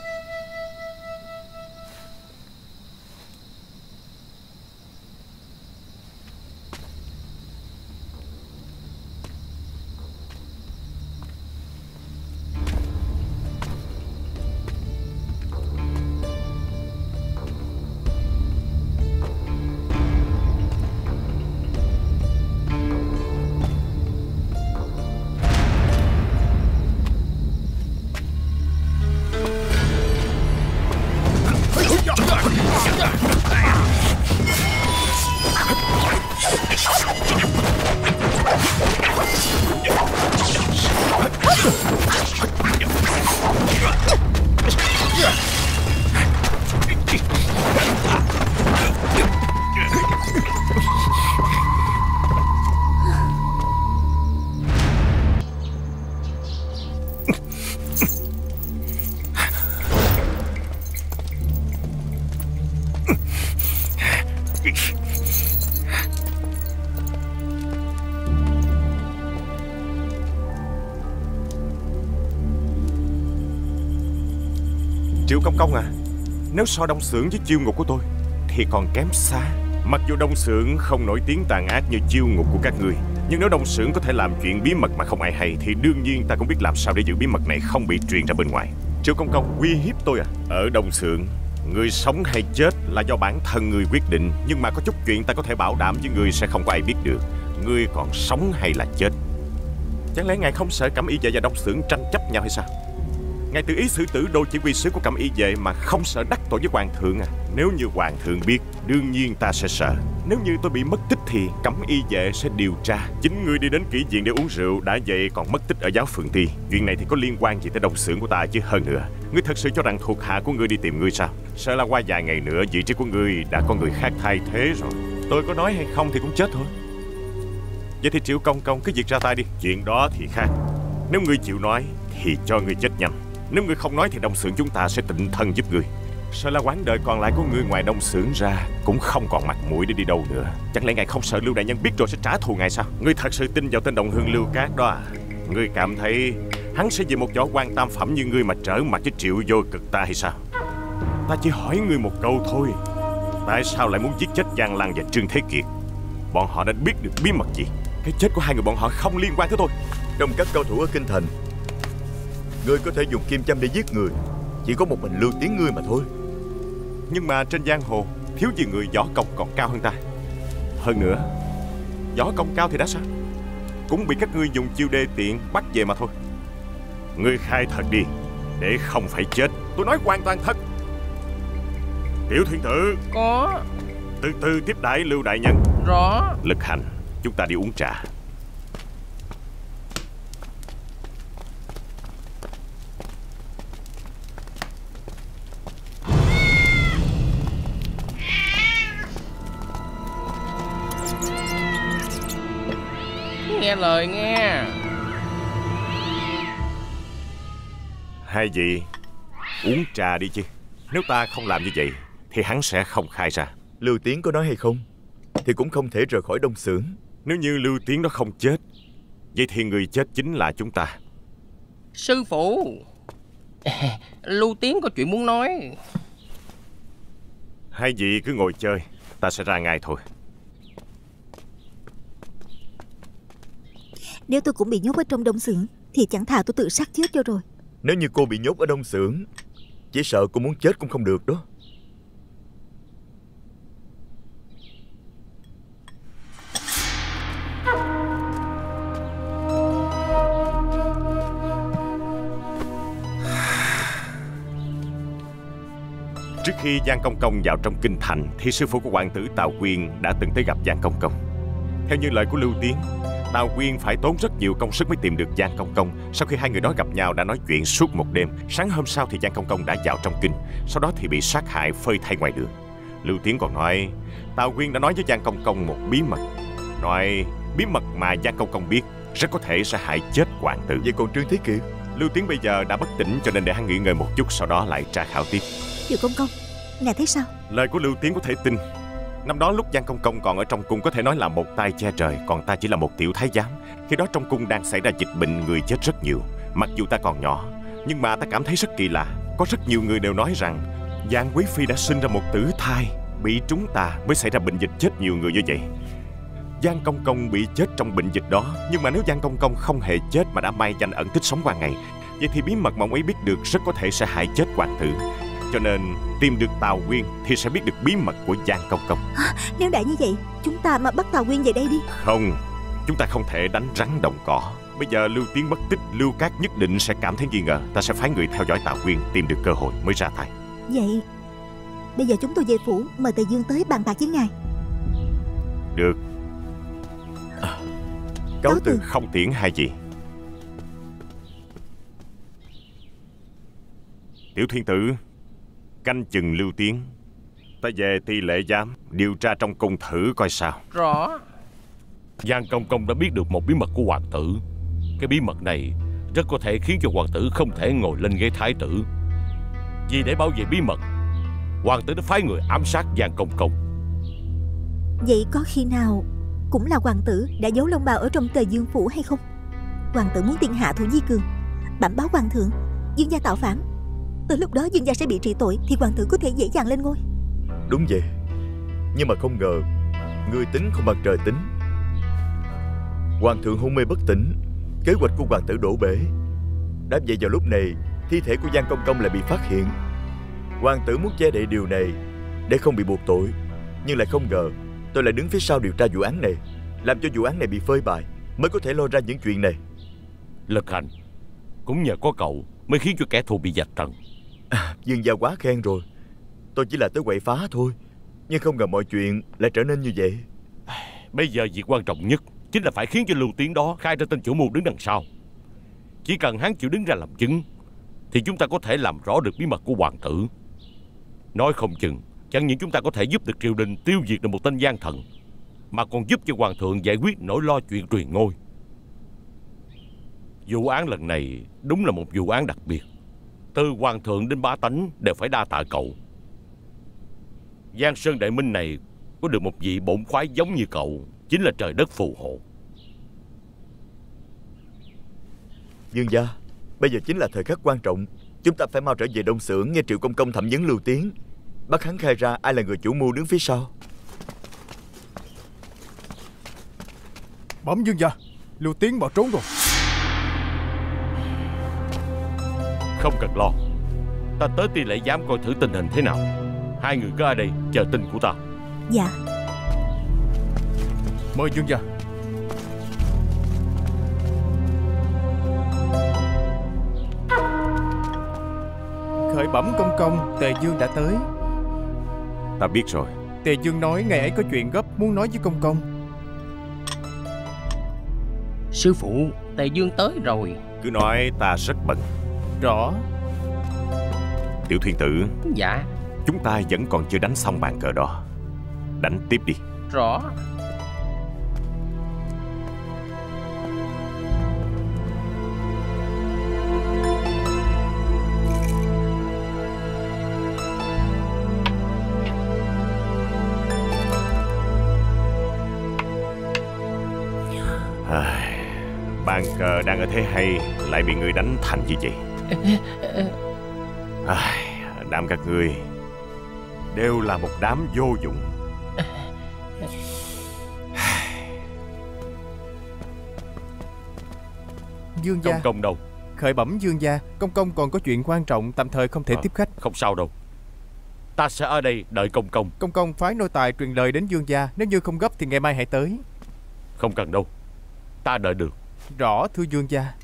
Triệu Công Công à Nếu so Đông Sưởng với chiêu ngục của tôi, Thì còn kém xa. Mặc dù Đông Sưởng không nổi tiếng tàn ác như chiêu ngục của các người, Nhưng nếu Đông Sưởng có thể làm chuyện bí mật mà không ai hay, Thì đương nhiên ta cũng biết làm sao để giữ bí mật này không bị truyền ra bên ngoài. Triệu Công Công, uy hiếp tôi à. Ở Đông Sưởng Người sống hay chết là do bản thân người quyết định, Nhưng mà có chút chuyện ta có thể bảo đảm với người sẽ không có ai biết được. Ngươi còn sống hay là chết? Chẳng lẽ ngài không sợ cảm y vệ và độc xưởng tranh chấp nhau hay sao? Ngài tự ý xử tử đô chỉ huy sứ của cẩm y vệ Mà không sợ đắc tội với hoàng thượng à. Nếu như hoàng thượng biết, Đương nhiên ta sẽ sợ. Nếu như tôi bị mất tích thì cẩm y vệ sẽ điều tra. Chính ngươi đi đến kỹ viện để uống rượu Đã vậy còn mất tích ở giáo phường ti. Chuyện này thì có liên quan gì tới đồng xưởng của ta chứ hơn nữa. Ngươi thật sự cho rằng thuộc hạ của ngươi đi tìm ngươi sao? Sợ là qua vài ngày nữa, vị trí của ngươi đã có người khác thay thế rồi. Tôi có nói hay không thì cũng chết thôi. Vậy thì Triệu Công Công cứ việc ra tay đi. Chuyện đó thì khác. Nếu ngươi chịu nói thì cho ngươi chết nhanh nếu ngươi không nói thì đông xưởng chúng ta sẽ tịnh thân giúp ngươi. Sợ là quán đời còn lại của ngươi ngoài đông xưởng ra Cũng không còn mặt mũi để đi đâu nữa. Chẳng lẽ ngài không sợ Lưu Đại Nhân biết rồi sẽ trả thù ngài sao? Ngươi thật sự tin vào tên đồng hương Lưu Cát đó à? Ngươi cảm thấy hắn sẽ vì một võ quan tam phẩm như ngươi mà trở mặt với triệu vô cực ta hay sao? Ta chỉ hỏi ngươi một câu thôi. Tại sao lại muốn giết chết Giang Lan và Trương Thế Kiệt? Bọn họ đã biết được bí mật gì. Cái chết của hai người bọn họ không liên quan tới tôi. Trong các cao thủ ở Kinh Thành Ngươi có thể dùng kim châm để giết người. Chỉ có một mình lưu tiếng ngươi mà thôi. Nhưng mà trên giang hồ Thiếu gì người võ công còn cao hơn ta? Hơn nữa Võ công cao thì đã sao? Cũng bị các ngươi dùng chiêu đê tiện bắt về mà thôi. Ngươi khai thật đi Để không phải chết. Tôi nói hoàn toàn thật. Tiểu thiên tử. Có. Từ từ tiếp đãi Lưu Đại Nhân. Rõ. Lực hành Chúng ta đi uống trà Nghe lời nghe. Hai vị Uống trà đi chứ. Nếu ta không làm như vậy Thì hắn sẽ không khai ra. Lưu Tiến có nói hay không? Thì cũng không thể rời khỏi đông xưởng Nếu như Lưu Tiến nó không chết Vậy thì người chết chính là chúng ta. Sư phụ! Lưu Tiến có chuyện muốn nói. Hai vị cứ ngồi chơi Ta sẽ ra ngay thôi Nếu tôi cũng bị nhốt ở trong đông xưởng Thì chẳng thà tôi tự sát chết cho rồi. Nếu như cô bị nhốt ở đông xưởng Chỉ sợ cô muốn chết cũng không được đó. Trước khi Giang Công Công vào trong kinh thành Thì sư phụ của hoàng tử Tào Quyên đã từng tới gặp Giang Công Công Theo như lời của Lưu Tiến Tào Quyên phải tốn rất nhiều công sức mới tìm được Giang Công Công. Sau khi hai người đó gặp nhau đã nói chuyện suốt một đêm. Sáng hôm sau thì Giang Công Công đã vào trong kinh Sau đó thì bị sát hại phơi thay ngoài đường. Lưu Tiến còn nói Tào Quyên đã nói với Giang Công Công một bí mật. Nói bí mật mà Giang Công Công biết Rất có thể sẽ hại chết hoàng tử. Vậy còn Trương Thế Kiệt? Lưu Tiến bây giờ đã bất tỉnh cho nên để hắn nghỉ ngơi một chút Sau đó lại tra khảo tiếp. Triệu công công Ngài thấy sao? Lời của Lưu Tiến có thể tin Năm đó lúc Giang Công Công còn ở trong cung có thể nói là một tay che trời, Còn ta chỉ là một tiểu thái giám. Khi đó trong cung đang xảy ra dịch bệnh, người chết rất nhiều. Mặc dù ta còn nhỏ, Nhưng mà ta cảm thấy rất kỳ lạ. Có rất nhiều người đều nói rằng, Giang Quý Phi đã sinh ra một tử thai, Bị chúng ta mới xảy ra bệnh dịch chết nhiều người như vậy. Giang Công Công bị chết trong bệnh dịch đó, Nhưng mà nếu Giang Công Công không hề chết Mà đã may danh ẩn tích sống qua ngày, Vậy thì bí mật mà ông ấy biết được Rất có thể sẽ hại chết hoàng tử. Cho nên tìm được Tào Nguyên Thì sẽ biết được bí mật của Giang Công Công. Nếu đã như vậy Chúng ta mà bắt Tào Nguyên về đây đi. Không Chúng ta không thể đánh rắn đồng cỏ. Bây giờ Lưu Tiến mất tích Lưu Cát nhất định sẽ cảm thấy nghi ngờ. Ta sẽ phái người theo dõi Tào Nguyên Tìm được cơ hội mới ra tay. Vậy Bây giờ chúng tôi về phủ Mời Tề Dương tới bàn bạc với ngài. Được. Cáo Cáo từ từ. không tiễn hai vị Tiểu thiên tử Canh chừng lưu tiến Ta về ti lệ giám Điều tra trong cung thử coi sao. Rõ. Giang Công Công đã biết được một bí mật của hoàng tử. Cái bí mật này rất có thể khiến cho hoàng tử không thể ngồi lên ghế thái tử. Vì để bảo vệ bí mật Hoàng tử đã phái người ám sát Giang Công Công. Vậy có khi nào Cũng là hoàng tử đã giấu long bào ở trong tề dương phủ hay không? Hoàng tử muốn tiên hạ thủ di cường Bẩm báo hoàng thượng Dương gia tạo phản Tới lúc đó dương gia sẽ bị trị tội Thì hoàng tử có thể dễ dàng lên ngôi. Đúng vậy. Nhưng mà không ngờ Người tính không bằng trời tính. Hoàng thượng hôn mê bất tỉnh Kế hoạch của hoàng tử đổ bể. Đáp vậy vào lúc này Thi thể của Giang Công Công lại bị phát hiện. Hoàng tử muốn che đậy điều này Để không bị buộc tội. Nhưng lại không ngờ Tôi lại đứng phía sau điều tra vụ án này Làm cho vụ án này bị phơi bày Mới có thể lo ra những chuyện này. Lật hành Cũng nhờ có cậu Mới khiến cho kẻ thù bị dạch trần à, Dương gia quá khen rồi. Tôi chỉ là tới quậy phá thôi Nhưng không ngờ mọi chuyện lại trở nên như vậy. Bây giờ việc quan trọng nhất Chính là phải khiến cho Lưu Tiến đó khai ra tên chủ mưu đứng đằng sau. Chỉ cần hắn chịu đứng ra làm chứng Thì chúng ta có thể làm rõ được bí mật của hoàng tử. Nói không chừng Chẳng những chúng ta có thể giúp được triều đình tiêu diệt được một tên gian thần Mà còn giúp cho hoàng thượng giải quyết nỗi lo chuyện truyền ngôi. Vụ án lần này đúng là một vụ án đặc biệt. Từ hoàng thượng đến bá tánh đều phải đa tạ cậu. Giang Sơn Đại Minh này có được một vị bổn khoái giống như cậu Chính là trời đất phù hộ. Dương gia Bây giờ chính là thời khắc quan trọng. Chúng ta phải mau trở về đông xưởng nghe Triệu Công Công thẩm vấn Lưu Tiến Bắt hắn khai ra ai là người chủ mưu đứng phía sau. Bẩm Dương gia Lưu Tiến bỏ trốn rồi Không cần lo. Ta tới ti lễ giám coi thử tình hình thế nào. Hai người cứ ở đây chờ tin của ta? Dạ. Mời Dương gia. Khởi bẩm công công Tề Dương đã tới. Ta biết rồi. Tề Dương nói ngày ấy có chuyện gấp Muốn nói với công công. Sư phụ Tề Dương tới rồi. Cứ nói ta rất bận Rõ. Tiểu thuyền tử Dạ. Chúng ta vẫn còn chưa đánh xong bàn cờ đó. Đánh tiếp đi. Rõ. Bàn cờ đang ở thế hay Lại bị người đánh thành như vậy Đám các ngươi Đều là một đám vô dụng. Dương gia. Công công đâu? Khởi bẩm Dương gia Công công còn có chuyện quan trọng Tạm thời không thể à, tiếp khách. Không sao đâu. Ta sẽ ở đây đợi công công. Công công phái nô tài truyền lời đến Dương gia Nếu như không gấp thì ngày mai hãy tới. Không cần đâu. Ta đợi được. Rõ thưa Dương gia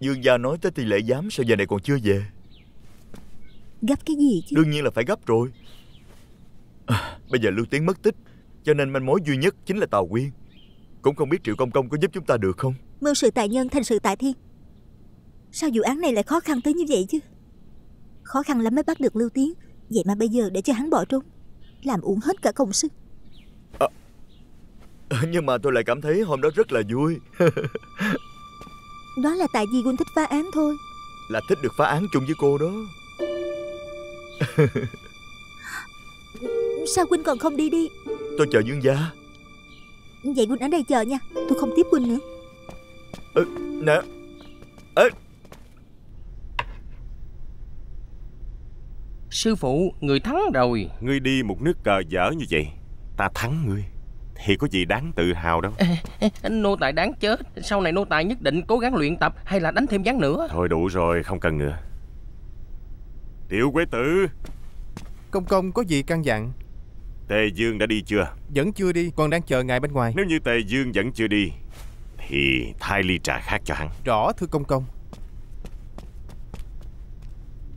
Dương gia nói tới tỷ lệ giám sao giờ này còn chưa về? Gấp cái gì chứ? Đương nhiên là phải gấp rồi. À, Bây giờ Lưu Tiến mất tích Cho nên manh mối duy nhất chính là Tào Quyên. Cũng không biết Triệu Công Công có giúp chúng ta được không? Mưu sự tại nhân thành sự tại thiên. Sao vụ án này lại khó khăn tới như vậy chứ? Khó khăn lắm mới bắt được Lưu Tiến. Vậy mà bây giờ để cho hắn bỏ trốn Làm uổng hết cả công sức. À, Nhưng mà tôi lại cảm thấy hôm đó rất là vui Đó là tại vì Quân thích phá án thôi. Là thích được phá án chung với cô đó. Sao Quynh còn không đi đi? Tôi chờ Dương gia. Vậy Quynh ở đây chờ nha. Tôi không tiếp Quynh nữa. Ừ, Nè. Ê Sư phụ Người thắng rồi. Ngươi đi một nước cờ dở như vậy Ta thắng ngươi Thì có gì đáng tự hào đâu. À, Nô tài đáng chết. Sau này nô tài nhất định cố gắng luyện tập Hay là đánh thêm ván nữa. Thôi đủ rồi không cần nữa. Tiểu quế tử. Công công có gì căn dặn? Tề Dương đã đi chưa? Vẫn chưa đi Còn đang chờ ngài bên ngoài. Nếu như Tề Dương vẫn chưa đi Thì thay ly trà khác cho hắn. Rõ thưa công công.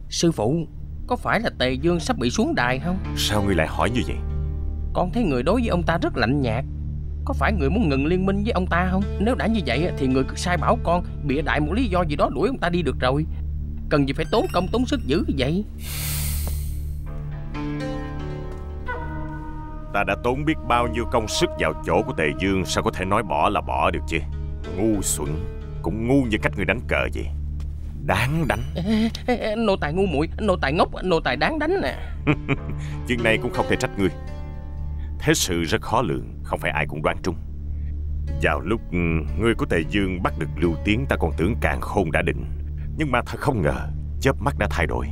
Sư phụ Có phải là Tề Dương sắp bị xuống đài không? Sao ngươi lại hỏi như vậy Con thấy người đối với ông ta rất lạnh nhạt. Có phải người muốn ngừng liên minh với ông ta không? Nếu đã như vậy thì người cứ sai bảo con Bịa đại một lý do gì đó đuổi ông ta đi được rồi. Cần gì phải tốn công tốn sức dữ vậy? Ta đã tốn biết bao nhiêu công sức vào chỗ của Tề Dương Sao có thể nói bỏ là bỏ được chứ? Ngu xuẩn Cũng ngu như cách người đánh cờ vậy. Đáng đánh. Nô tài ngu muội Nô tài ngốc Nô tài đáng đánh nè. Chuyện này cũng không thể trách ngươi Thế sự rất khó lường Không phải ai cũng đoán trúng. Vào lúc ừ, ngươi của Tề Dương bắt được Lưu Tiến Ta còn tưởng càng khôn đã định. Nhưng mà thật không ngờ Chớp mắt đã thay đổi.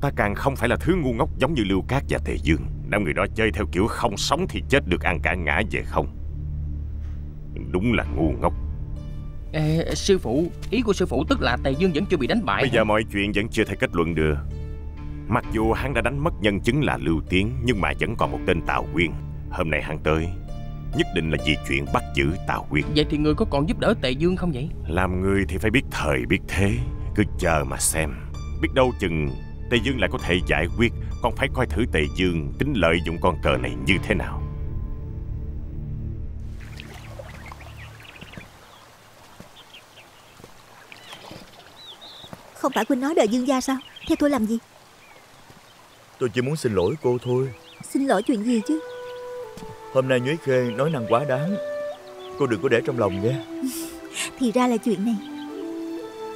Ta càng không phải là thứ ngu ngốc giống như Lưu Cát và Tề Dương. Năm người đó chơi theo kiểu không sống thì chết được ăn cả ngã về không. Đúng là ngu ngốc. Ê, Sư phụ Ý của sư phụ tức là Tề Dương vẫn chưa bị đánh bại Bây giờ mọi chuyện vẫn chưa thể kết luận được. Mặc dù hắn đã đánh mất nhân chứng là Lưu Tiến Nhưng mà vẫn còn một tên Tào Quyên Hôm nay hắn tới Nhất định là vì chuyện bắt giữ Tào Quyên Vậy thì người có còn giúp đỡ Tề Dương không vậy? Làm người thì phải biết thời biết thế Cứ chờ mà xem. Biết đâu chừng Tề Dương lại có thể giải quyết Còn phải coi thử Tề Dương tính lợi dụng con cờ này như thế nào. Không phải Quynh nói đợi dương gia sao? Theo tôi làm gì? Tôi chỉ muốn xin lỗi cô thôi. Xin lỗi chuyện gì chứ Hôm nay Nhuế Khê nói năng quá đáng. Cô đừng có để trong lòng nha. Thì ra là chuyện này.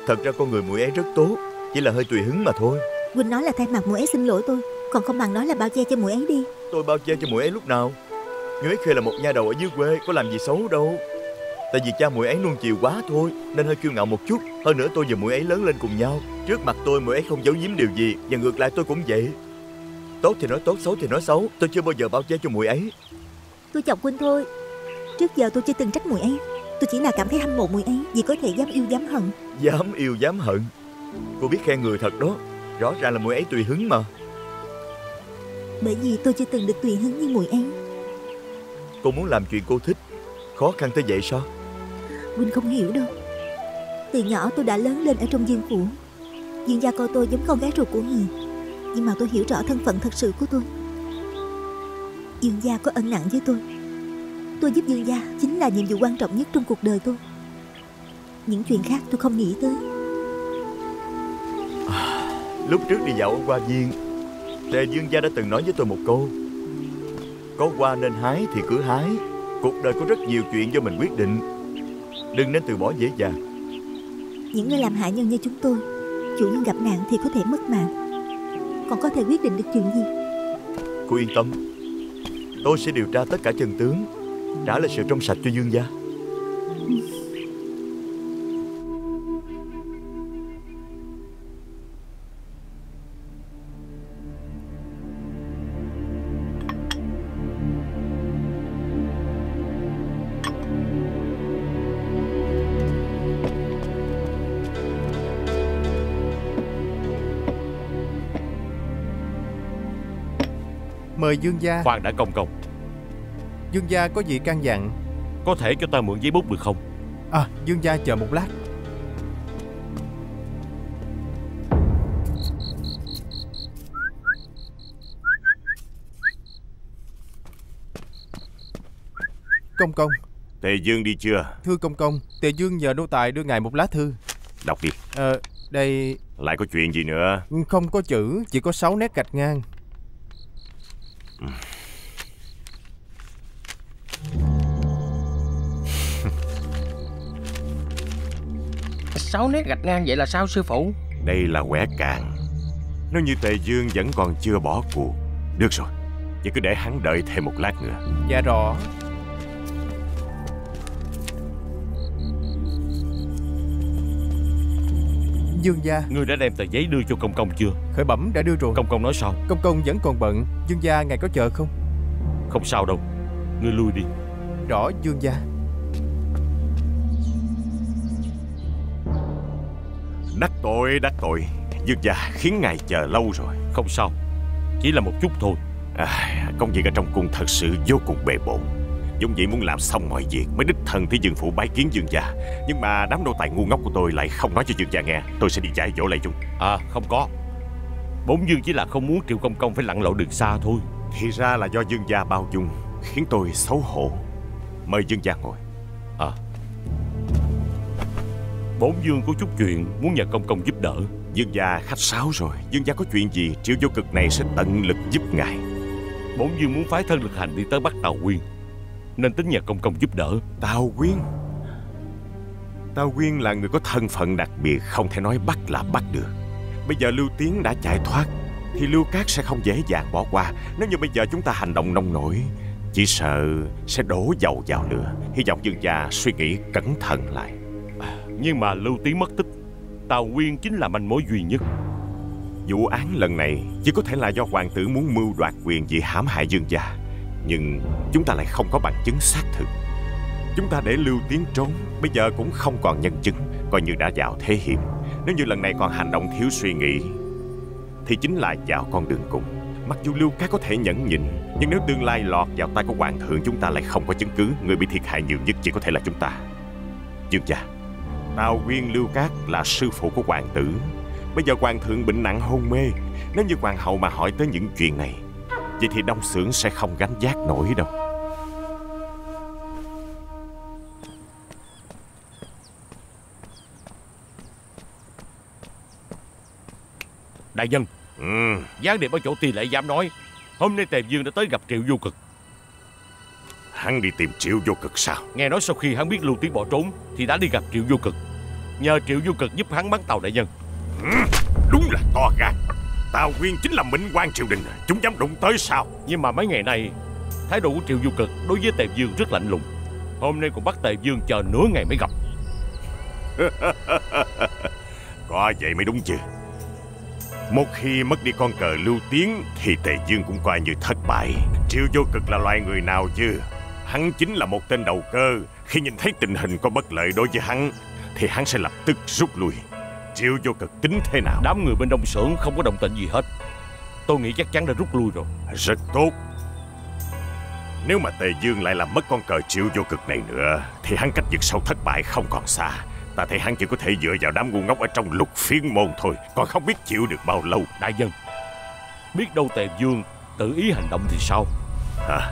Thật ra con người muội ấy rất tốt Chỉ là hơi tùy hứng mà thôi. Quynh nói là thay mặt muội ấy xin lỗi tôi Còn không bằng nói là bao che cho muội ấy đi. Tôi bao che cho muội ấy lúc nào? Nhuế Khê là một nha đầu ở dưới quê Có làm gì xấu đâu. Tại vì cha muội ấy nuông chiều quá thôi Nên hơi kiêu ngạo một chút. Hơn nữa tôi và muội ấy lớn lên cùng nhau. Trước mặt tôi muội ấy không giấu giếm điều gì Và ngược lại tôi cũng vậy. Tốt thì nói tốt, xấu thì nói xấu Tôi chưa bao giờ bao che cho muội ấy Tôi chọc Quynh thôi. Trước giờ tôi chưa từng trách muội ấy. Tôi chỉ là cảm thấy hâm mộ muội ấy Vì có thể dám yêu dám hận. Dám yêu dám hận. Cô biết khen người thật đó. Rõ ràng là muội ấy tùy hứng mà. Bởi vì tôi chưa từng được tùy hứng như muội ấy. Cô muốn làm chuyện cô thích. Khó khăn tới vậy sao? Quynh không hiểu đâu. Từ nhỏ tôi đã lớn lên ở trong dương phủ. Dương gia coi tôi giống con gái ruột của Hiền Nhưng mà tôi hiểu rõ thân phận thật sự của tôi Dương gia có ân nặng với tôi. Tôi giúp Dương gia chính là nhiệm vụ quan trọng nhất trong cuộc đời tôi. Những chuyện khác tôi không nghĩ tới. Lúc trước đi dạo ở Hoa Viên Tề Dương Gia đã từng nói với tôi một câu. Có hoa nên hái thì cứ hái Cuộc đời có rất nhiều chuyện do mình quyết định. Đừng nên từ bỏ dễ dàng. Những người làm hại nhân như chúng tôi Chủ nhân gặp nạn thì có thể mất mạng. Còn có thể quyết định được chuyện gì? Cô yên tâm Tôi sẽ điều tra tất cả chân tướng, Trả lại sự trong sạch cho Dương Gia. Mời Dương gia. Khoan đã công công. Dương gia có gì căn dặn? Có thể cho ta mượn giấy bút được không? À Dương gia chờ một lát. Công công. Tề Dương đi chưa? Thưa công công Tề Dương nhờ nô tài đưa ngài một lá thư. Đọc đi. Ờ đây Lại có chuyện gì nữa? Không có chữ Chỉ có 6 nét gạch ngang Sáu nét gạch ngang vậy là sao sư phụ? Đây là quẻ càng. Nếu như Tề Dương vẫn còn chưa bỏ cuộc Được rồi. Chỉ cứ để hắn đợi thêm một lát nữa. Dạ rõ Dương gia. Ngươi đã đem tờ giấy đưa cho công công chưa? Khởi bẩm đã đưa rồi. Công công nói sao? Công công vẫn còn bận. Dương gia ngài có chờ không? Không sao đâu. Ngươi lui đi. Rõ Dương gia. Đắc tội đắc tội. Dương gia khiến ngài chờ lâu rồi. Không sao. Chỉ là một chút thôi. À, Công việc ở trong cung thật sự vô cùng bề bộn Dung dĩ muốn làm xong mọi việc Mới đích thân tới dương phủ bái kiến dương gia. Nhưng mà đám nô tài ngu ngốc của tôi lại không nói cho dương gia nghe. Tôi sẽ đi giải dỗ lại chúng À không có. Bốn dương chỉ là không muốn triệu công công phải lặn lội đường xa thôi. Thì ra là do dương gia bao dung Khiến tôi xấu hổ. Mời dương gia ngồi. À. Bốn dương có chút chuyện muốn nhờ công công giúp đỡ. Dương gia khách sáo rồi. Dương gia có chuyện gì Triệu vô cực này sẽ tận lực giúp ngài. Bổn Dương muốn phái thân lực hành đi tới bắt Tào Quyên Nên tính nhờ công công giúp đỡ. Tào Quyên. Tào Quyên là người có thân phận đặc biệt Không thể nói bắt là bắt được. Bây giờ Lưu Tiến đã chạy thoát Thì Lưu Cát sẽ không dễ dàng bỏ qua. Nếu như bây giờ chúng ta hành động nông nổi Chỉ sợ sẽ đổ dầu vào lửa. Hy vọng dương gia suy nghĩ cẩn thận lại. Nhưng mà Lưu Tiến mất tích Tào Quyên chính là manh mối duy nhất. Vụ án lần này chỉ có thể là do hoàng tử muốn mưu đoạt quyền vì hãm hại dương gia nhưng chúng ta lại không có bằng chứng xác thực. Chúng ta để Lưu Tiến trốn Bây giờ cũng không còn nhân chứng, Coi như đã vào thế hiểm. Nếu như lần này còn hành động thiếu suy nghĩ, Thì chính là vào con đường cùng. Mặc dù Lưu Cát có thể nhẫn nhịn, Nhưng nếu tương lai lọt vào tay của hoàng thượng, Chúng ta lại không có chứng cứ. Người bị thiệt hại nhiều nhất chỉ có thể là chúng ta. Dương gia, Tào nguyên Lưu Cát là sư phụ của hoàng tử. Bây giờ hoàng thượng bệnh nặng hôn mê. Nếu như hoàng hậu mà hỏi tới những chuyện này Vậy thì đông xưởng sẽ không gánh giác nổi đâu. Đại nhân ừ. Gián điệp ở chỗ ti lệ dám nói Hôm nay Tề Dương đã tới gặp Triệu Vô Cực. Hắn đi tìm Triệu Vô Cực sao? Nghe nói sau khi hắn biết Lưu Tiến bỏ trốn Thì đã đi gặp Triệu Vô Cực. Nhờ Triệu Vô Cực giúp hắn bắn tàu đại nhân. Ừ. Đúng là to gan Tào Quyên chính là mệnh quan triều đình. Chúng dám đụng tới sao? Nhưng mà mấy ngày nay Thái độ của Triệu Du Cực đối với Tề Dương rất lạnh lùng. Hôm nay còn bắt Tề Dương chờ nửa ngày mới gặp. Có vậy mới đúng chứ. Một khi mất đi con cờ lưu tiến Thì Tề Dương cũng coi như thất bại. Triệu vô cực là loài người nào chứ? Hắn chính là một tên đầu cơ. Khi nhìn thấy tình hình có bất lợi đối với hắn Thì hắn sẽ lập tức rút lui Triệu vô cực tính thế nào? Đám người bên đông xưởng không có động tĩnh gì hết. Tôi nghĩ chắc chắn đã rút lui rồi. Rất tốt. Nếu mà Tề Dương lại làm mất con cờ triệu vô cực này nữa Thì hắn cách vực sâu thất bại không còn xa. Ta thấy hắn chỉ có thể dựa vào đám ngu ngốc ở trong lục phiến môn thôi Còn không biết chịu được bao lâu. Đại nhân Biết đâu Tề Dương tự ý hành động thì sao? Hả?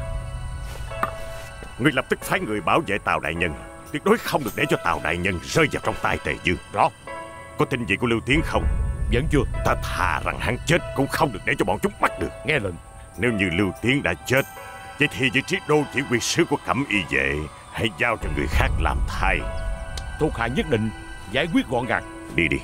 Ngươi lập tức phái người bảo vệ Tào Đại Nhân. Tuyệt đối không được để cho Tào Đại Nhân rơi vào trong tay Tề Dương. Rõ Có tin gì của Lưu Tiến không? Vẫn chưa. Ta thà rằng hắn chết cũng không được để cho bọn chúng bắt được. Nghe lệnh Nếu như Lưu Tiến đã chết Vậy thì vị trí đô chỉ huy sứ của cẩm y vệ Hãy giao cho người khác làm thay. Thuộc hạ nhất định giải quyết gọn gàng. Đi đi.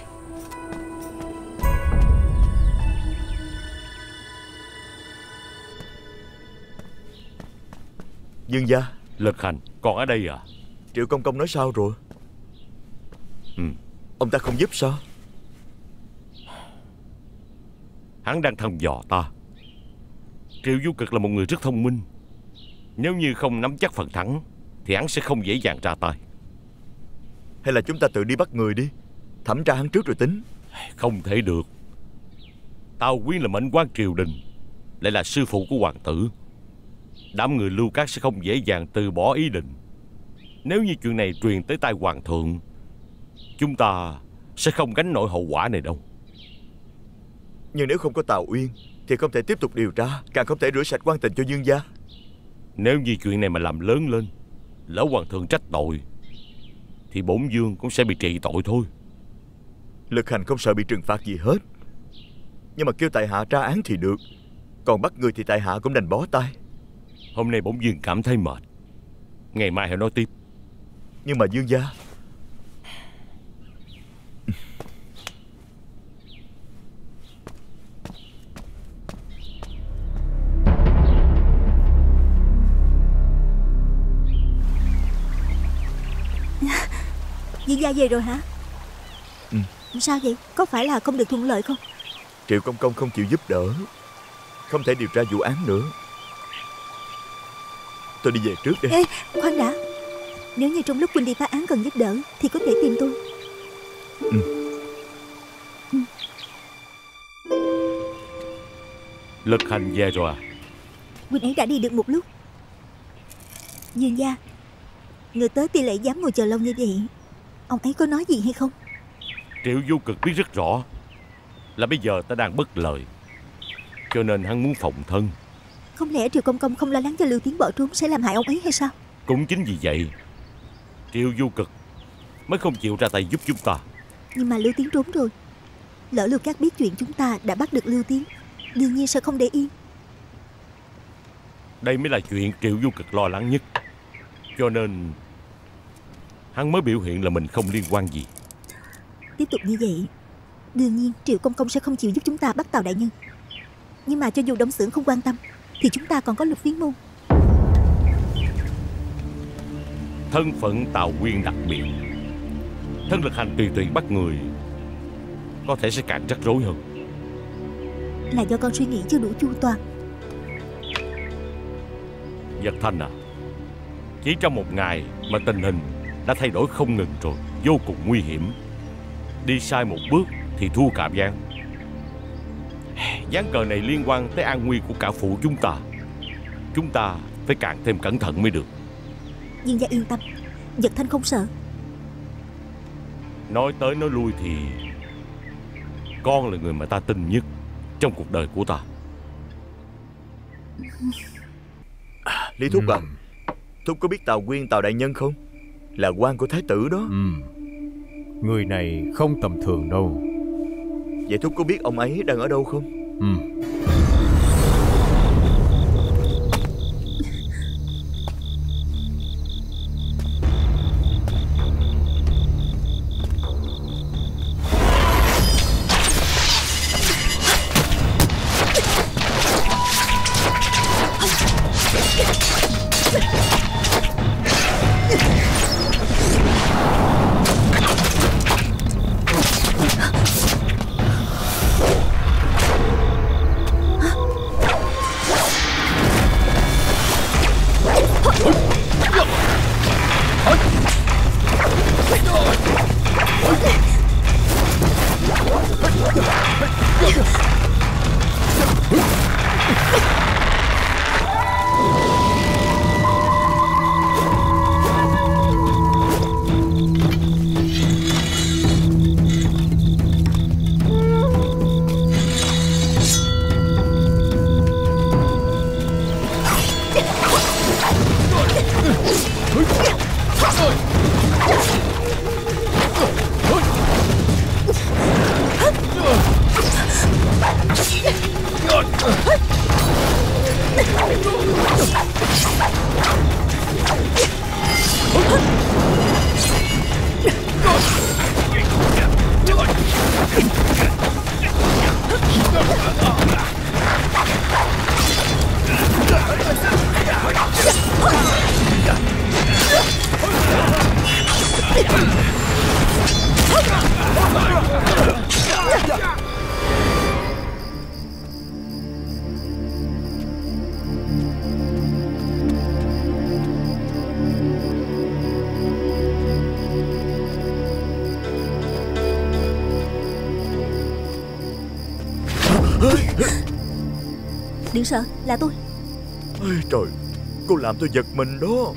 Dương gia Lực hành còn ở đây à? Triệu công công nói sao rồi? Ừ. Ông ta không giúp sao? Hắn đang thăm dò ta. Triệu Du Cực là một người rất thông minh. Nếu như không nắm chắc phần thắng Thì hắn sẽ không dễ dàng ra tay. Hay là chúng ta tự đi bắt người đi? Thẩm tra hắn trước rồi tính. Không thể được. Tào Quyên là mệnh quan triều đình Lại là sư phụ của hoàng tử. Đám người lưu cát sẽ không dễ dàng từ bỏ ý định. Nếu như chuyện này truyền tới tai hoàng thượng Chúng ta sẽ không gánh nổi hậu quả này đâu. Nhưng nếu không có Tào Uyên Thì không thể tiếp tục điều tra Càng không thể rửa sạch quan tình cho dương gia. Nếu như chuyện này mà làm lớn lên Lỡ hoàng thượng trách tội Thì bổn dương cũng sẽ bị trị tội thôi. Lực hành không sợ bị trừng phạt gì hết. Nhưng mà kêu tại hạ tra án thì được Còn bắt người thì tại hạ cũng đành bó tay. Hôm nay bổn dương cảm thấy mệt. Ngày mai hãy nói tiếp. Nhưng mà dương gia Dương gia về rồi hả? Ừ. Sao vậy? Có phải là không được thuận lợi không? Triệu công công không chịu giúp đỡ Không thể điều tra vụ án nữa. Tôi đi về trước đây Ê khoan đã. Nếu như trong lúc Quỳnh đi phá án cần giúp đỡ Thì có thể tìm tôi. Ừ. Ừ. Lực hành về rồi à? Quỳnh ấy đã đi được một lúc. Dương gia Người tới tỷ lệ dám ngồi chờ lâu như vậy Ông ấy có nói gì hay không? Triệu vô cực biết rất rõ Là bây giờ ta đang bất lợi Cho nên hắn muốn phòng thân. Không lẽ Triệu Công Công không lo lắng cho Lưu Tiến bỏ trốn Sẽ làm hại ông ấy hay sao? Cũng chính vì vậy Triệu vô cực Mới không chịu ra tay giúp chúng ta. Nhưng mà Lưu Tiến trốn rồi. Lỡ Lưu Cát biết chuyện chúng ta đã bắt được Lưu Tiến Đương nhiên sẽ không để yên. Đây mới là chuyện Triệu Du Cực lo lắng nhất. Cho nên Hắn mới biểu hiện là mình không liên quan gì. Tiếp tục như vậy Đương nhiên Triệu Công Công sẽ không chịu giúp chúng ta bắt Tàu Đại Nhân. Nhưng mà cho dù đóng xưởng không quan tâm Thì chúng ta còn có lục phiến môn. Thân phận Tào Quyên đặc biệt. Thân lực hành tùy tùy bắt người Có thể sẽ càng rắc rối hơn. Là do con suy nghĩ chưa đủ chu toàn. Giật Thanh à Chỉ trong một ngày mà tình hình đã thay đổi không ngừng rồi Vô cùng nguy hiểm. Đi sai một bước thì thua cả gián Gián cờ này liên quan tới an nguy của cả phủ chúng ta. Chúng ta phải càng thêm cẩn thận mới được. Dương gia yên tâm Giật Thanh không sợ. Nói tới nói lui thì Con là người mà ta tin nhất Trong cuộc đời của ta. Lý Thúc à Thúc có biết Tào Quyên Tào Đại Nhân không Là quan của Thái tử đó. Ừ. Người này không tầm thường đâu. Vậy Thúc có biết ông ấy đang ở đâu không? Ừ tôi giật mình đó.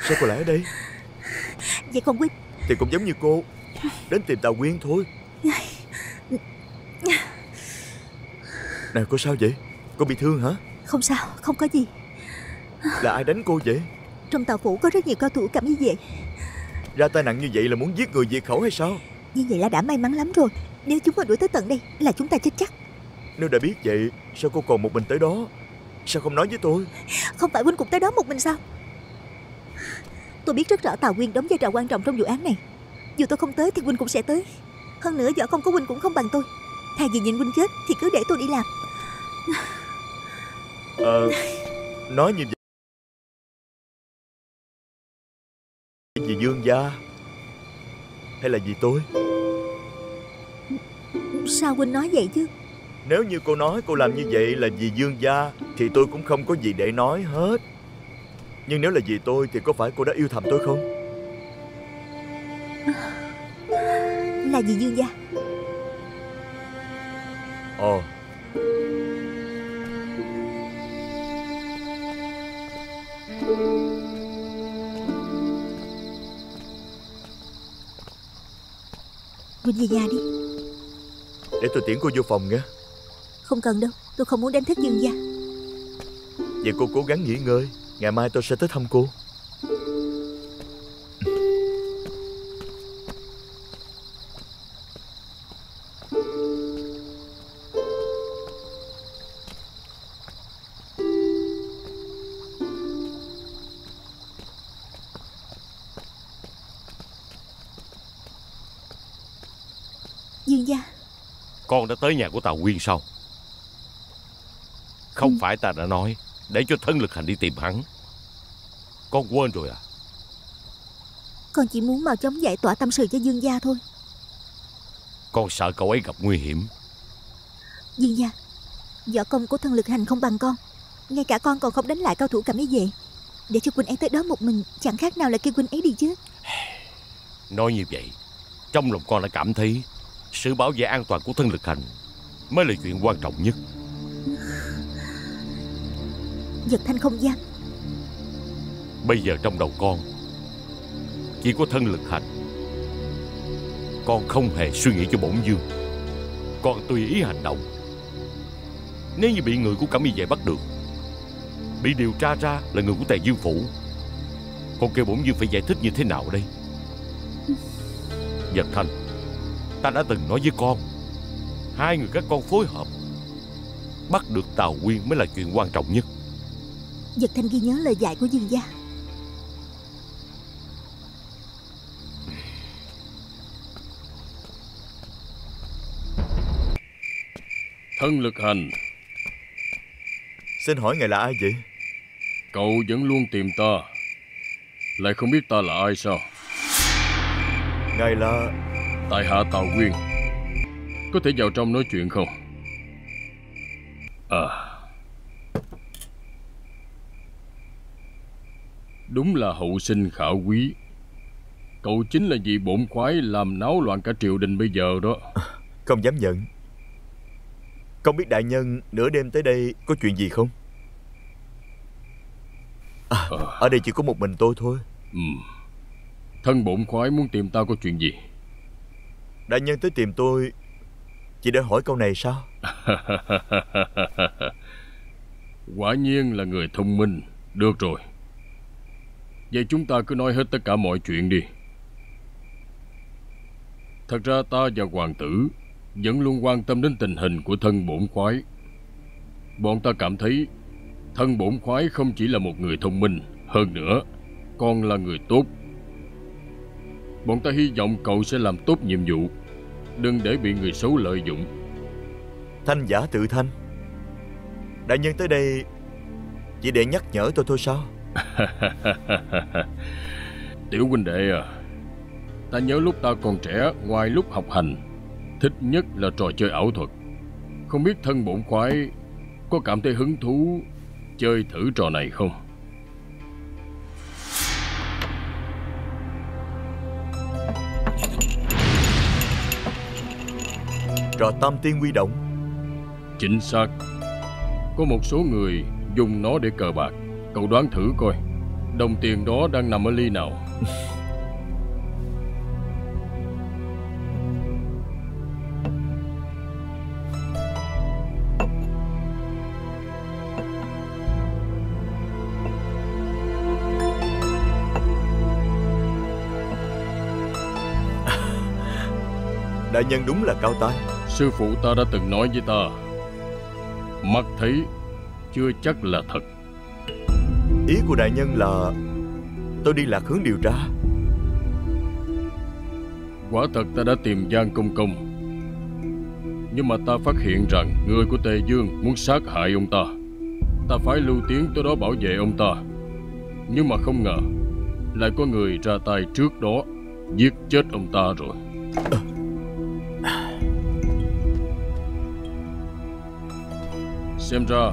Sao cô lại ở đây? Vậy còn Quyên Thì cũng giống như cô. Đến tìm Tào Quyên thôi. Nè cô sao vậy? Cô bị thương hả? Không sao không có gì. Là ai đánh cô vậy? Trong tàu phủ có rất nhiều cao thủ cầm y vệ Ra tay nặng như vậy là muốn giết người diệt khẩu hay sao? Như vậy là đã may mắn lắm rồi. Nếu chúng mà đuổi tới tận đây là chúng ta chết chắc Nếu đã biết vậy Sao cô còn một mình tới đó? Sao không nói với tôi? Không phải Huynh cũng tới đó một mình sao? Tôi biết rất rõ Tào Nguyên đóng vai trò quan trọng trong vụ án này. Dù tôi không tới thì Huynh cũng sẽ tới. Hơn nữa võ công của Huynh cũng không bằng tôi. Thay vì nhìn Huynh chết thì cứ để tôi đi làm. Ờ Nói như vậy. Vì Dương gia? Hay là vì tôi? Sao Huynh nói vậy chứ Nếu như cô nói cô làm như vậy là vì Dương gia Thì tôi cũng không có gì để nói hết. Nhưng nếu là vì tôi Thì có phải cô đã yêu thầm tôi không? Là vì Dương gia. Ồ. Huynh về nhà đi. Để tôi tiễn cô vô phòng nghe không cần đâu. Tôi không muốn đánh thức Dương gia. Vậy cô cố gắng nghỉ ngơi. Ngày mai tôi sẽ tới thăm cô. Dương gia. Con đã tới nhà của Tào Nguyên sau. Không ừ. phải ta đã nói. Để cho thân lực hành đi tìm hắn. Con quên rồi à? Con chỉ muốn mau chóng giải tỏa tâm sự cho Dương gia thôi. Con sợ cậu ấy gặp nguy hiểm. Dương gia Võ công của thân lực hành không bằng con. Ngay cả con còn không đánh lại cao thủ cầm ý vệ Để cho Quỳnh ấy tới đó một mình Chẳng khác nào là kêu Quỳnh ấy đi chứ. Nói như vậy Trong lòng con đã cảm thấy Sự bảo vệ an toàn của thân lực hành Mới là chuyện quan trọng nhất Giật thanh không gian. Bây giờ trong đầu con, Chỉ có thân lực hành Con không hề suy nghĩ cho bổn dương Con tùy ý hành động. Nếu như bị người của Cẩm Y vệ bắt được, Bị điều tra ra là người của Tề Dương Phủ, Con kêu bổn dương phải giải thích như thế nào đây? Giật Thanh, Ta đã từng nói với con, Hai người các con phối hợp, Bắt được Tào Nguyên mới là chuyện quan trọng nhất. Giật Thanh ghi nhớ lời dạy của Dương gia. Thân lực hành. Xin hỏi ngài là ai vậy? Cậu vẫn luôn tìm ta. Lại không biết ta là ai sao? Ngài là Tại hạ Tào Nguyên. Có thể vào trong nói chuyện không? À Đúng là hậu sinh khả quý. Cậu chính là vị bổn khoái Làm náo loạn cả triều đình bây giờ đó. Không dám nhận Không biết đại nhân nửa đêm tới đây Có chuyện gì không? À, à. Ở đây chỉ có một mình tôi thôi. Ừ. Thân bổn khoái muốn tìm ta có chuyện gì? Đại nhân tới tìm tôi Chỉ để hỏi câu này sao? Quả nhiên là người thông minh. Được rồi Vậy chúng ta cứ nói hết tất cả mọi chuyện đi. Thật ra ta và hoàng tử Vẫn luôn quan tâm đến tình hình của thân bổn khoái. Bọn ta cảm thấy Thân bổn khoái không chỉ là một người thông minh, Hơn nữa, Còn là người tốt. Bọn ta hy vọng cậu sẽ làm tốt nhiệm vụ, Đừng để bị người xấu lợi dụng. Thanh giả tự thanh. Đại nhân tới đây Chỉ để nhắc nhở tôi thôi sao? Tiểu huynh đệ à Ta nhớ lúc ta còn trẻ Ngoài lúc học hành Thích nhất là trò chơi ảo thuật. Không biết thân bổn khoái Có cảm thấy hứng thú Chơi thử trò này không? Trò tam tiên quy động. Chính xác. Có một số người dùng nó để cờ bạc Cậu đoán thử coi Đồng tiền đó đang nằm ở ly nào? Đại nhân đúng là cao tay Sư phụ ta đã từng nói với ta Mắt thấy chưa chắc là thật Ý của đại nhân là Tôi đi lạc hướng điều tra. Quả thật ta đã tìm Giang Công Công. Nhưng mà ta phát hiện rằng Người của Tề Dương muốn sát hại ông ta. Ta phải lưu tiếng tới đó bảo vệ ông ta. Nhưng mà không ngờ, Lại có người ra tay trước đó Giết chết ông ta rồi. À. Xem ra,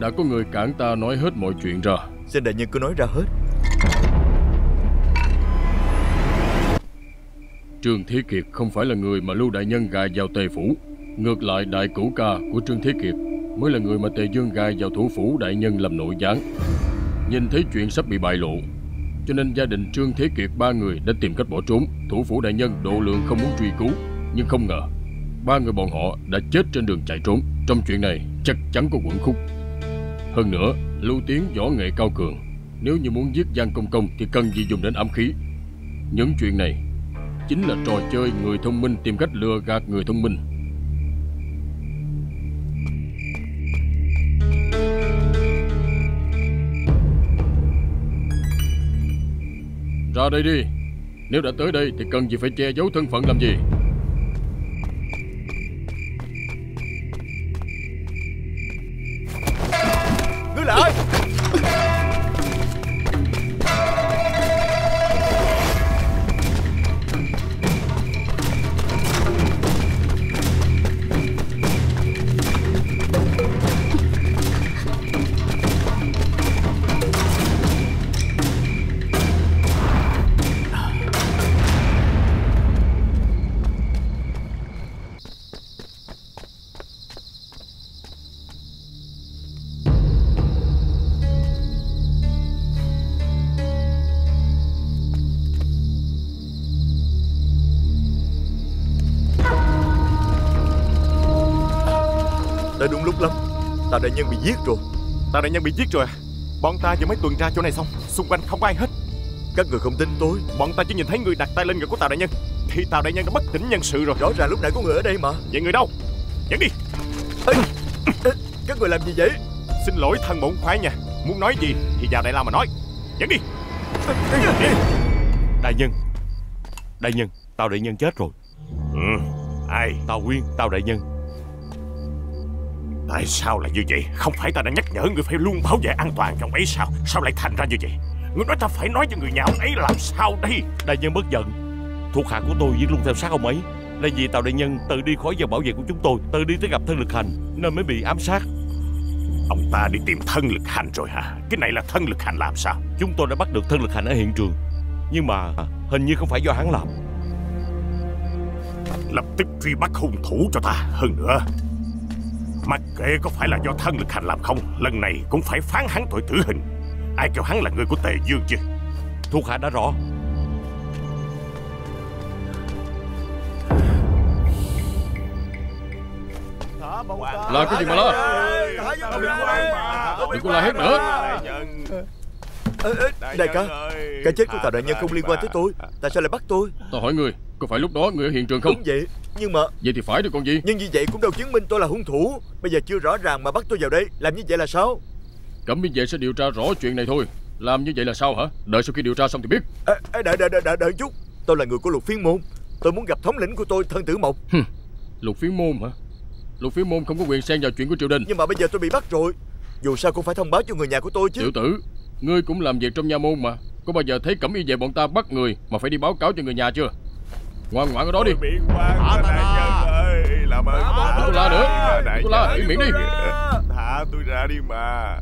Đã có người cản ta nói hết mọi chuyện ra. Xin đại nhân cứ nói ra hết. Trương Thế Kiệt không phải là người mà Lưu Đại Nhân gài vào tề phủ. Ngược lại, đại cửu ca của Trương Thế Kiệt Mới là người mà Tề Dương gài vào thủ phủ Đại Nhân làm nội gián. Nhìn thấy chuyện sắp bị bại lộ, Cho nên gia đình Trương Thế Kiệt ba người đã tìm cách bỏ trốn. Thủ phủ Đại Nhân độ lượng không muốn truy cứu, Nhưng không ngờ Ba người bọn họ đã chết trên đường chạy trốn. Trong chuyện này chắc chắn có quẩn khúc. Hơn nữa Lưu Tiến võ nghệ cao cường. Nếu như muốn giết Giang Công Công Thì cần gì dùng đến ám khí? Những chuyện này Chính là trò chơi người thông minh Tìm cách lừa gạt người thông minh. Ra đây đi. Nếu đã tới đây thì cần gì phải che giấu thân phận làm gì? Giết rồi. Tào đại nhân bị giết rồi à. Bọn ta vừa mới tuần tra chỗ này xong Xung quanh không có ai hết. Các người không tin tôi Bọn ta chỉ nhìn thấy người đặt tay lên người của Tào đại nhân. Thì Tào đại nhân đã bất tỉnh nhân sự rồi. Rõ ràng lúc nãy có người ở đây mà. Vậy người đâu? Dẫn đi. Ê, Các người làm gì vậy? Xin lỗi thân bổn khoái nha. Muốn nói gì thì vào đại lao mà nói. Dẫn đi. Đại nhân. Đại nhân Tào đại nhân chết rồi. Ừ. Ai? Tào Nguyên Tào đại nhân Tại sao lại như vậy? Không phải ta đã nhắc nhở người phải luôn bảo vệ an toàn trong ấy sao? Sao lại thành ra như vậy? Người nói ta phải nói cho người nhà ông ấy làm sao đây? Đại nhân bất giận. Thuộc hạ của tôi vẫn luôn theo sát ông ấy. Là vì Tào đại nhân tự đi khỏi giờ bảo vệ của chúng tôi Tự đi tới gặp thân lực hành Nên mới bị ám sát. Ông ta đi tìm thân lực hành rồi hả? Cái này là thân lực hành làm sao? Chúng tôi đã bắt được thân lực hành ở hiện trường. Nhưng mà hình như không phải do hắn làm. Lập tức truy bắt hung thủ cho ta. Hơn nữa Mặc kệ có phải là do thân lực hành làm không Lần này cũng phải phán hắn tội tử hình. Ai kêu hắn là người của Tề Dương chứ? Thuộc hạ đã rõ. La cái gì mà la Đừng có la hét nữa. Đại ca Cái chết của Tào đại nhân không liên quan tới tôi. Tại sao lại bắt tôi? Tao hỏi người Có phải lúc đó người ở hiện trường không? Đúng vậy Nhưng mà Vậy thì phải được còn gì Nhưng như vậy cũng đâu chứng minh tôi là hung thủ. Bây giờ chưa rõ ràng mà bắt tôi vào đây Làm như vậy là sao? Cẩm biên vệ sẽ điều tra rõ chuyện này thôi. Làm như vậy là sao hả? Đợi sau khi điều tra xong thì biết. Ê, ê, đợi, đợi, đợi, đợi, chút. Tôi là người của lục phiến môn. Tôi muốn gặp thống lĩnh của tôi thân tử mộc. Lục phiến môn hả? Lục phiến môn không có quyền xen vào chuyện của triều đình. Nhưng mà bây giờ tôi bị bắt rồi. Dù sao cũng phải thông báo cho người nhà của tôi chứ. Tiểu tử Ngươi cũng làm việc trong nha môn mà. Có bao giờ thấy cẩm y vệ bọn ta bắt người Mà phải đi báo cáo cho người nhà chưa Ngoan ngoãn ở đó đi. Quan đại nhân ơi Làm ơn Đừng có la nữa Đừng có la im miệng đi. Thả tôi ra đi mà.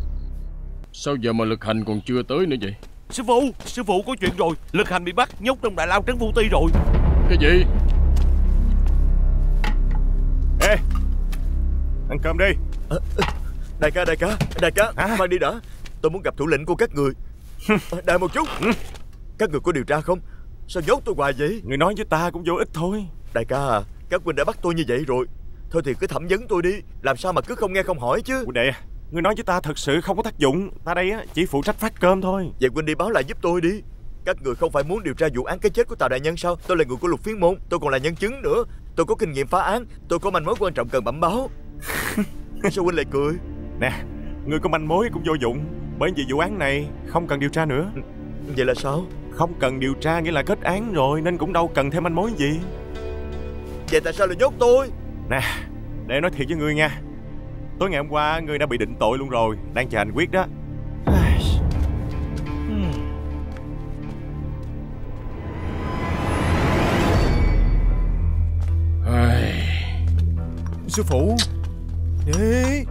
Sao giờ mà lực hành còn chưa tới nữa vậy? Sư phụ Sư phụ có chuyện rồi. Lực hành bị bắt Nhốt trong đại lao trấn phu ti rồi. Cái gì? Ê Ăn cơm đi. À, Đại ca đại ca Đại ca à? Khoan đi đã. Tôi muốn gặp thủ lĩnh của các người. Đợi một chút. Các người có điều tra không Sao nhốt tôi hoài vậy? Người nói với ta cũng vô ích thôi. Đại ca à Các huynh đã bắt tôi như vậy rồi. Thôi thì cứ thẩm vấn tôi đi. Làm sao mà cứ không nghe không hỏi chứ? Huynh đệ Người nói với ta thật sự không có tác dụng. Ta đây á chỉ phụ trách phát cơm thôi. Vậy huynh đi báo lại giúp tôi đi. Các người không phải muốn điều tra vụ án cái chết của Tào Đại Nhân sao? Tôi là người của lục phiến môn Tôi còn là nhân chứng nữa. Tôi có kinh nghiệm phá án Tôi có manh mối quan trọng cần bẩm báo. Sao huynh lại cười? Nè Người có manh mối cũng vô dụng Bởi vì vụ án này không cần điều tra nữa. Vậy là sao Không cần điều tra nghĩa là kết án rồi Nên cũng đâu cần thêm manh mối gì. Vậy tại sao lại nhốt tôi? Nè Để nói thiệt với ngươi nha. Tối ngày hôm qua ngươi đã bị định tội luôn rồi Đang chờ anh quyết đó. Sư phụ. Đi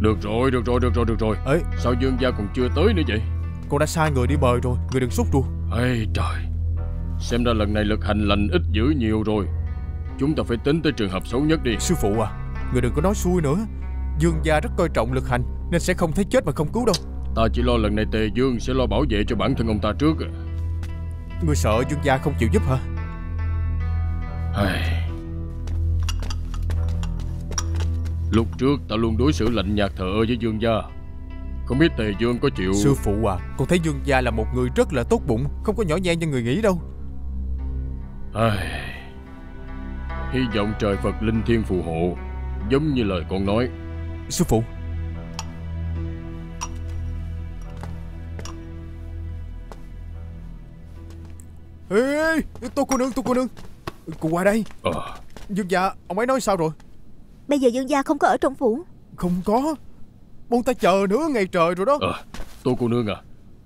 Được rồi, được rồi, được rồi, được rồi. Ê. Sao dương gia còn chưa tới nữa vậy? Con đã sai người đi bời rồi Người đừng xúc ruột Ây trời Xem ra lần này lực hành lành ít dữ nhiều rồi. Chúng ta phải tính tới trường hợp xấu nhất đi. Sư phụ à Người đừng có nói xui nữa. Dương gia rất coi trọng lực hành Nên sẽ không thấy chết mà không cứu đâu. Ta chỉ lo lần này Tề Dương sẽ lo bảo vệ cho bản thân ông ta trước. Người sợ Dương gia không chịu giúp hả? Ai... Lúc trước ta luôn đối xử lạnh nhạt thờ ơ với Dương gia Không biết Tề Dương có chịu Sư phụ à Con thấy Dương gia là một người rất là tốt bụng Không có nhỏ nhen như người nghĩ đâu. Ai... Hy vọng trời Phật linh thiên phù hộ Giống như lời con nói. Sư phụ. Ê, ê tô cô nương, tô cô nương. Cô qua đây. À. Dương gia, ông ấy nói sao rồi? Bây giờ dương gia không có ở trong phủ. Không có Bọn ta chờ nữa ngày trời rồi đó. À, Tô cô nương à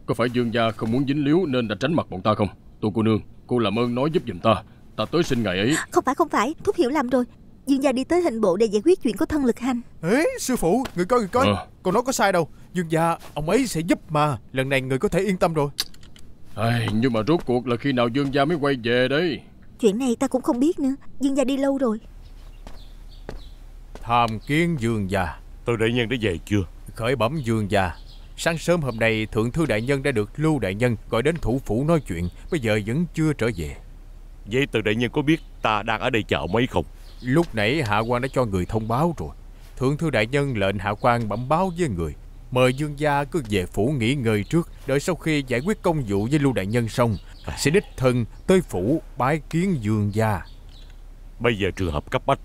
Có phải Dương gia không muốn dính líu nên đã tránh mặt bọn ta không? Tô cô nương Cô làm ơn nói giúp giùm ta. Ta tới xin ngày ấy. Không phải không phải Thúc hiểu lầm rồi. Dương gia đi tới hình bộ để giải quyết chuyện của thân lực hành. Ê sư phụ Người coi người coi. À. Còn nói có sai đâu. Dương gia ông ấy sẽ giúp mà. Lần này người có thể yên tâm rồi. Ai, Nhưng mà rốt cuộc là khi nào Dương gia mới quay về đây? Chuyện này ta cũng không biết nữa. Dương gia đi lâu rồi. Tham kiến Dương gia Từ đại nhân đã về chưa? Khởi bẩm Dương gia Sáng sớm hôm nay Thượng thư đại nhân đã được Lưu đại nhân gọi đến thủ phủ nói chuyện Bây giờ vẫn chưa trở về. Vậy từ đại nhân có biết ta đang ở đây chờ ông ấy không? Lúc nãy Hạ quan đã cho người thông báo rồi. Thượng thư đại nhân lệnh hạ quan bẩm báo với người Mời dương gia cứ về phủ nghỉ ngơi trước Đợi sau khi giải quyết công vụ với lưu đại nhân xong Sẽ đích thân tới phủ bái kiến dương gia. Bây giờ trường hợp cấp bách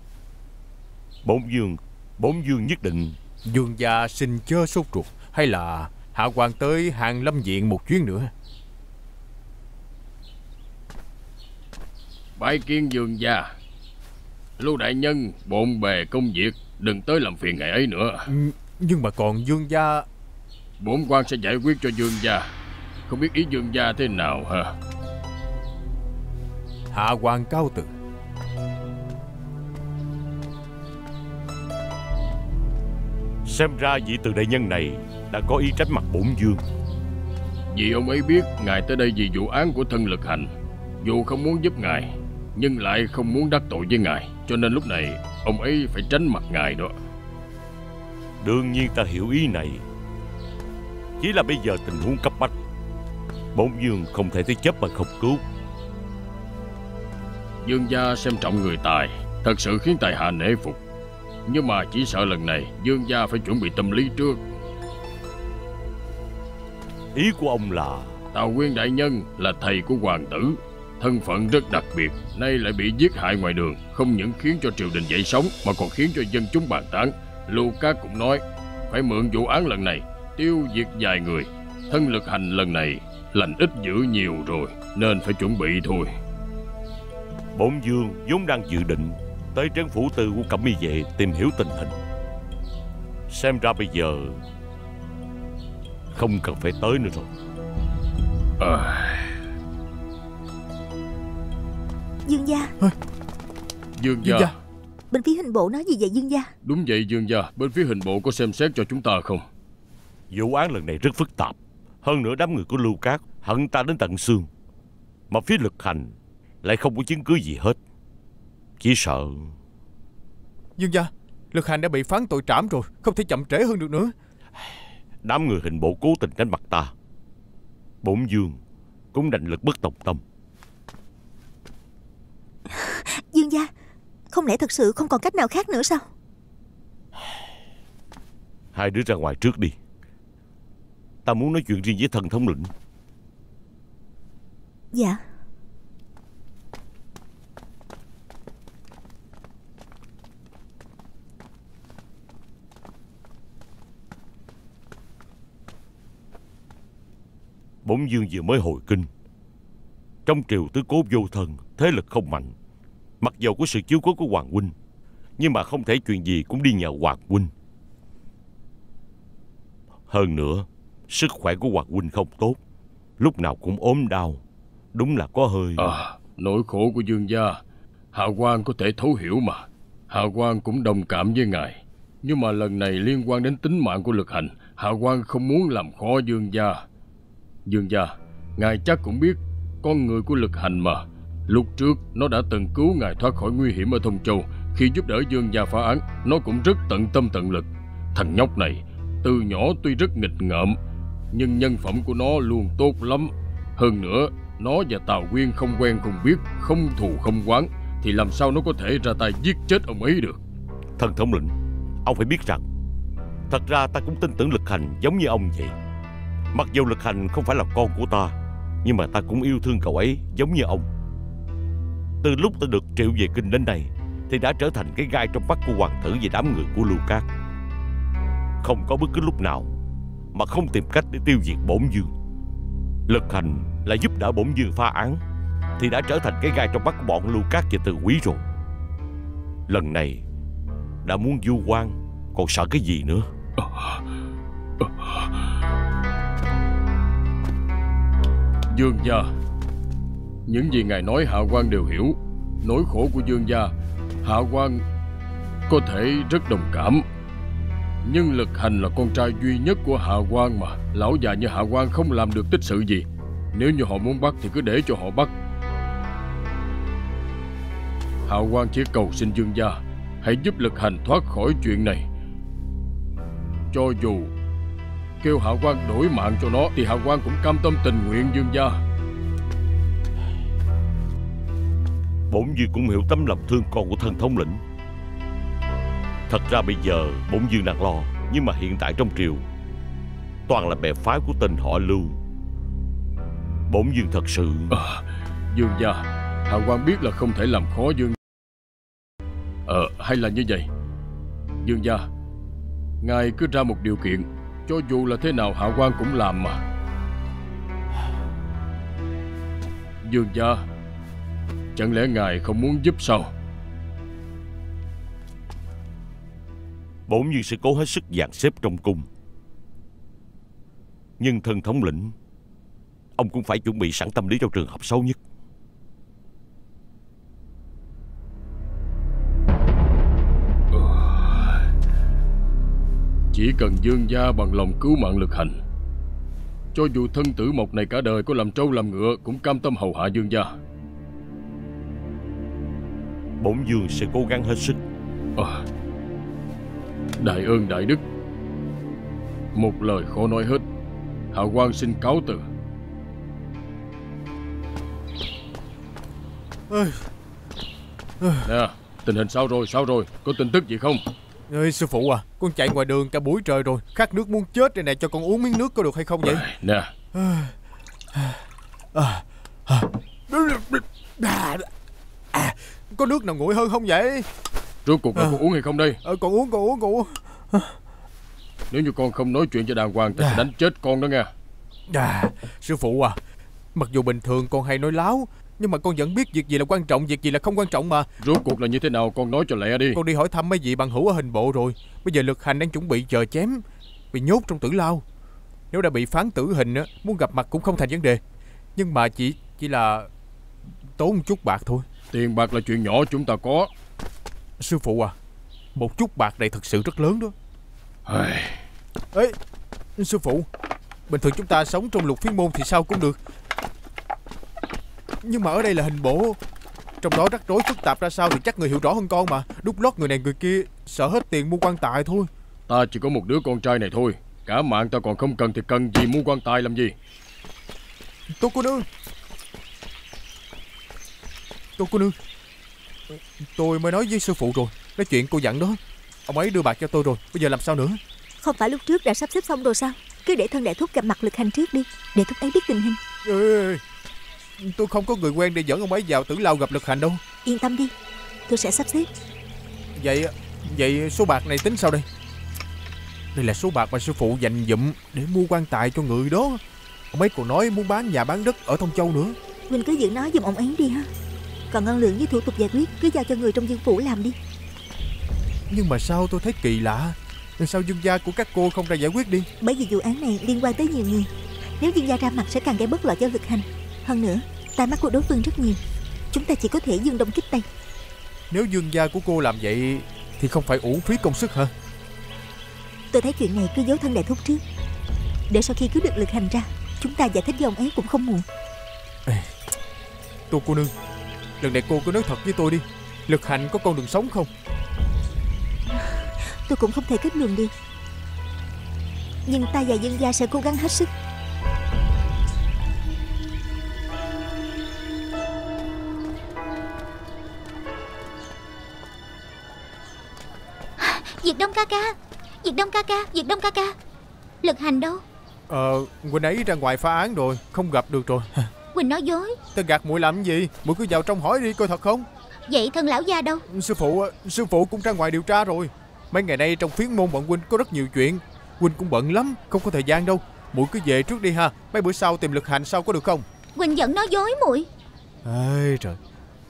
Bốn dương Bốn dương nhất định. Dương gia xin chớ sốt ruột Hay là hạ quan tới hàng lâm viện một chuyến nữa. Bái kiến dương gia. Lưu đại nhân bộn bề công việc Đừng tới làm phiền ngày ấy nữa. Nhưng mà còn dương gia Bổn quan sẽ giải quyết cho dương gia. Không biết ý dương gia thế nào hả Hạ quan cao từ Xem ra vị từ đại nhân này Đã có ý tránh mặt bổn dương Vì ông ấy biết Ngài tới đây vì vụ án của thân lực hành. Dù không muốn giúp Ngài Nhưng lại không muốn đắc tội với Ngài. Cho nên lúc này Ông ấy phải tránh mặt Ngài đó. Đương nhiên ta hiểu ý này. Chỉ là bây giờ tình huống cấp bách Bổn dương không thể tới chấp mà không cứu. Dương gia xem trọng người tài Thật sự khiến tài hạ nể phục Nhưng mà chỉ sợ lần này Dương gia phải chuẩn bị tâm lý trước. Ý của ông là Tào Nguyên Đại Nhân là thầy của hoàng tử Thân phận rất đặc biệt Nay lại bị giết hại ngoài đường Không những khiến cho triều đình dậy sóng Mà còn khiến cho dân chúng bàn tán. Lưu Cát cũng nói Phải mượn vụ án lần này Tiêu diệt vài người. Thân lực hành lần này Lành ít dữ nhiều rồi Nên phải chuẩn bị thôi. Bổn Dương vốn đang dự định Tới trấn phủ tư của Cẩm Y Vệ Tìm hiểu tình hình. Xem ra bây giờ Không cần phải tới nữa rồi. À... Dương gia. Dương gia, Dương gia. Bên phía hình bộ nói gì vậy Dương gia? Đúng vậy Dương gia. Bên phía hình bộ có xem xét cho chúng ta không? Vụ án lần này rất phức tạp. Hơn nữa đám người của Lưu Cát Hận ta đến tận xương. Mà phía lực hành Lại không có chứng cứ gì hết Chỉ sợ. Dương gia Lực hành đã bị phán tội trảm rồi Không thể chậm trễ hơn được nữa. Đám người hình bộ cố tình đánh mặt ta. Bổn dương Cũng đành lực bất tòng tâm. Dương gia Không lẽ thật sự không còn cách nào khác nữa sao? Hai đứa ra ngoài trước đi. Ta muốn nói chuyện riêng với thần thống lĩnh. Dạ Bổn dương vừa mới hồi kinh. Trong triều tứ cố vô thần, Thế lực không mạnh Mặc dầu có sự chiếu cố của Hoàng Huynh, Nhưng mà không thể chuyện gì cũng đi nhờ Hoàng Huynh. Hơn nữa, Sức khỏe của Hoàng Huynh không tốt, Lúc nào cũng ốm đau. Đúng là có hơi À Nỗi khổ của dương gia, Hạ quan có thể thấu hiểu mà. Hạ quan cũng đồng cảm với ngài. Nhưng mà lần này liên quan đến tính mạng của lực hành, Hạ quan không muốn làm khó dương gia. Dương gia, Ngài chắc cũng biết Con người của lực hành mà. Lúc trước, nó đã từng cứu ngài thoát khỏi nguy hiểm ở Thông Châu. Khi giúp đỡ dương gia phá án, Nó cũng rất tận tâm tận lực. Thằng nhóc này, Từ nhỏ tuy rất nghịch ngợm, Nhưng nhân phẩm của nó luôn tốt lắm. Hơn nữa, Nó và Tào Nguyên không quen không biết, Không thù không quán, Thì làm sao nó có thể ra tay giết chết ông ấy được? Thần thống lĩnh, Ông phải biết rằng, Thật ra ta cũng tin tưởng lực hành giống như ông vậy. Mặc dù lực hành không phải là con của ta, Nhưng mà ta cũng yêu thương cậu ấy giống như ông. Từ lúc ta được triệu về kinh đến đây Thì đã trở thành cái gai trong mắt của hoàng tử và đám người của Lưu Cát Không có bất cứ lúc nào Mà không tìm cách để tiêu diệt bổn dương Lực hành là giúp đỡ bổn dương phá án, Thì đã trở thành cái gai trong mắt của bọn Lưu Cát và Từ Quý rồi. Lần này, Đã muốn du quan, Còn sợ cái gì nữa? Ờ, ờ, ờ. Dương gia. Những gì ngài nói Hạ quan đều hiểu. Nỗi khổ của Dương gia, Hạ quan có thể rất đồng cảm. Nhưng lực hành là con trai duy nhất của Hạ quan mà. Lão già như Hạ quan không làm được tích sự gì. Nếu như họ muốn bắt thì cứ để cho họ bắt. Hạ quan chỉ cầu xin Dương gia, Hãy giúp lực hành thoát khỏi chuyện này. Cho dù kêu Hạ quan đổi mạng cho nó Thì Hạ quan cũng cam tâm tình nguyện dương gia. Bổn dương cũng hiểu tấm lòng thương con của thân thống lĩnh. Thật ra bây giờ bổn dương đang lo Nhưng mà hiện tại trong triều Toàn là bè phái của tên họ Lưu. Bổn dương thật sự à, Dương gia Hạ quan biết là không thể làm khó Dương Ờ hay là như vậy? Dương gia Ngài cứ ra một điều kiện cho dù là thế nào, hạ quan cũng làm mà. Dương gia, Chẳng lẽ ngài không muốn giúp sao? Bổn nhiên sẽ cố hết sức dàn xếp trong cung. Nhưng thân thống lĩnh, Ông cũng phải chuẩn bị sẵn tâm lý cho trường hợp xấu nhất. Chỉ cần dương gia bằng lòng cứu mạng lực hành. Cho dù thân tử một này cả đời có làm trâu làm ngựa Cũng cam tâm hầu hạ dương gia. Bổn dương sẽ cố gắng hết sức. À, Đại ơn đại đức. Một lời khó nói hết. Hạ quan xin cáo từ. Nè Tình hình sao rồi sao rồi? Có tin tức gì không Ê, sư phụ à Con chạy ngoài đường cả buổi trời rồi Khát nước muốn chết đây này cho con uống miếng nước có được hay không vậy? Nè. À, Có nước nào nguội hơn không vậy? Rốt cuộc là con uống hay không đây? Ờ, Con uống con uống con uống. Nếu như con không nói chuyện cho đàng hoàng Ta sẽ đánh chết con đó nghe. À, Sư phụ à Mặc dù bình thường con hay nói láo nhưng mà con vẫn biết việc gì là quan trọng Việc gì là không quan trọng mà. Rốt cuộc là như thế nào? Con nói cho lẹ đi. Con đi hỏi thăm mấy vị bằng hữu ở hình bộ rồi. Bây giờ lực hành đang chuẩn bị chờ chém Bị nhốt trong tử lao. Nếu đã bị phán tử hình á Muốn gặp mặt cũng không thành vấn đề. Nhưng mà chỉ chỉ là Tốn một chút bạc thôi. Tiền bạc là chuyện nhỏ chúng ta có. Sư phụ à Một chút bạc này thật sự rất lớn đó. Ê Sư phụ Bình thường chúng ta sống trong lục phiến môn thì sao cũng được nhưng mà ở đây là hình bộ. Trong đó rắc rối phức tạp ra sao Thì chắc người hiểu rõ hơn con mà. Đúc lót người này người kia Sợ hết tiền mua quan tài thôi. Ta chỉ có một đứa con trai này thôi. Cả mạng ta còn không cần thì cần gì mua quan tài làm gì? Tô cô nương. Tô cô nương. Tôi mới nói với sư phụ rồi Nói chuyện cô dặn đó. Ông ấy đưa bạc cho tôi rồi Bây giờ làm sao nữa? Không phải lúc trước đã sắp xếp xong rồi sao? Cứ để thân đại thúc gặp mặt lực hành trước đi Để thúc ấy biết tình hình. Ê, ê, Tôi không có người quen để dẫn ông ấy vào tử lao gặp lực hành đâu. Yên tâm đi Tôi sẽ sắp xếp. Vậy vậy số bạc này tính sao đây? Đây là số bạc mà sư phụ dành dụm Để mua quan tài cho người đó. Ông ấy còn nói muốn bán nhà bán đất ở Thông Châu nữa. Mình cứ giữ nó giùm ông ấy đi ha. Còn ngân lượng với thủ tục giải quyết Cứ giao cho người trong dương phủ làm đi. Nhưng mà sao tôi thấy kỳ lạ? Sao dương gia của các cô không ra giải quyết đi? Bởi vì vụ án này liên quan tới nhiều người. Nếu dương gia ra mặt sẽ càng gây bất lợi cho lực hành hơn nữa Tai mắt của đối phương rất nhiều. Chúng ta chỉ có thể dương đông kích tây Nếu dương gia của cô làm vậy Thì không phải uổng phí công sức hả? Tôi thấy chuyện này cứ giấu thân đại thúc trước. Để sau khi cứu được lực hành ra Chúng ta giải thích với ông ấy cũng không muộn. Ê, Tô cô nương Lần này cô cứ nói thật với tôi đi. Lực hành có con đường sống không? Tôi cũng không thể kết luận được Nhưng ta và dân gia sẽ cố gắng hết sức Việt Đông ca ca. Việt Đông ca ca Việt Đông ca ca. Lực hành đâu? Ờ Quỳnh ấy ra ngoài phá án rồi Không gặp được rồi. Quỳnh nói dối. Ta gạt muội làm gì? Muội cứ vào trong hỏi đi coi thật không? Vậy thân lão gia đâu? Sư phụ Sư phụ cũng ra ngoài điều tra rồi. Mấy ngày nay trong phiến môn bọn Huynh có rất nhiều chuyện. Huynh cũng bận lắm Không có thời gian đâu. Muội cứ về trước đi ha. Mấy bữa sau tìm lực hành sau có được không? Huynh vẫn nói dối muội. Ê trời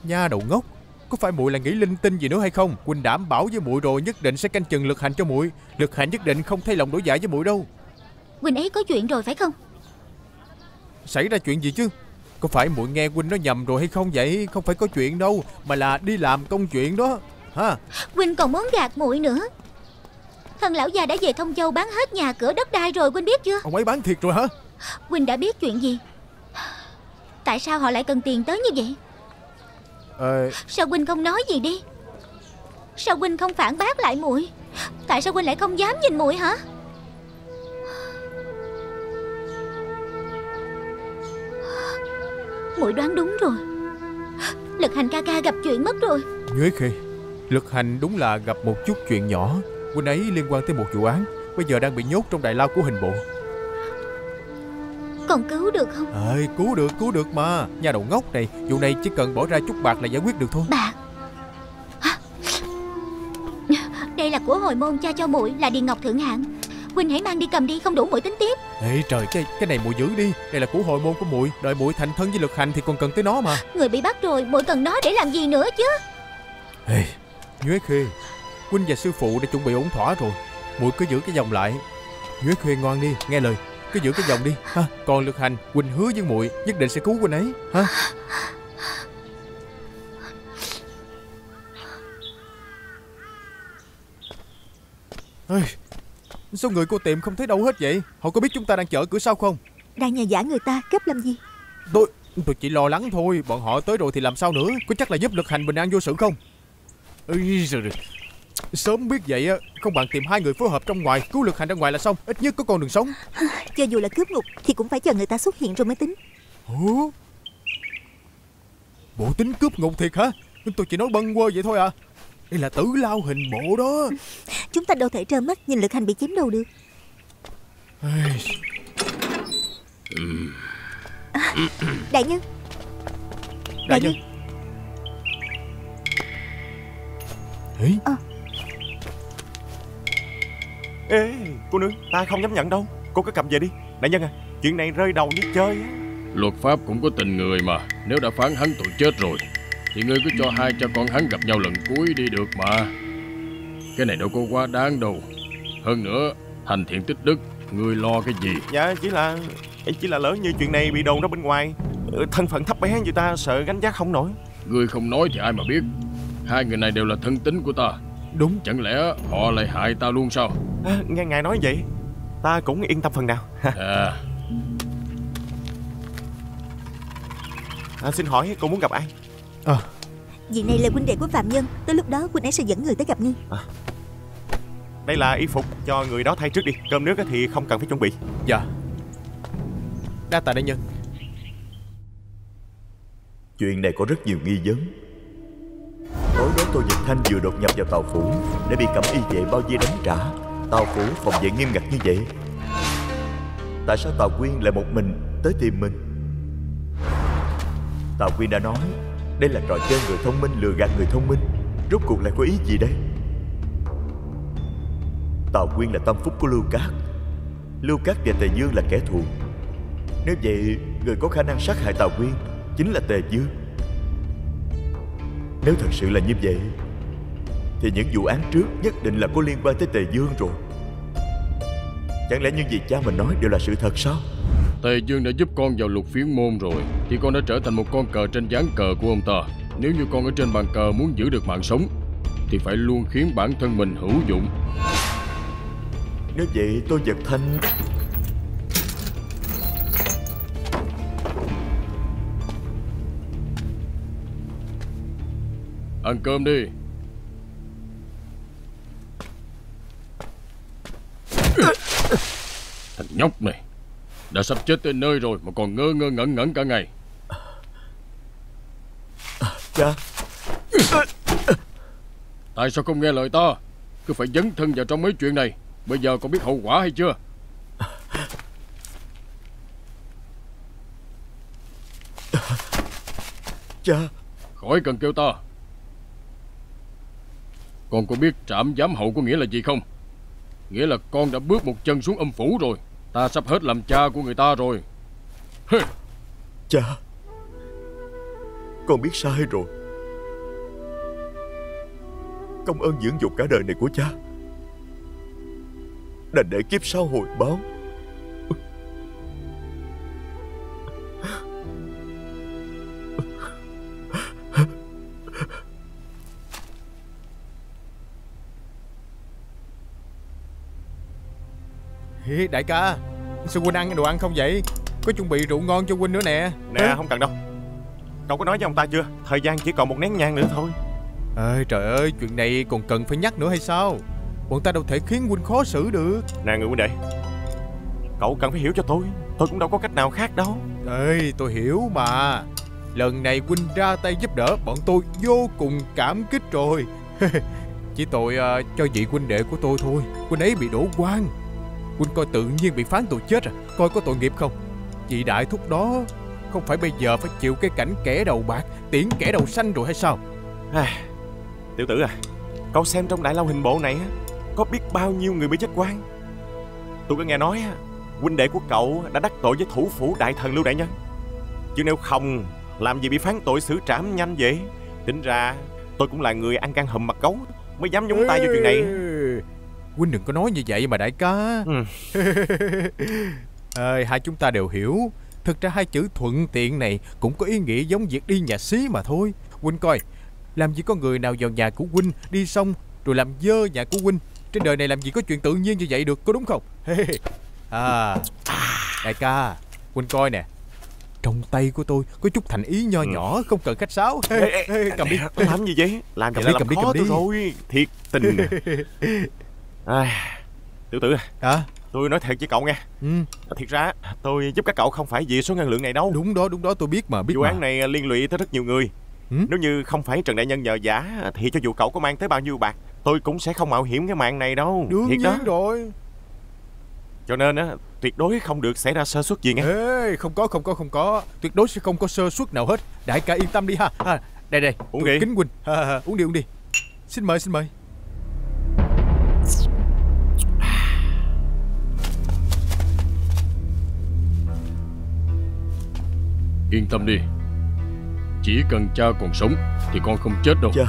Nha đầu ngốc có phải muội là nghĩ linh tinh gì nữa hay không? Quỳnh đảm bảo với muội rồi nhất định sẽ canh chừng lực hành cho muội. Lực hành nhất định không thay lòng đổi dạ với muội đâu. Quỳnh ấy có chuyện rồi phải không? Xảy ra chuyện gì chứ? Có phải muội nghe Quỳnh nói nhầm rồi hay không vậy? Không phải có chuyện đâu Mà là đi làm công chuyện đó. Ha? Quỳnh còn muốn gạt muội nữa. Thần lão già đã về Thông Châu bán hết nhà cửa đất đai rồi Quỳnh biết chưa? Ông ấy bán thiệt rồi hả? Quỳnh đã biết chuyện gì? Tại sao họ lại cần tiền tới như vậy Ờ... Sao huynh không nói gì đi? Sao huynh không phản bác lại muội? Tại sao huynh lại không dám nhìn muội hả? Muội đoán đúng rồi. Lực hành ca ca gặp chuyện mất rồi. Nhuế Khê Lực hành đúng là gặp một chút chuyện nhỏ. Huynh ấy liên quan tới một vụ án Bây giờ đang bị nhốt trong đại lao của hình bộ Còn cứu được không? Ơi cứu được cứu được mà. Nhà đầu ngốc này Vụ này chỉ cần bỏ ra chút bạc là giải quyết được thôi. Bạc? Hả? Đây là của hồi môn cha cho muội là điền ngọc thượng hạng. Huynh hãy mang đi cầm đi không đủ muội tính tiếp. Ê trời cái cái này muội giữ đi. Đây là của hồi môn của muội Đợi muội thành thân với lực hành thì còn cần tới nó mà. Người bị bắt rồi muội cần nó để làm gì nữa chứ? Ê Nhuế Khê Huynh và sư phụ đã chuẩn bị ổn thỏa rồi. Muội cứ giữ cái vòng lại. Nhuế Khê ngoan đi nghe lời Cứ giữ cái vòng đi ha. Còn lực hành Huynh hứa với muội nhất định sẽ cứu huynh ấy ha. Ê, Sao người cô tìm không thấy đâu hết vậy? Họ có biết chúng ta đang chở cửa sau không? Đang nhờ giả người ta gấp làm gì? Tôi tôi chỉ lo lắng thôi Bọn họ tới rồi thì làm sao nữa? Có chắc là giúp lực hành bình an vô sự không? Rồi, rồi. Sớm biết vậy á Không bằng tìm hai người phối hợp trong ngoài Cứu lực hành ra ngoài là xong Ít nhất có con đường sống. Cho dù là cướp ngục Thì cũng phải chờ người ta xuất hiện rồi mới tính. Ủa? Bộ tính cướp ngục thiệt hả? Tôi chỉ nói bâng quơ vậy thôi à. Đây là tử lao hình bộ đó. Chúng ta đâu thể trơ mắt nhìn lực hành bị chém đầu được. Đại nhân. Đại nhân. Ê, Ê cô nương Ta không dám nhận đâu. Cô cứ cầm về đi. Đại nhân à Chuyện này rơi đầu như chơi á. Luật pháp cũng có tình người mà. Nếu đã phán hắn tội chết rồi Thì ngươi cứ cho hai cha con hắn gặp nhau lần cuối đi được mà. Cái này đâu có quá đáng đâu. Hơn nữa Thành thiện tích đức Ngươi lo cái gì? Dạ chỉ là Chỉ là lỡ như chuyện này bị đồn ra bên ngoài ờ, Thân phận thấp bé như ta sợ gánh vác không nổi. Ngươi không nói thì ai mà biết. Hai người này đều là thân tín của ta Đúng. Chẳng lẽ họ lại hại ta luôn sao? À, Nghe ngài nói vậy Ta cũng yên tâm phần nào. À. À, Xin hỏi cô muốn gặp ai? Vị này là huynh đệ của Phạm Nhân Tới lúc đó huynh ấy sẽ dẫn người tới gặp ngươi Đây là y phục cho người đó thay trước đi Cơm nước thì không cần phải chuẩn bị. Dạ. Đa tạ đại nhân. Chuyện này có rất nhiều nghi vấn Tối đó Tô Nhật Thanh vừa đột nhập vào tàu phủ Để bị cẩm y vệ bao vây đánh trả. Tàu phủ phòng vệ nghiêm ngặt như vậy. Tại sao Tàu Quyên lại một mình tới tìm mình? Tàu Quyên đã nói, Đây là trò chơi người thông minh lừa gạt người thông minh. Rốt cuộc lại có ý gì đây? Tàu Quyên là tâm phúc của Lưu Cát. Lưu Cát và Tề Dương là kẻ thù. Nếu vậy, Người có khả năng sát hại Tàu Quyên Chính là Tề Dương. Nếu thật sự là như vậy Thì những vụ án trước nhất định là có liên quan tới Tề Dương rồi. Chẳng lẽ những gì cha mình nói đều là sự thật sao? Tề Dương đã giúp con vào lục phiến môn rồi Thì con đã trở thành một con cờ trên ván cờ của ông ta. Nếu như con ở trên bàn cờ muốn giữ được mạng sống Thì phải luôn khiến bản thân mình hữu dụng. Nếu vậy tôi giật thanh Ăn cơm đi. Thằng nhóc này Đã sắp chết tới nơi rồi Mà còn ngơ ngơ ngẩn ngẩn cả ngày. Cha Tại sao không nghe lời ta? Cứ phải dấn thân vào trong mấy chuyện này. Bây giờ con biết hậu quả hay chưa? Cha Khỏi cần kêu ta con có biết trảm giám hậu có nghĩa là gì không? Nghĩa là con đã bước một chân xuống âm phủ rồi. Ta sắp hết làm cha của người ta rồi. Cha, Con biết sai rồi. Công ơn dưỡng dục cả đời này của cha. Đành để kiếp sau hồi báo. Ê, Đại ca. Sư huynh ăn đồ ăn không vậy? Có chuẩn bị rượu ngon cho huynh nữa nè. Nè không cần đâu. Cậu có nói với ông ta chưa? Thời gian chỉ còn một nén nhang nữa thôi. Ơi trời ơi chuyện này còn cần phải nhắc nữa hay sao? Bọn ta đâu thể khiến huynh khó xử được. Nè người huynh đệ. Cậu cần phải hiểu cho tôi. Tôi cũng đâu có cách nào khác đâu. Ê tôi hiểu mà. Lần này huynh ra tay giúp đỡ Bọn tôi vô cùng cảm kích rồi. Chỉ tội à, cho vị huynh đệ của tôi thôi. Huynh ấy bị đổ quan Huynh coi tự nhiên bị phán tội chết à? Coi có tội nghiệp không? Vị đại thúc đó Không phải bây giờ phải chịu cái cảnh kẻ đầu bạc Tiễn kẻ đầu xanh rồi hay sao? À, Tiểu tử à Cậu xem trong đại lao hình bộ này Có biết bao nhiêu người bị chết quan Tôi có nghe nói Huynh đệ của cậu đã đắc tội với thủ phủ đại thần Lưu Đại Nhân. Chứ nếu không Làm gì bị phán tội xử trảm nhanh vậy? Tính ra tôi cũng là người ăn gan hùm mặt gấu Mới dám nhúng tay vô chuyện này Huynh đừng có nói như vậy mà đại ca. Ừ. à, Hai chúng ta đều hiểu. Thực ra hai chữ thuận tiện này Cũng có ý nghĩa giống việc đi nhà xí mà thôi. Huynh coi Làm gì có người nào vào nhà của Huynh Đi xong rồi làm dơ nhà của Huynh? Trên đời này làm gì có chuyện tự nhiên như vậy được Có đúng không? À Đại ca Huynh coi nè. Trong tay của tôi có chút thành ý nho nhỏ Không cần khách sáo. Ê, ê, Cầm đi. Làm gì vậy? Làm cầm đi, làm cầm đi, cầm đi. tôi rồi? Thiệt tình à, Tiểu tử à? Tôi nói thiệt với cậu nghe. Ừ. Thiệt ra tôi giúp các cậu không phải vì số ngân lượng này đâu. Đúng đó đúng đó tôi biết mà biết Vụ mà. án này liên lụy tới rất nhiều người. Ừ? Nếu như không phải Trần Đại Nhân nhờ giả Thì cho dù cậu có mang tới bao nhiêu bạc Tôi cũng sẽ không mạo hiểm cái mạng này đâu. Đương Thiệt nhiên đó rồi. Cho nên á tuyệt đối không được xảy ra sơ suất gì nghe Ê, không có không có không có. Tuyệt đối sẽ không có sơ suất nào hết. Đại ca yên tâm đi ha. À, đây đây uống đi. kính huynh à, à, uống đi uống đi. Xin mời xin mời Yên tâm đi. Chỉ cần cha còn sống Thì con không chết đâu. Cha.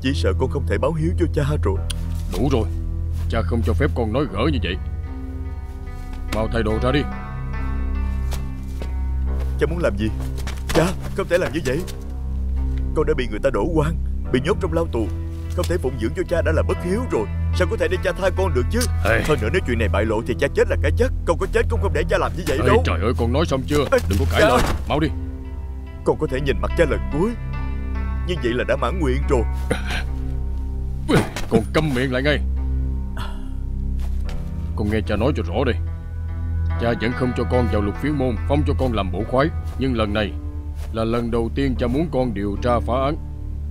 Chỉ sợ con không thể báo hiếu cho cha rồi. Đủ rồi. Cha không cho phép con nói gỡ như vậy. Mau thay đồ ra đi. Cha muốn làm gì? Cha không thể làm như vậy. Con đã bị người ta đổ quan Bị nhốt trong lao tù Không thể phụng dưỡng cho cha đã là bất hiếu rồi. Sao có thể để cha tha con được chứ. Hơn nữa nếu chuyện này bại lộ thì cha chết là cái chắc Con có chết cũng không để cha làm như vậy Ê, đâu. Trời ơi con nói xong chưa? Đừng có cãi lời Mau đi. Con có thể nhìn mặt cha lần cuối. Như vậy là đã mãn nguyện rồi. Con câm miệng lại ngay. Con nghe cha nói cho rõ đi. Cha vẫn không cho con vào lục phiến môn Phong cho con làm bổ khoái. Nhưng lần này Là lần đầu tiên cha muốn con điều tra phá án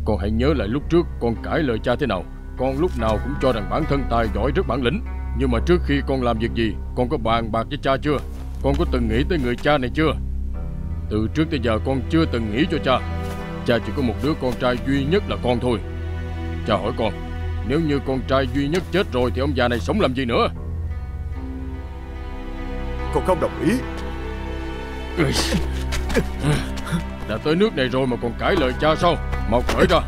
Con hãy nhớ lại lúc trước Con cãi lời cha thế nào. Con lúc nào cũng cho rằng bản thân tài giỏi rất bản lĩnh. Nhưng mà trước khi con làm việc gì Con có bàn bạc với cha chưa? Con có từng nghĩ tới người cha này chưa? Từ trước tới giờ con chưa từng nghĩ cho cha. Cha chỉ có một đứa con trai duy nhất là con thôi. Cha hỏi con Nếu như con trai duy nhất chết rồi Thì ông già này sống làm gì nữa? Con không đồng ý Đã tới nước này rồi mà còn cãi lời cha sao? Mau cởi ra.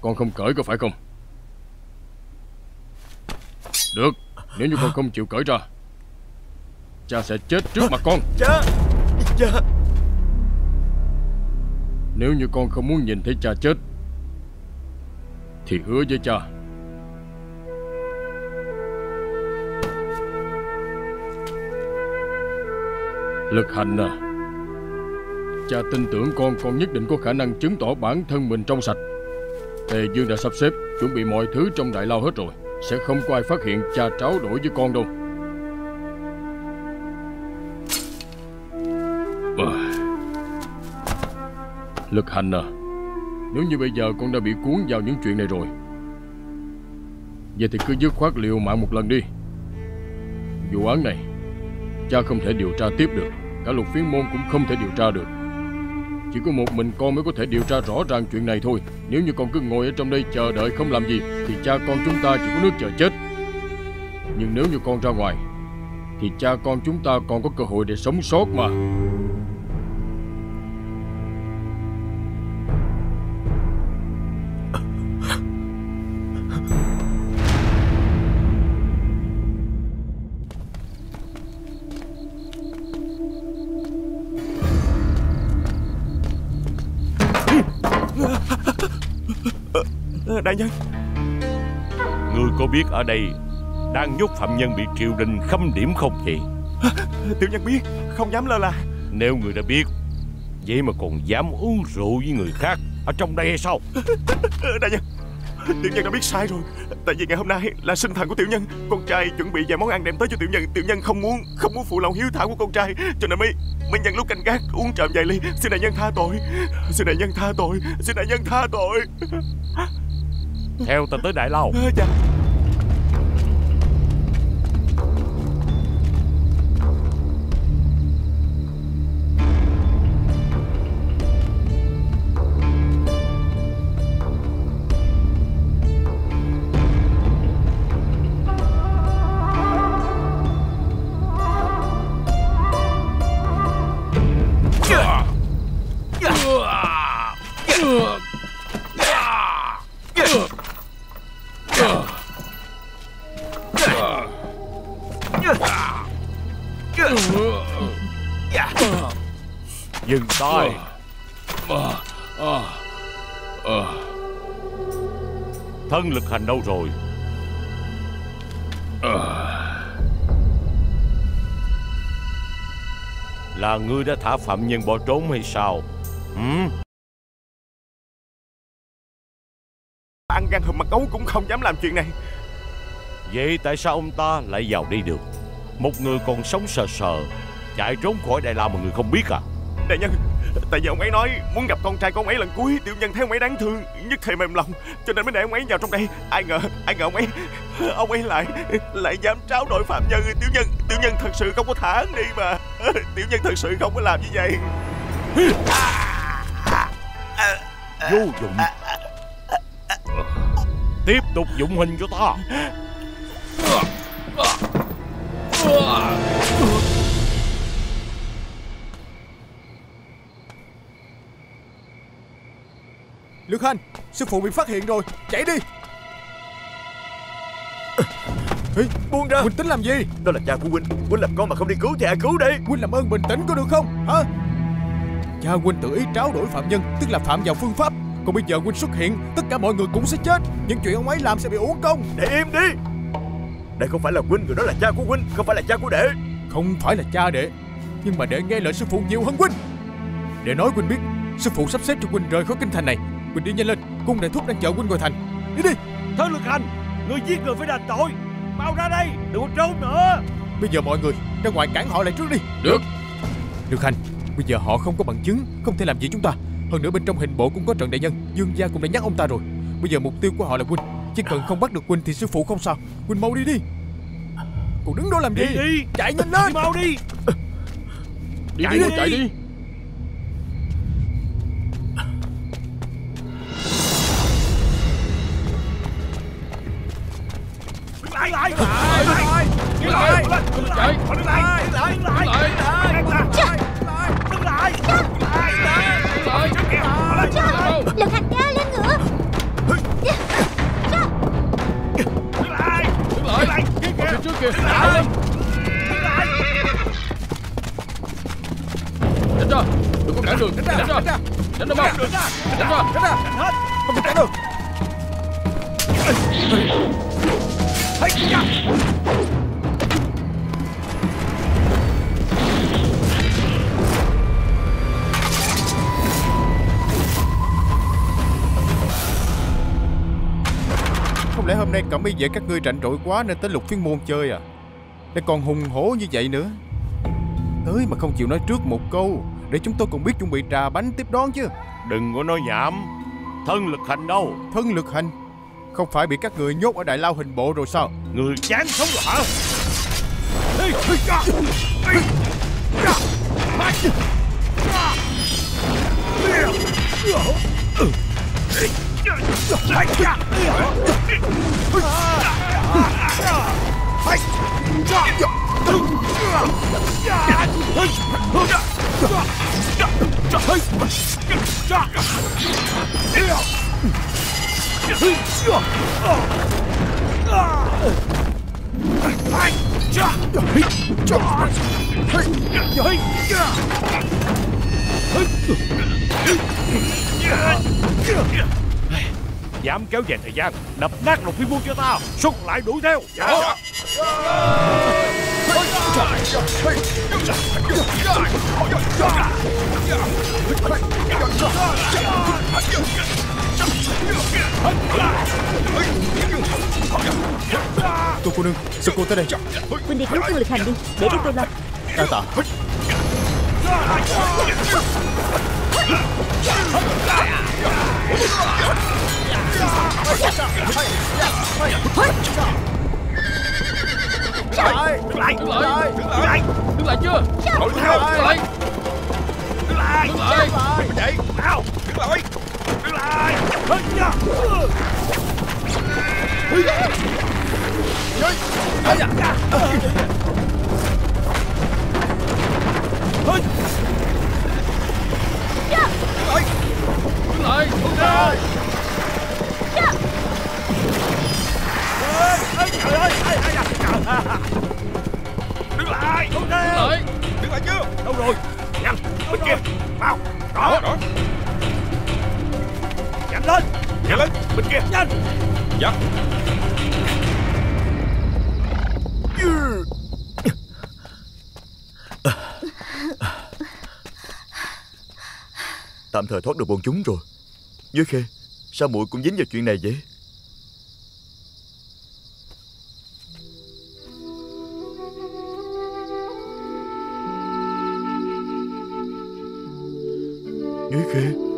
Con không cởi có phải không? Được Nếu như con không chịu cởi ra Cha sẽ chết trước mặt con. Cha Cha. Nếu như con không muốn nhìn thấy cha chết Thì hứa với cha Lực hành à? Cha tin tưởng con Con nhất định có khả năng chứng tỏ bản thân mình trong sạch. Tề Dương đã sắp xếp, Chuẩn bị mọi thứ trong đại lao hết rồi. Sẽ không có ai phát hiện cha tráo đổi với con đâu. À. Lực hành à? Nếu như bây giờ con đã bị cuốn vào những chuyện này rồi, Vậy thì cứ dứt khoát liều mạng một lần đi. Vụ án này, Cha không thể điều tra tiếp được. Cả lục phiến môn cũng không thể điều tra được. Chỉ có một mình con mới có thể điều tra rõ ràng chuyện này thôi. Nếu như con cứ ngồi ở trong đây chờ đợi không làm gì, Thì cha con chúng ta chỉ có nước chờ chết. Nhưng nếu như con ra ngoài, Thì cha con chúng ta còn có cơ hội để sống sót mà. Ở đây Đang nhốt phạm nhân bị triều đình khâm điểm không vậy? Tiểu nhân biết Không dám lơ là. Nếu người đã biết Vậy mà còn dám uống rượu với người khác Ở trong đây hay sao? Đại nhân Tiểu nhân đã biết sai rồi. Tại vì ngày hôm nay là sinh thần của tiểu nhân Con trai chuẩn bị vài món ăn đem tới cho tiểu nhân. Tiểu nhân không muốn không muốn phụ lòng hiếu thảo của con trai Cho nên mới mới nhân lúc canh gác uống trộm vài ly. Xin đại nhân tha tội Xin đại nhân tha tội Xin đại nhân tha tội. Theo ta tới Đại Lao. À, Dạ Tay Thân lực hành đâu rồi? Là ngươi đã thả phạm nhân bỏ trốn hay sao? Hử? Ăn gan hùm mặt gấu cũng không dám làm chuyện này. Vậy tại sao ông ta lại vào đây được? Một người còn sống sờ sờ Chạy trốn khỏi Đại Lao mà người không biết à? Đại nhân Tại vì ông ấy nói muốn gặp con trai của ông ấy lần cuối, Tiểu nhân thấy ông ấy đáng thương, Nhất thời mềm lòng. Cho nên mới để ông ấy vào trong đây. Ai ngờ Ai ngờ ông ấy Ông ấy lại Lại dám tráo đổi phạm nhân. Tiểu nhân Tiểu nhân thật sự không có thả đi mà. Tiểu nhân thật sự không có làm như vậy. Vô dụng. Tiếp tục dụng hình cho ta. Lương Khanh Sư phụ bị phát hiện rồi. Chạy đi. Ê, Buông ra. Huynh tính làm gì? Đó là cha của Huynh Huynh làm con mà không đi cứu thì ai cứu đây? Huynh làm ơn bình tĩnh có được không? Hả? Cha Huynh tự ý tráo đổi phạm nhân Tức là phạm vào phương pháp. Còn bây giờ Huynh xuất hiện Tất cả mọi người cũng sẽ chết. Những chuyện ông ấy làm sẽ bị uổng công. Để im đi. Đây không phải là Huynh Người đó là cha của Huynh Không phải là cha của đệ. Không phải là cha đệ Nhưng mà đệ nghe lời sư phụ nhiều hơn Huynh Để nói Huynh biết Sư phụ sắp xếp cho Huynh rời khỏi kinh thành này Huynh đi nhanh lên Cung đại thúc đang chờ Huynh ngoài thành. Đi đi. Thân lực hành Người giết người phải đền tội. Mau ra đây Đừng có trốn nữa. Bây giờ mọi người ra ngoài cản họ lại trước đi. Được. Được Hành Bây giờ họ không có bằng chứng Không thể làm gì chúng ta. Hơn nữa bên trong hình bộ cũng có trận đại nhân Dương gia cũng đã nhắc ông ta rồi. Bây giờ mục tiêu của họ là Huynh Chỉ cần không bắt được Huynh thì sư phụ không sao. Huynh mau đi đi. Còn đứng đó làm gì? Đi. Đi Chạy nhanh lên. Đi mau đi. Đi Chạy đi, đi. chạy đi lại lại lại lại Đứng lại chạy Đứng lại Đứng lại Đứng lại Đứng lại Đứng lại Lực hành nha lên ngựa Đứng lại Đứng lại trước kìa Đứng lại Tránh ra Đừng có cản đường. Tránh ra. Tránh ra. Mau Tránh ra Tránh ra. Không được tránh được Không lẽ hôm nay cẩm y vệ các ngươi rảnh rỗi quá nên tới lục phiên môn chơi à? Lại còn hùng hổ như vậy nữa. Tới mà không chịu nói trước một câu Để chúng tôi còn biết chuẩn bị trà bánh tiếp đón chứ. Đừng có nói nhảm. Thân lực hành đâu? Thân lực hành không phải bị các người nhốt ở đại lao hình bộ rồi sao Người chán sống rồi hả Dám kéo dài thời gian, Đập nát lục phi môn cho ta Xuất lại đuổi theo dạ. dạ. Tô cô nương Sao cô tới đây Huynh đi cứu Trương Lực Hành đi Để cho tôi lo Đa tạ lại đứng lại đứng lại đứng lại đứng lại chưa Đuổi theo đứng lại Đứng lại đứng lại Đừng có vậy Nào Đứng lại Đứng lại Hết nha đứng lại. Không ra. Trời ơi. Ai, ai, ai, trời. Đứng lại. Không đứng lại. Đứng lại chưa Đâu rồi? Nhanh. Bên kia. Mau. Đó. Đó Nhanh lên. Nhanh lên Bên kia. Nhanh. Dạ. Tạm thời thoát được bọn chúng rồi. Dưới khê Sao muội cũng dính vào chuyện này vậy? Dưới khê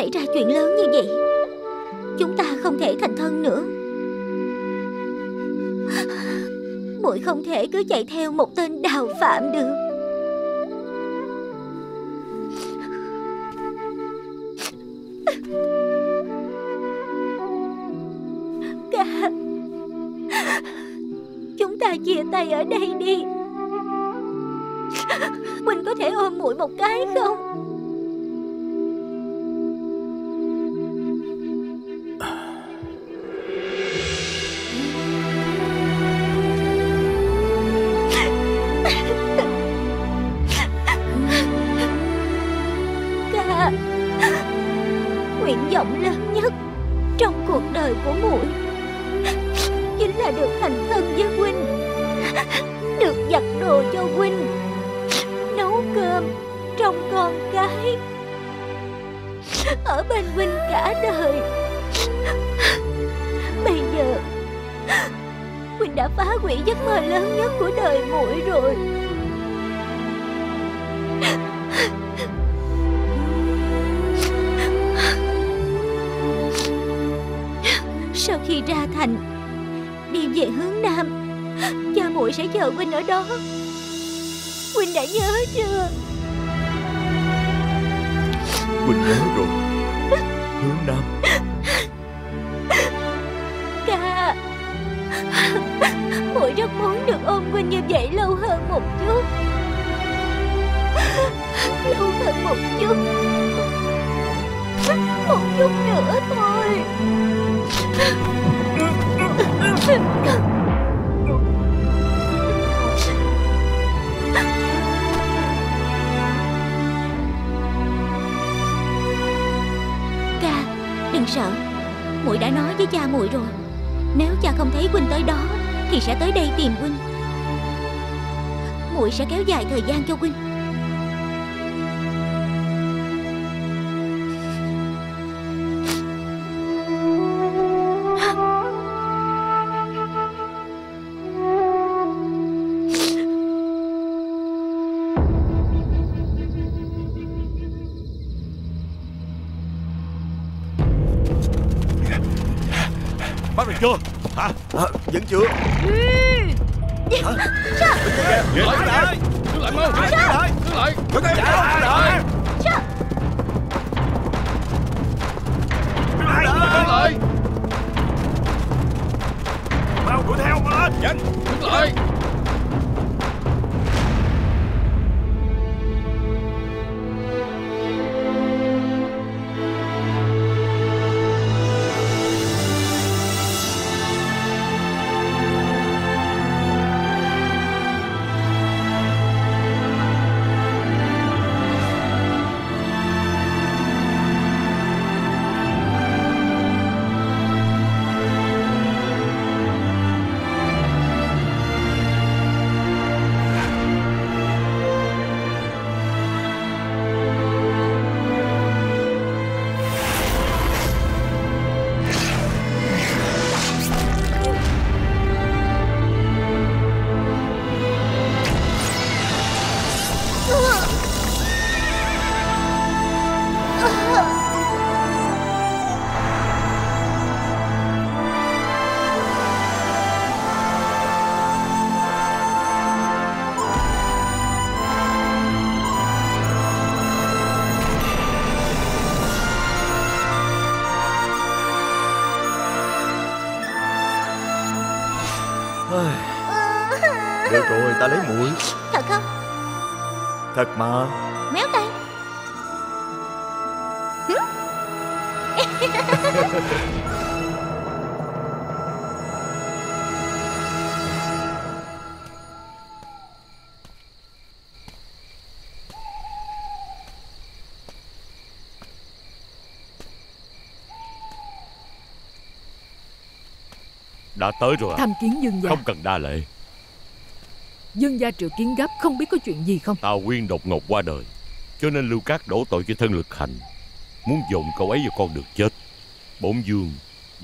xảy ra chuyện lớn như vậy? Chúng ta không thể thành thân nữa. Muội không thể cứ chạy theo một tên đào phạm được. Ca Chúng ta chia tay ở đây đi. Mình có thể ôm muội một cái không? Đó. Huynh đã nhớ chưa? Quỳnh nhớ rồi. Hướng Nam Ca muội rất muốn được ôm Huynh như vậy lâu hơn một chút. Lâu hơn một chút. Một chút nữa thôi cha muội rồi. Nếu cha không thấy Huynh tới đó, Thì sẽ tới đây tìm Huynh. Muội sẽ kéo dài thời gian cho Huynh. Chưa? Hả? À, Vẫn chưa. Sao Đứng lại Đứng lại mau lại. Đứng lại. Đứng lại. Đứng lại. Đứng lại. Mau đuổi theo mà lên Nhanh Đứng lại Đã tới rồi à Tham kiến dương gia. Không cần đa lệ Dương gia triệu kiến gấp không biết có chuyện gì không? Tào Quyên đột ngột qua đời Cho nên Lưu Cát đổ tội cho thân lực hành. Muốn dồn cậu ấy vào con đường chết. Bổn Dương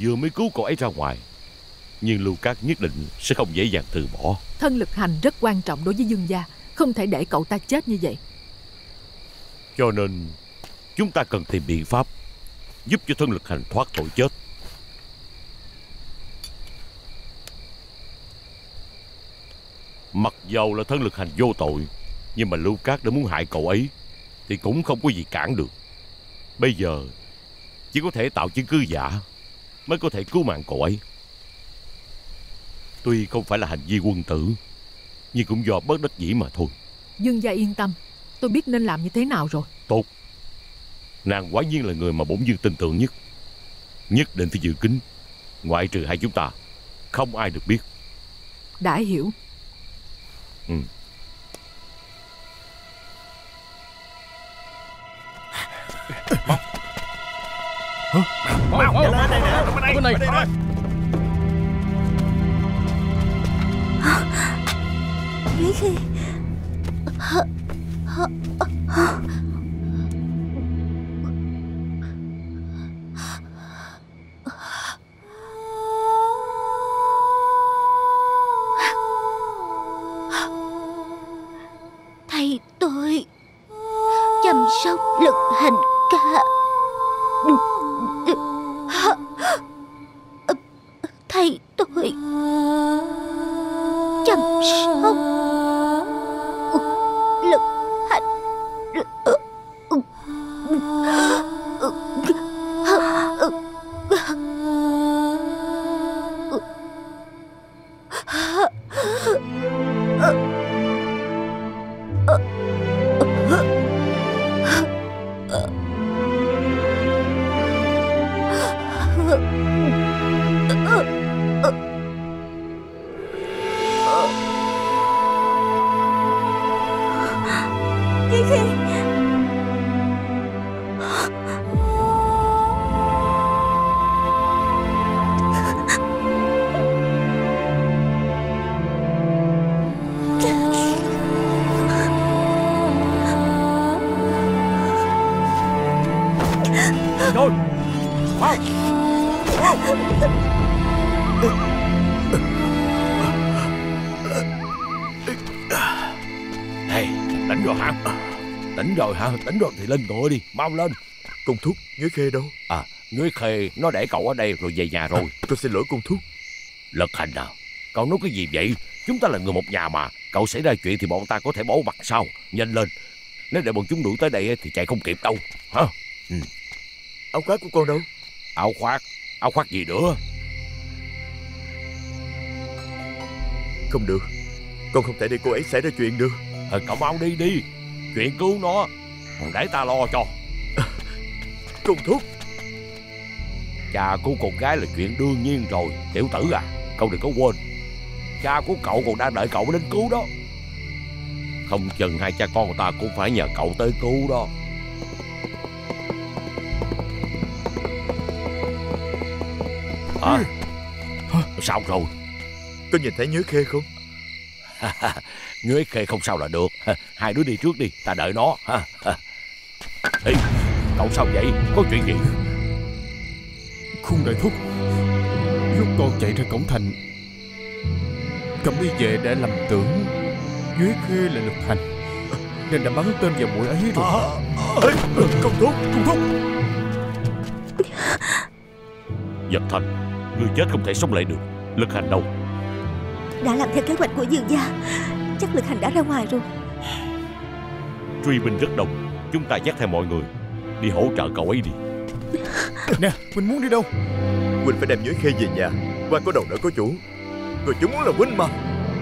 vừa mới cứu cậu ấy ra ngoài Nhưng Lưu Cát nhất định sẽ không dễ dàng từ bỏ. Thân lực hành rất quan trọng đối với dương gia Không thể để cậu ta chết như vậy. Cho nên Chúng ta cần tìm biện pháp Giúp cho thân lực hành thoát tội chết Mặc dầu là thân lực hành vô tội Nhưng mà Lưu Cát đã muốn hại cậu ấy Thì cũng không có gì cản được. Bây giờ Chỉ có thể tạo chứng cứ giả Mới có thể cứu mạng cậu ấy. Tuy không phải là hành vi quân tử Nhưng cũng do bất đắc dĩ mà thôi. Dương gia yên tâm Tôi biết nên làm như thế nào rồi. Tốt. Nàng quả nhiên là người mà bổn dương tin tưởng nhất. Nhất định phải giữ kín Ngoại trừ hai chúng ta Không ai được biết. Đã hiểu ừ. Mau, mau, lên đây nè, bên đây, bên này. bên đây. Lý Khi Thầy mau lên. Công thúc, Nhuế Khê đâu? À, Nhuế Khê nó để cậu ở đây rồi về nhà rồi. Tôi xin lỗi công thúc. Lật hành à, cậu nói cái gì vậy? Chúng ta là người một nhà mà. Cậu xảy ra chuyện thì bọn ta có thể bỏ mặt sau. Nhanh lên. Nếu để bọn chúng đuổi tới đây thì chạy không kịp đâu. Hả? Ừ. Áo khoác của con đâu? Áo khoác? Áo khoác gì nữa? Không được Con không thể để cô ấy xảy ra chuyện được Ờ, cậu mau đi đi. Chuyện cứu nó. Còn để ta lo cho. Công thúc. Cha của con gái là chuyện đương nhiên rồi Tiểu tử à Cậu đừng có quên. Cha của cậu còn đang đợi cậu đến cứu đó. Không chừng hai cha con ta cũng phải nhờ cậu tới cứu đó. Hả? Sao rồi? Có nhìn thấy Nhớ Khê không? Nhuế khê không sao là được. Hai đứa đi trước đi Ta đợi nó. Ê, Cậu sao vậy? Có chuyện gì? Khung đại thúc. Lúc con chạy ra cổng thành Cẩm y vệ đã lầm tưởng Nhuế khê là lực hành Nên đã bắn tên vào mũi ấy rồi. Ê, Công thúc Công thúc. Giật thành Người chết không thể sống lại được. Lực hành đâu? Đã làm theo kế hoạch của Dương gia Chắc lực hành đã ra ngoài rồi. Truy binh rất đông Chúng ta dắt theo mọi người Đi hỗ trợ cậu ấy đi. Nè mình muốn đi đâu? Quỳnh phải đem Nhớ Khê về nhà. Quan có đầu nợ có chủ. Người chúng muốn là huynh mà.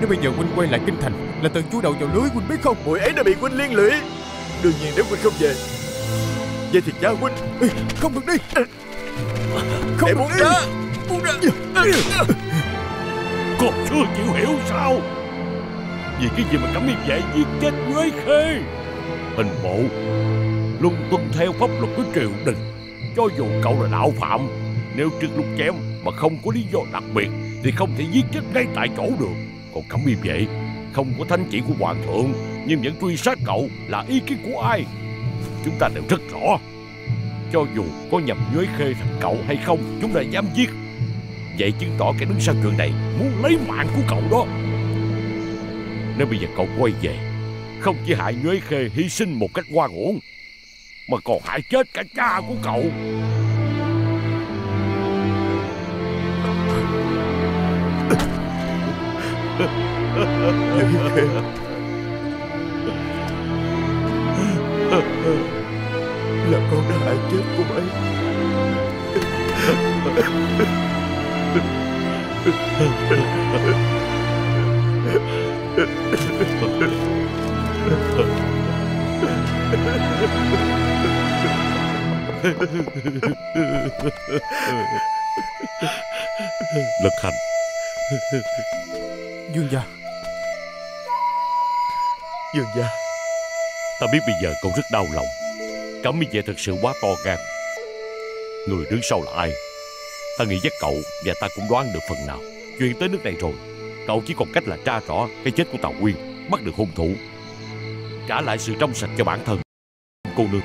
Nếu bây giờ huynh quay lại kinh thành Là tần chú đầu vào lưới huynh biết không? Mùi ấy đã bị huynh liên lụy. Đương nhiên nếu huynh không về. Vậy thì cha huynh Ê, Không được đi. Không Để được buông đi. ra. Buông ra. Còn chưa chịu hiểu sao? Vì cái gì mà cấm hiệp vệ giết chết Nhuế Khê? Hình bộ Luôn tuân theo pháp luật của triều đình Cho dù cậu là đạo phạm Nếu trước lúc chém mà không có lý do đặc biệt Thì không thể giết chết ngay tại chỗ được. Còn cấm im vậy, Không có thánh chỉ của hoàng thượng Nhưng vẫn truy sát cậu là ý kiến của ai? Chúng ta đều rất rõ. Cho dù có nhầm Nhuế Khê thằng cậu hay không Chúng ta dám giết. Vậy chứng tỏ kẻ đứng sau chuyện này Muốn lấy mạng của cậu đó. Nếu bây giờ cậu quay về Không chỉ hại Nhuế Khê hy sinh một cách oan uổng mà còn hại chết cả cha của cậu. Nhuế Khê Là con đã hại chết cô ấy. Lật hành. Dương gia. Dương gia. Ta biết bây giờ cậu rất đau lòng. Cẩm y vệ thật sự quá to gan. Người đứng sau là ai? Ta nghĩ chắc cậu và ta cũng đoán được phần nào. Chuyện tới nước này rồi. Cậu chỉ còn cách là tra rõ cái chết của Tào Quyên Bắt được hung thủ. Trả lại sự trong sạch cho bản thân Cô nương.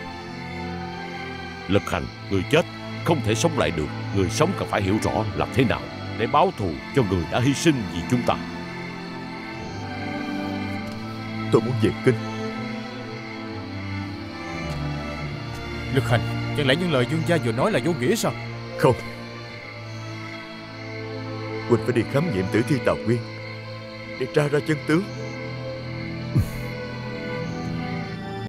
Lực hành, người chết Không thể sống lại được. Người sống cần phải hiểu rõ làm thế nào Để báo thù cho người đã hy sinh vì chúng ta. Tôi muốn về kinh. Lực hành Chẳng lẽ những lời dương gia vừa nói là vô nghĩa sao? Không. Huynh phải đi khám nghiệm tử thi Tào Nguyên Để tra ra chân tướng